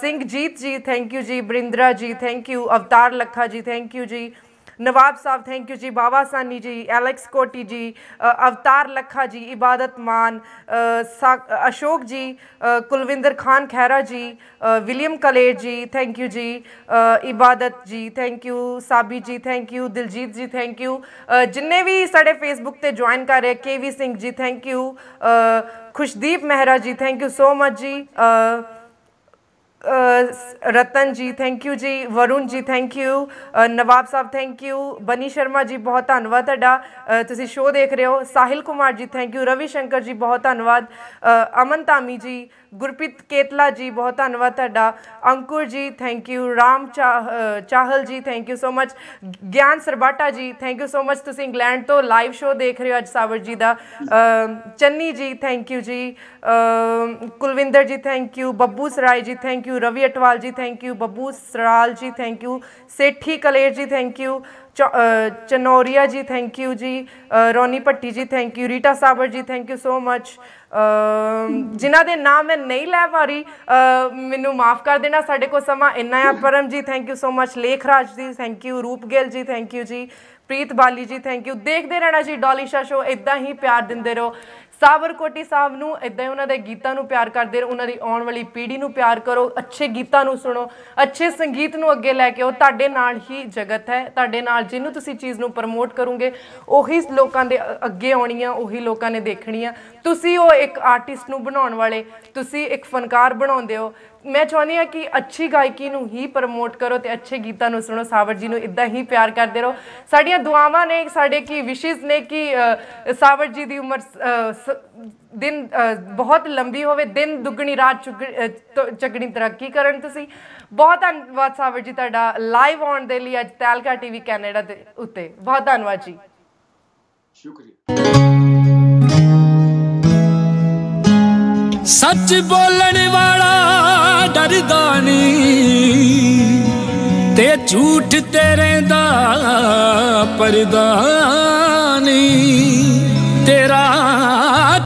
ਸਿੰਘ ਜੀਤ ਜੀ ਥੈਂਕ ਯੂ ਜੀ। ਬਰਿੰਦਰਾ ਜੀ ਥੈਂਕ ਯੂ ਅਵਤਾਰ ਲੱਖਾ ਜੀ ਥੈਂਕ ਯੂ ਜੀ। ਨਵਾਬ ਸਾਹਿਬ ਥੈਂਕ ਯੂ ਜੀ ਬਾਵਾ ਸਾਨੀ ਜੀ ਐਲੈਕਸ ਕੋਟੀ ਜੀ ਅਵਤਾਰ ਲੱਖਾ ਜੀ ਇਬਾਦਤ ਮਾਨ ਸਾ- ਅਸ਼ੋਕ ਜੀ ਕੁਲਵਿੰਦਰ ਖਾਨ ਖਹਿਰਾ ਜੀ ਵਿਲੀਅਮ ਕਲੇਰ ਜੀ ਥੈਂਕ ਯੂ ਜੀ ਇਬਾਦਤ ਜੀ ਥੈਂਕ ਯੂ ਸਾਬੀ ਜੀ ਥੈਂਕ ਯੂ ਦਿਲਜੀਤ ਜੀ ਥੈਂਕ ਯੂ ਜਿੰਨੇ ਵੀ ਸਾਡੇ ਫੇਸਬੁੱਕ ਤੇ ਜੁਆਇਨ ਕਰ ਰਹੇ KV Singh ji thank you Khushdeep Mehra ji thank you so much ਜੀ ਅ, ਅ, ਸ- ਰਤਨ ਜੀ thank you ji Varun ji thank you Nawab Sahib thank you Bunny Sharma ji ਬਹੁਤ ਧੰਨਵਾਦ ਤੁਹਾਡਾ ਤੁਸੀਂ ਸ਼ੋਅ ਦੇਖ ਰਹੇ ਹੋ ਸਾਹਿਲ ਕੁਮਾਰ ਜੀ ਥੈਂਕ ਯੂ ਰਵੀ ਸ਼ੰਕਰ ਜੀ ਬਹੁਤ ਧੰਨਵਾਦ ਅਮਨ ਧਾਮੀ ਜੀ ਗੁਰਪ੍ਰੀਤ ਕੇਤਲਾ ਜੀ, ਬਹੁਤ ਧੰਨਵਾਦ ਤੁਹਾਡਾ। ਅੰਕੁਰ ਜੀ ਥੈਂਕ ਯੂ ਰਾਮ ਚਾਹ- ਚਾਹਲ ਜੀ thank you so much Gian Sarbata ji thank you so much ਤੁਸੀਂ ਇੰਗਲੈਂਡ ਤੋਂ ਲਾਈਵ ਸ਼ੋਅ ਦੇਖ ਰਹੇ ਹੋ ਅੱਜ ਸਾਵਰ ਜੀ ਦਾ। ਚੰਨੀ ਜੀ ਥੈਂਕ ਯੂ ਜੀ। ਕੁਲਵਿੰਦਰ ਜੀ ਥੈਂਕ ਯੂ ਬੱਬੂ ਸਰਾਏ ਜੀ ਥੈਂਕ ਯੂ ਰਵੀ ਅਟਵਾਲ ਜੀ ਥੈਂਕ ਯੂ ਬੱਬੂ ਸਰਾਲ ਜੀ ਥੈਂਕ ਯੂ ਸੇਠੀ ਕਲੇਰ ਜੀ ਥੈਂਕ ਯੂ ਚਨੋਰੀਆ ਜੀ ਥੈਂਕ ਯੂ ਜੀ ਰੋਨੀ ਭੱਟੀ ਜੀ ਥੈਂਕ ਯੂ ਰੀਟਾ ਸਾਬਰ ਜੀ ਥੈਂਕ ਯੂ ਸੋ ਮੱਚ ਜਿਨ੍ਹਾਂ ਦੇ ਨਾਮ ਮੈਂ ਨਹੀਂ ਲੈ ਪਾ ਰਹੀ ਮੈਨੂੰ ਮਾਫ ਕਰ ਦੇਣਾ, ਸਾਡੇ ਕੋਲ ਸਮਾਂ ਇੰਨਾ ਆ ਪਰਮ ਜੀ ਥੈਂਕ ਯੂ ਸੋ ਮੱਚ ਲੇਖ ਰਾਜ ਜੀ ਥੈਂਕ ਯੂ ਰੂਪ ਗਿੱਲ ਜੀ ਥੈਂਕ ਯੂ ਜੀ, ਪ੍ਰੀਤ ਬਾਲੀ ਜੀ ਥੈਂਕ ਯੂ ਦੇਖਦੇ ਰਹਿਣਾ ਜੀ ਡੋਲੀਸ਼ਾ ਸ਼ੋ ਇਦਾਂ ਹੀ ਪਿਆਰ ਦਿੰਦੇ ਰਹੋ। ਸਾਵਰਕੋਟੀ ਸਾਹਿਬ ਨੂੰ ਇਦਾਂ ਹੀ ਉਹਨਾਂ ਦੇ ਗੀਤਾਂ ਨੂੰ ਪਿਆਰ ਕਰਦੇ ਰਹੋ, ਉਹਨਾਂ ਦੀ ਆਉਣ ਵਾਲੀ ਪੀੜ੍ਹੀ ਨੂੰ ਪਿਆਰ ਕਰੋ, ਅੱਛੇ ਗੀਤਾਂ ਨੂੰ ਸੁਣੋ, ਅੱਛੇ ਸੰਗੀਤ ਨੂੰ ਅੱਗੇ ਲੈ ਕੇ ਆਓ, ਤੁਹਾਡੇ ਨਾਲ ਹੀ ਜਗਤ ਹੈ, ਤੁਹਾਡੇ ਨਾਲ ਜਿਹਨੂੰ ਤੁਸੀਂ ਚੀਜ਼ ਨੂੰ ਪ੍ਰਮੋਟ ਕਰੋਗੇ, ਉਹੀ ਲੋਕਾਂ ਦੇ ਅੱਗੇ ਆਉਣੀ ਆ ਉਹੀ ਲੋਕਾਂ ਨੇ ਦੇਖਣੀ ਆ ਤੁਸੀਂ ਉਹ ਇੱਕ ਆਰਟਿਸਟ ਨੂੰ ਬਣਾਉਣ ਵਾਲੇ, ਤੁਸੀਂ ਇੱਕ ਫਨਕਾਰ ਬਣਾਉਂਦੇ ਹੋ ਮੈਂ ਚਾਹੁੰਦੀ ਹਾਂ ਕਿ ਅੱਛੀ ਗਾਇਕੀ ਨੂੰ ਹੀ ਪ੍ਰਮੋਟ ਕਰੋ ਤੇ ਅੱਛੇ ਗੀਤਾਂ ਨੂੰ ਸੁਣੋ। ਸਾਵਰ ਜੀ ਨੂੰ ਇਦਾਂ ਹੀ ਪਿਆਰ ਕਰਦੇ ਰਹੋ। ਸਾਡੀਆਂ ਦੁਆਵਾਂ ਨੇ ਸਾਡੇ ਕੀ ਵਿਸ਼ੇਸ ਨੇ ਕਿ ਸਾਵਰ ਜੀ ਦੀ ਉਮਰ ਦਿਨ ਬਹੁਤ ਲੰਬੀ ਹੋਵੇ। ਦਿਨ ਦੁੱਗਣੀ ਰਾਤ ਚੁਗ- ਅ, ਚੱਗਣੀ ਤਰੱਕੀ ਕਰਨ ਤੁਸੀਂ। ਬਹੁਤ ਧੰਨਵਾਦ ਸਾਵਰ ਜੀ ਤੁਹਾਡਾ ਲਾਈਵ ਆਉਣ ਦੇ ਲਈ ਅੱਜ ਤੈਲਕਾ ਟੀਵੀ ਕੈਨੇਡਾ ਦੇ ਉੱਤੇ। ਬਹੁਤ ਧੰਨਵਾਦ ਜੀ। ਸ਼ੁਕਰੀਆ। ਸੱਚ ਬੋਲਣ ਵਾਲਾ ਡਰਦਾ ਨਹੀਂ ਤੇ ਝੂਠ ਤੇਰੇ ਦਾ ਪਰਦਾ ਨਹੀਂ ਤੇਰਾ